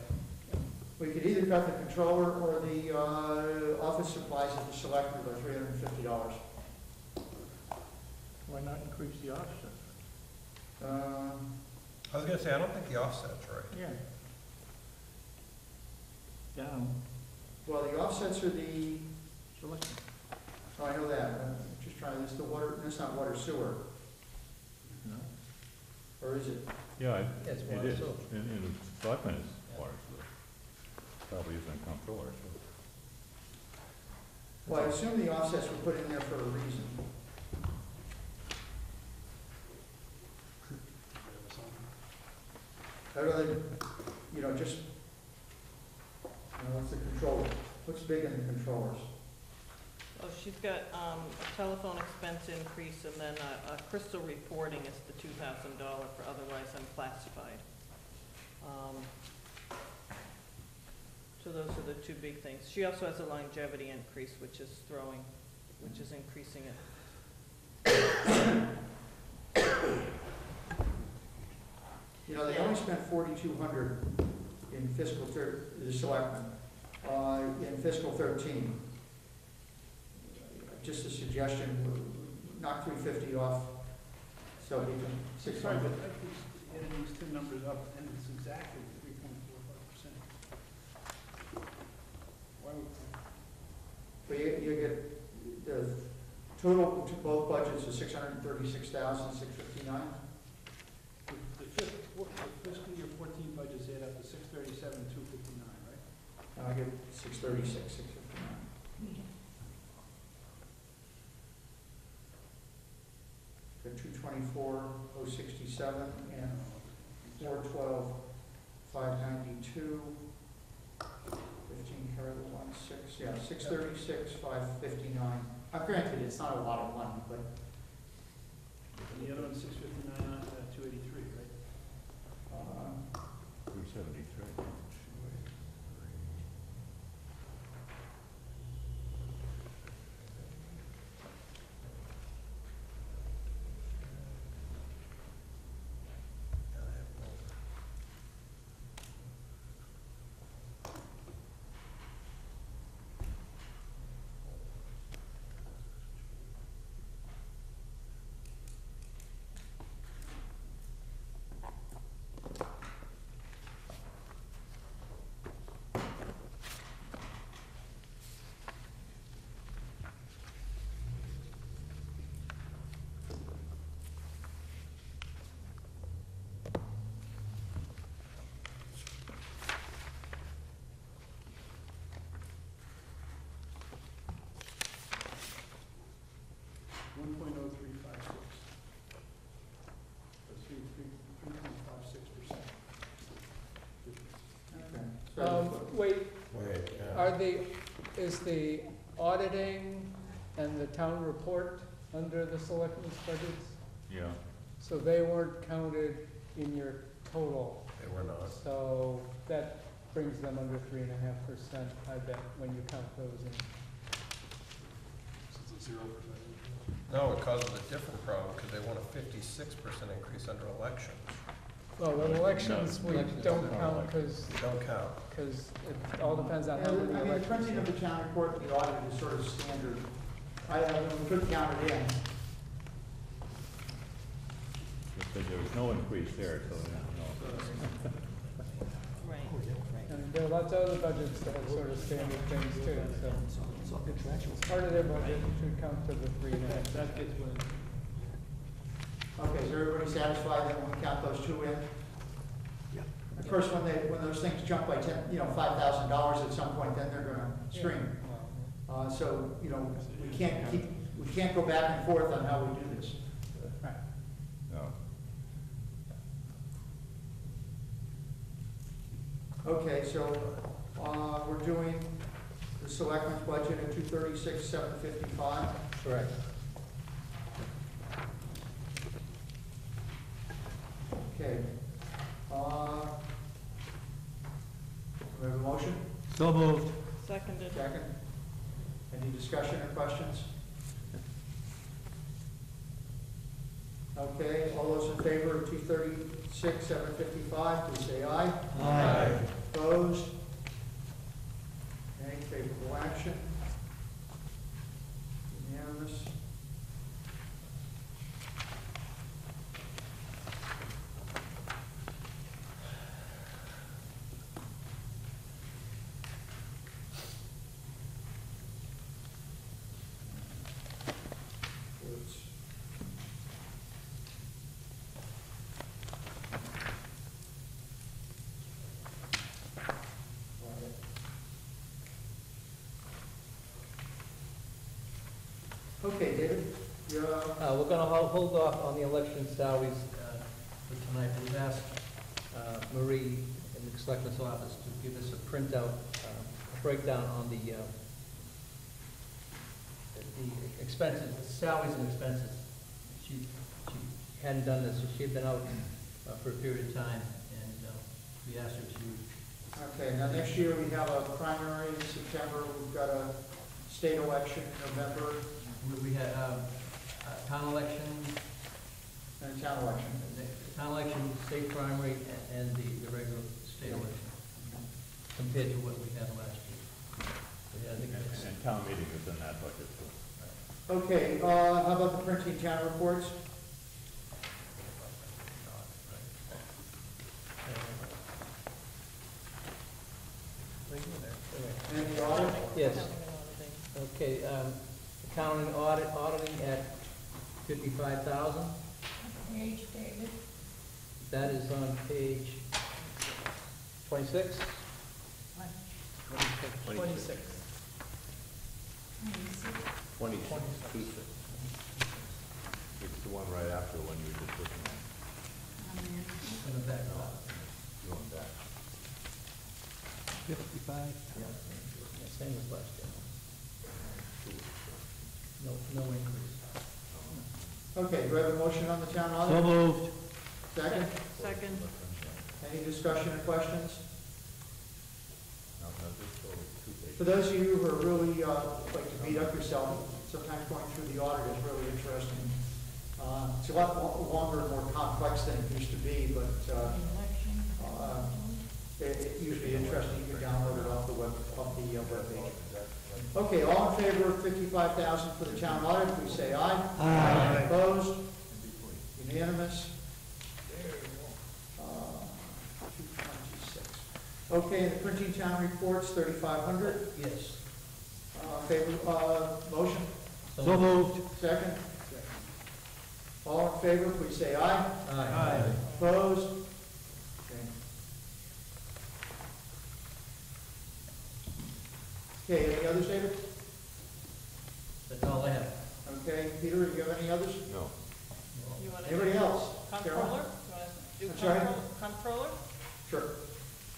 We could either cut the controller or the, uh, office supplies at the selector by three hundred and fifty dollars. Why not increase the offset? Um, I was gonna say, I don't think the offset's right. Yeah. Down. well, the offsets are the, Selection. oh, I know that, I'm just trying, this the water, that's not water sewer, No. or is it? Yeah, it Yeah, it's it water is. sewer. In, in the selectmen is water sewer. Probably isn't comptroller, so. Well, I assume the offsets were put in there for a reason. I'd rather, you know, just, you know, what's the controller, what's big in the controllers? Oh, she's got, um, a telephone expense increase and then a, a crystal reporting is the two thousand dollar for otherwise unclassified. Um, So those are the two big things. She also has a longevity increase, which is throwing, which is increasing it. You know, they only spent forty-two hundred in fiscal thir, the selectmen, uh, in fiscal thirteen. Just a suggestion, knock three fifty off, so we can, six Sorry, hundred. I keep adding these two numbers up, and it's exactly three point four five percent. Why would, But you, you get, the total to both budgets is six hundred and thirty-six thousand, six fifty-nine. the the fif- the fiscal year fourteen budgets add up to six thirty-seven, two fifty-nine, right? And I get six thirty-six, six fifty-nine. The two twenty-four, oh sixty-seven, and four twelve, five ninety-two. The one, six, yeah, six thirty-six, five fifty-nine. Uh, granted, it's not a lot of money, but And the other one's six fifty-nine, uh, two eighty-three, right? Uh, Two seventy-three. One point oh three five six. So three, three, three point five six percent. So- Um, wait, Wait, yeah. are the, is the auditing and the town report under the selectmen's budgets? Yeah, So they weren't counted in your total, They were not. so that brings them under three and a half percent, I bet, when you count those in. Since it's zero percent. No, it causes a different problem, because they want a fifty-six percent increase under elections. Well, the elections, we Elections don't don't count, count. because, They don't count. because it all depends on Yeah, how I many mean, the elections. printing of the town report and the audit is sort of standard. I, I mean, we could count it in. because there was no increase there, so, no. Right, I mean, there are lots of other budgets that have sort of standard things too, so. It's part of their budget, should count to the three and a half. That gets when, Okay, is everybody satisfied that when we count those two in? Yeah. Of course, when they, when those things jump by ten, you know, five thousand dollars at some point, then they're gonna scream. Uh, so, you know, we can't keep, we can't go back and forth on how we do this. Right. No. Okay, so, uh, we're doing the selectmen's budget at two thirty-six, seven fifty-five. Correct. Okay. Uh, we have a motion? So moved. seconded. Second. Any discussion or questions? Okay, all those in favor of two thirty-six, seven fifty-five, please say aye. Aye. Opposed? Favorable action. Unanimous. Oops. Okay, David, you're, uh, Uh, we're gonna ho- hold off on the election salaries, uh, for tonight. We've asked, uh, Marie in the selectman's office to give us a printout, uh, a breakdown on the, uh, the expenses, the salaries and expenses. She, she hadn't done this, so she had been out, uh, for a period of time, and, uh, we asked her to, okay, now next year we have a primary in September, we've got a state election in November, we, we had, um, uh, town election, and town election. town election, state primary, a- and the, the regular state election, compared to what we had last year. So, yeah, I think that's. And town meeting is in that budget too. Okay, uh, how about the printing town reports? And the audit? Yes, Accounting and auditing. okay, um, accounting audit, auditing at fifty-five thousand, Page, David. that is on page twenty-six? Twenty-six. Twenty-two. It's the one right after the one you were just looking at. In the back. You want that? Fifty-five? Yeah, same as last year. No, no increase. Okay, do I have a motion on the town audit? So moved. Second? Second. Any discussion or questions? No, no, just go two pages. For those of you who are really, uh, like to beat up yourself, sometimes going through the audit is really interesting. Uh, It's a lot lo- longer and more complex than it used to be, but uh, uh, it it usually interesting, you can download it off the web, off the uh, webpage. Okay, all in favor of fifty-five thousand for the town audit, please say aye. Aye. Opposed? Unanimous? Uh, 226. Okay, the printing town reports, thirty-five hundred. Yes. Uh, favor, uh, motion? So moved. Second? All in favor, please say aye. Aye. Opposed? Okay, any others, David? That's all I have. Okay, Peter, do you have any others? No. You wanna Anybody else? Comptroller? Carol? You wanna do I'm sorry? comptroller- Comptroller, Sure.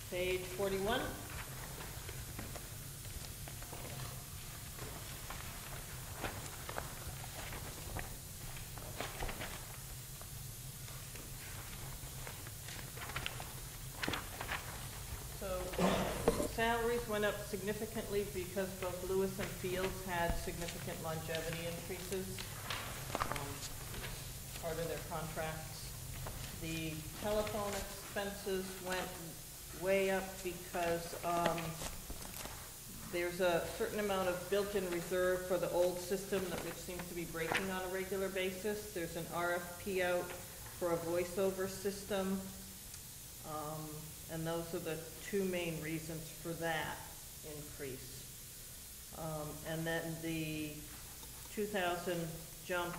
page forty-one. So went up significantly because both Lewis and Fields had significant longevity increases. um, Part of their contracts. The telephone expenses went way up because, um, there's a certain amount of built-in reserve for the old system that seems to be breaking on a regular basis. There's an RFP out for a voiceover system. Um, and those are the two main reasons for that increase. Um, and then the two thousand jump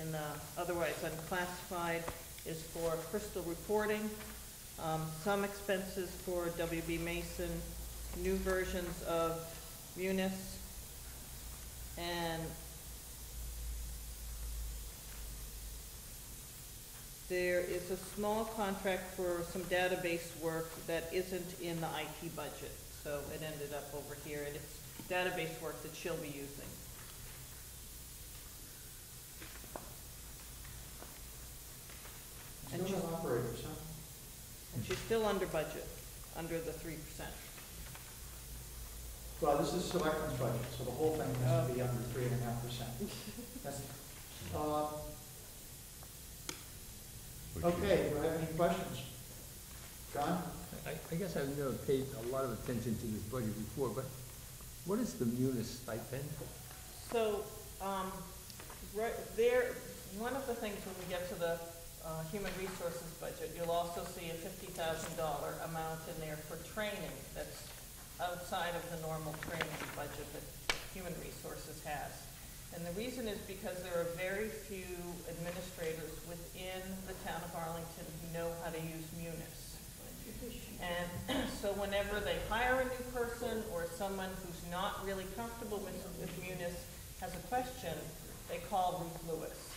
in the otherwise unclassified is for crystal reporting. Um, some expenses for WB Mason, new versions of Munis, and There is a small contract for some database work that isn't in the IT budget, so it ended up over here, and it's database work that she'll be using. And she's, operators, huh? and she's still under budget, under the three percent. Well, this is selectmen's budget, so the whole thing has to be under three and a half percent. That's- uh, Which is- Okay, do I have any questions? John? I, I guess I've never paid a lot of attention to this budget before, but what is the munis stipend? So, um, right there, one of the things when we get to the, uh, human resources budget, you'll also see a fifty thousand dollar amount in there for training that's outside of the normal training budget that human resources has. And the reason is because there are very few administrators within the town of Arlington who know how to use Munis. And so whenever they hire a new person or someone who's not really comfortable with, with Munis has a question, they call Ruth Lewis.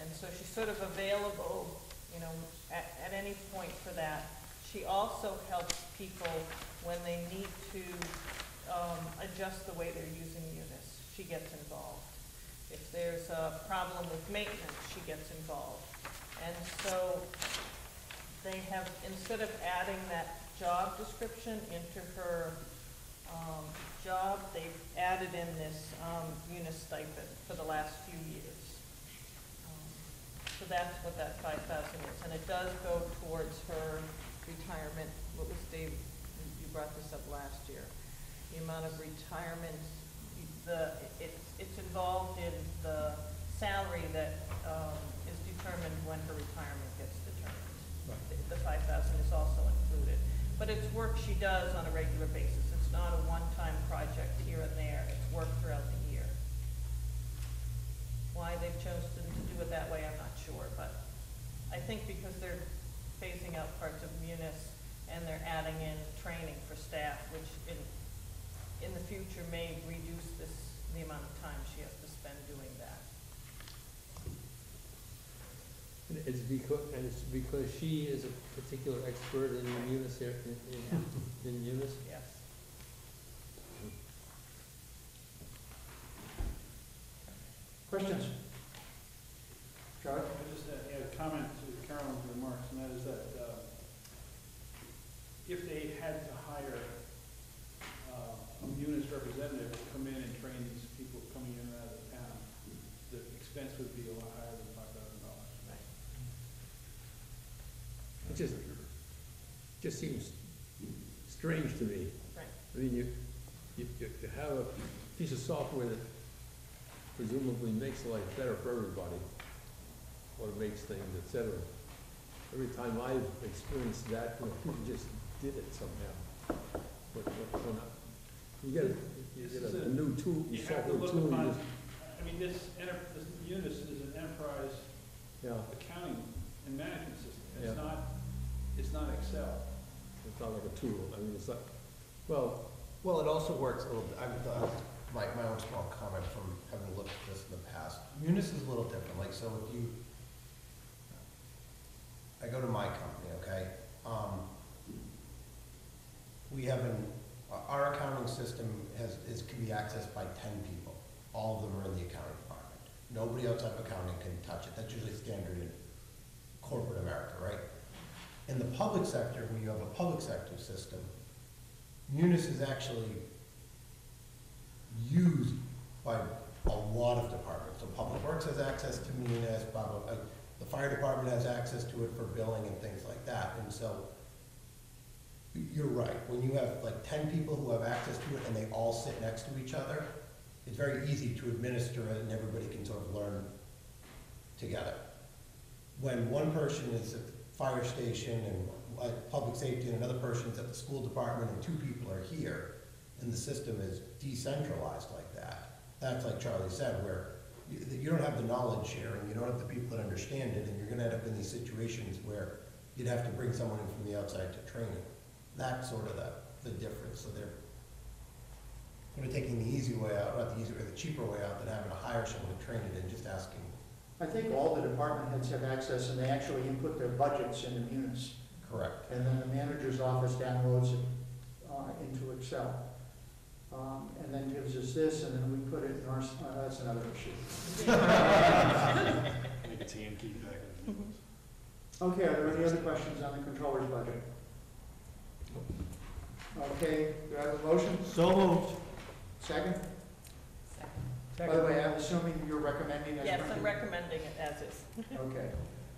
And so she's sort of available, you know, at, at any point for that. She also helps people when they need to, um, adjust the way they're using Munis. She gets involved. If there's a problem with maintenance, she gets involved. And so they have, instead of adding that job description into her, um, job, they've added in this, um, Munis stipend for the last few years. Um, So that's what that five thousand is, and it does go towards her retirement, what was Dave, you brought this up last year. The amount of retirement, the, it's, it's involved in the salary that, um, is determined when her retirement gets determined. The- The five thousand is also included, but it's work she does on a regular basis, it's not a one-time project here and there, it's work throughout the year. Why they've chosen to do it that way, I'm not sure, but I think because they're phasing out parts of Munis and they're adding in training for staff, which in, in the future may reduce this, the amount of time she has to spend doing that. And It's because, and it's because she is a particular expert in munis, in, in- in. Yes. Questions? Charlie? I just had a comment to Carolyn's remarks, and that is that uh, if they strange to me. Right. I mean, you, you, you you have a piece of software that presumably makes life better for everybody, automates things, et cetera. Every time I've experienced that, you know, people just did it somehow. But, but, when I- you get, a- you This get is a a- new tool, You have to software look tool, you upon, just, I mean, this, enter- this Munis is an enterprise yeah, accounting and management system. Yeah. It's not, it's not Excel. It's not like a tool, I mean, it's like, well, Well, it also works a little, bit- uh, my, my own small comment from having looked at this in the past. Munis is a little different, like, so if you, I go to my company, okay? Um, we have an, our accounting system has, is, can be accessed by ten people. All of them are in the accounting department. Nobody outside of accounting can touch it. That's usually standard in corporate America, right? In the public sector, when you have a public sector system, Munis is actually used by a lot of departments. So Public Works has access to Munis, blah, blah, blah. The fire department has access to it for billing and things like that. And so, you're right, when you have like ten people who have access to it and they all sit next to each other, it's very easy to administer it and everybody can sort of learn together. When one person is fire station and like public safety and another person's at the school department and two people are here, and the system is decentralized like that, that's like Charlie said, where you, you don't have the knowledge sharing, you don't have the people that understand it, and you're gonna end up in these situations where you'd have to bring someone in from the outside to train it. That's sort of the, the difference, so they're sort of taking the easy way out, not the easy way, the cheaper way out than having to hire someone to train it and just asking I think all the department heads have access, and they actually input their budgets into Munis. Correct. And then the manager's office downloads it uh, into Excel. Um, And then gives us this, and then we put it in our, s- uh, that's another issue. Make a TN key back. Okay, are there any other questions on the controller's budget? Okay, do I have a motion? So moved. Second? By the way, I'm assuming you're recommending as Yes, I'm printed? recommending it as is. Okay.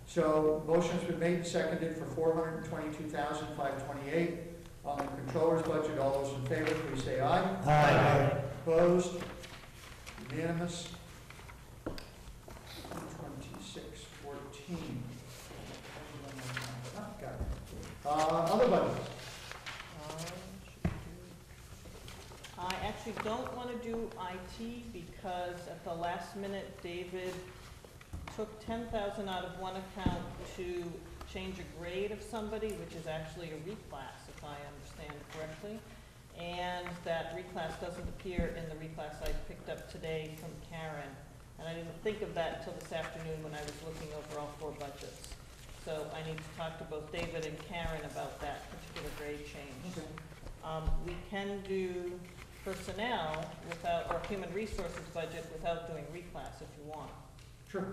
So motion's been made and seconded for four hundred and twenty-two thousand, five twenty-eight. On the controller's budget, all those in favor, please say aye. Aye. Opposed? Unanimous? Twenty-six fourteen. Got it. Uh, other budgets? Actually don't want to do IT because at the last minute, David took ten thousand out of one account to change a grade of somebody, which is actually a reclass, if I understand correctly. And that reclass doesn't appear in the reclass I picked up today from Karen. And I didn't think of that until this afternoon when I was looking over all four budgets. So I need to talk to both David and Karen about that particular grade change. Um, we can do personnel without, or human resources budget without doing reclass if you want. Sure.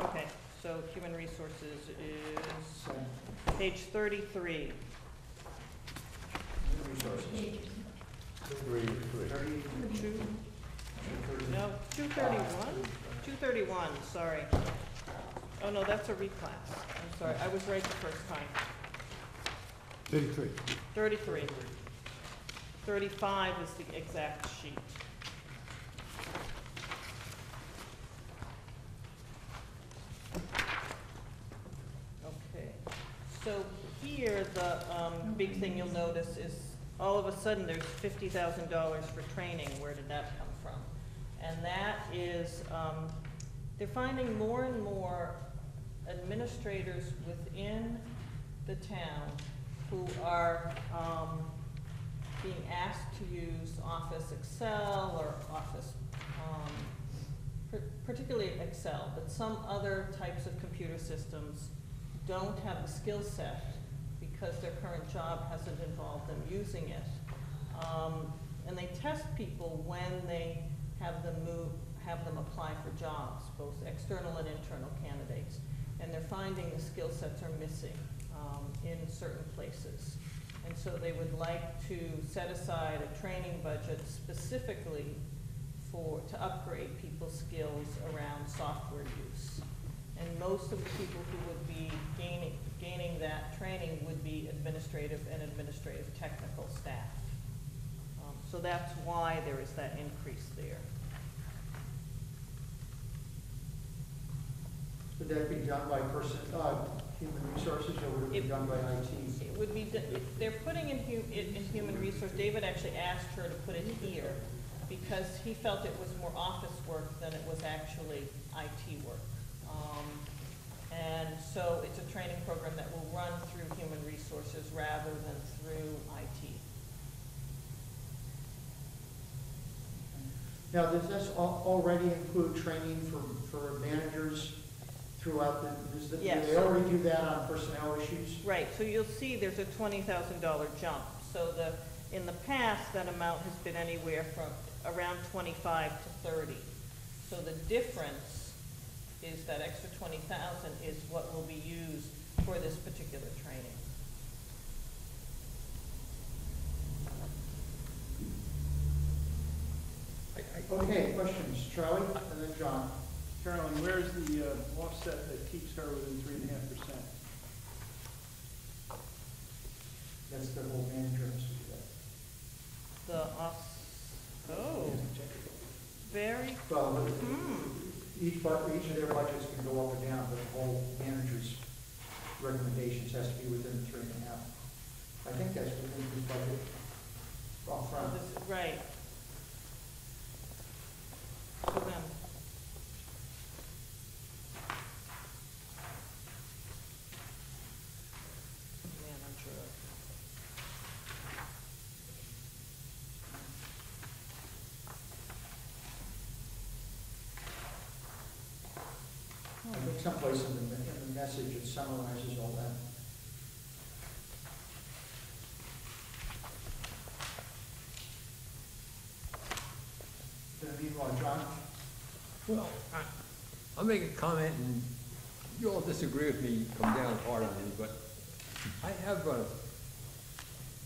Okay, so human resources is page thirty-three. Human Resources. Two, no, two thirty-one, two thirty-one, sorry. Oh, no, that's a reclass. I'm sorry, I was right the first time. Thirty-three. Thirty-three. Thirty-five is the exact sheet. Okay, so here, the, um, big thing you'll notice is, all of a sudden, there's fifty thousand dollars for training, where did that come from? And that is, um, they're finding more and more administrators within the town who are, um, being asked to use Office Excel or Office, um, particularly Excel, but some other types of computer systems don't have the skill set because their current job hasn't involved them using it. Um, and they test people when they have them move, have them apply for jobs, both external and internal candidates. And they're finding the skill sets are missing, um, in certain places. And so they would like to set aside a training budget specifically for to upgrade people's skills around software use. And most of the people who would be gaining, gaining that training would be administrative and administrative technical staff. Um, So that's why there is that increase there. Would that be done by person, uh, human resources, or would it be done by IT? It would be, d- they're putting in hu, in, in human resource, David actually asked her to put it here because he felt it was more office work than it was actually IT work. Um, and so it's a training program that will run through human resources rather than through IT. Now, does this al- already include training for, for managers throughout the, does the, do Yes. they already do that on personnel issues? Right, so you'll see there's a twenty thousand dollar jump. So the, in the past, that amount has been anywhere from around twenty-five to thirty. So the difference is that extra twenty thousand is what will be used for this particular training. Okay, questions, Charlie, and then John. Carolyn, where's the uh, offset that keeps her within three and a half percent? That's the whole manager has to do that. The off, oh, very, Well, the- hmm, each bu, each of their budgets can go up or down, but the whole manager's recommendations has to be within three and a half. I think that's within his budget. Off front. this, right. So then, manager. I think someplace in the, in the message it summarizes all that. Well, I- I'll make a comment, and you all disagree with me, come down hard on me, but I have a,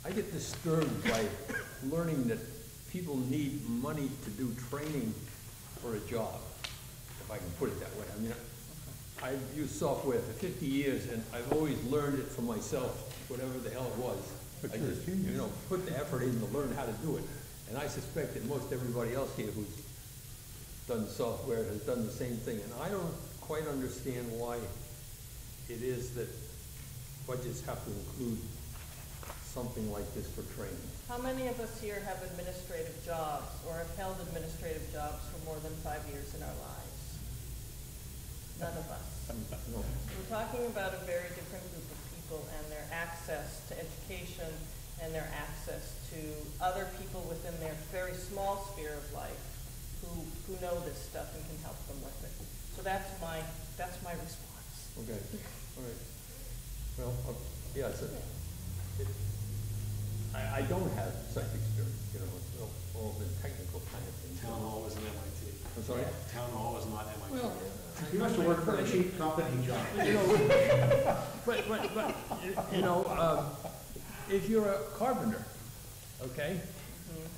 I get disturbed by learning that people need money to do training for a job, if I can put it that way. I mean, I've used software for fifty years, and I've always learned it for myself, whatever the hell it was. But I just. You know, put the effort in to learn how to do it. And I suspect that most everybody else here who's done software has done the same thing, and I don't quite understand why it is that budgets have to include something like this for training. How many of us here have administrative jobs or have held administrative jobs for more than five years in our lives? None of us. We're talking about a very different group of people and their access to education and their access to other people within their very small sphere of life who, who know this stuff and can help them with it. So that's my, that's my response. Okay, all right. Well, uh, yeah, it's a, it, I, I don't have such experience, you know, it's all, all the technical kind of things. Town hall was in MIT. I'm sorry? Town hall is not MIT. Well, You must have worked for a cheap company, John. You know, but, but, but, you know, um, if you're a carpenter, okay,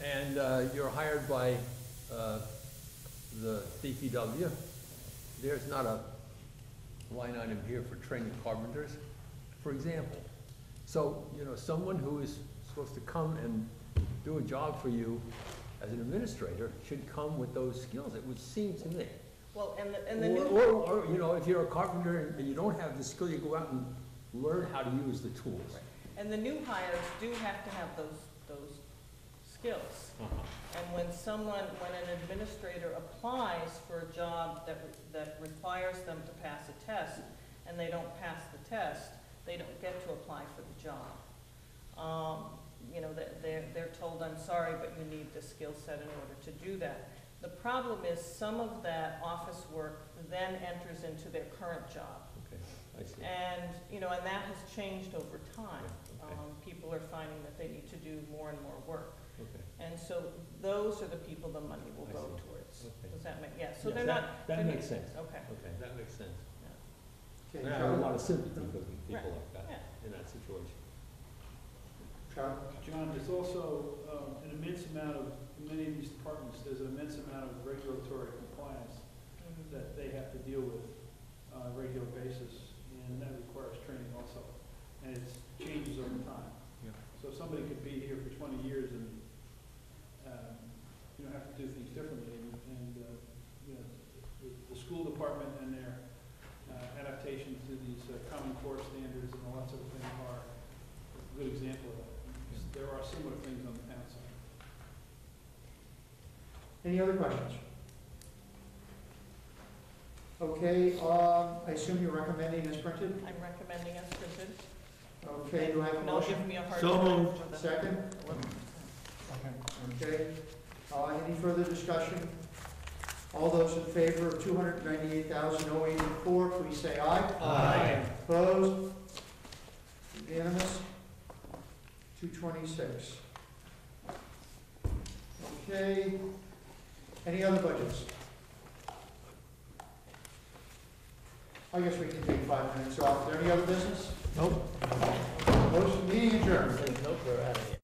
and, uh, you're hired by, uh, the DPW, there's not a line item here for training carpenters, for example. So, you know, someone who is supposed to come and do a job for you as an administrator should come with those skills, it would seem to me. Well, and the, and the Or, new. or, or, you know, if you're a carpenter and you don't have the skill, you go out and learn how to use the tools. And the new hires do have to have those, those skills. And when someone, when an administrator applies for a job that, re- that requires them to pass a test, and they don't pass the test, they don't get to apply for the job. Um, you know, they're, they're told, I'm sorry, but you need this skill set in order to do that. The problem is some of that office work then enters into their current job. Okay, I see. And, you know, and that has changed over time. Yeah, okay. Um, people are finding that they need to do more and more work. Okay. And so those are the people the money will I go see. towards. Okay. Does that make, yeah, so Yes, they're that- not. That they're makes not- sense. Okay. Okay, that makes sense. Okay, And I have a lot of sympathy for people Right, like that, yeah. in that situation. Charlie? John, there's also um, an immense amount of many of these departments, there's an immense amount of regulatory compliance that they have to deal with on a regular basis, and that requires training also. And it changes over time. Yeah. So somebody could be here for twenty years and, um, you know, have to do things differently, and, and, uh, you know, the, the school department and their uh, adaptation to these uh, common core standards and all that sort of thing are a good example of that. There are similar things on the town side. Any other questions? Okay, um, I assume you're recommending as printed? I'm recommending as printed. Okay, do I have a No, motion? give me a hard So time moved. for the Second? 11th. Okay, uh, any further discussion? All those in favor of two hundred ninety-eight thousand oh eighty-four, please say aye. Aye. Opposed? Unanimous? Two twenty-six. Okay, any other budgets? I guess we can take five minutes off. Is there any other business? Nope. Motion, meeting adjourned. Nope, we're out of here.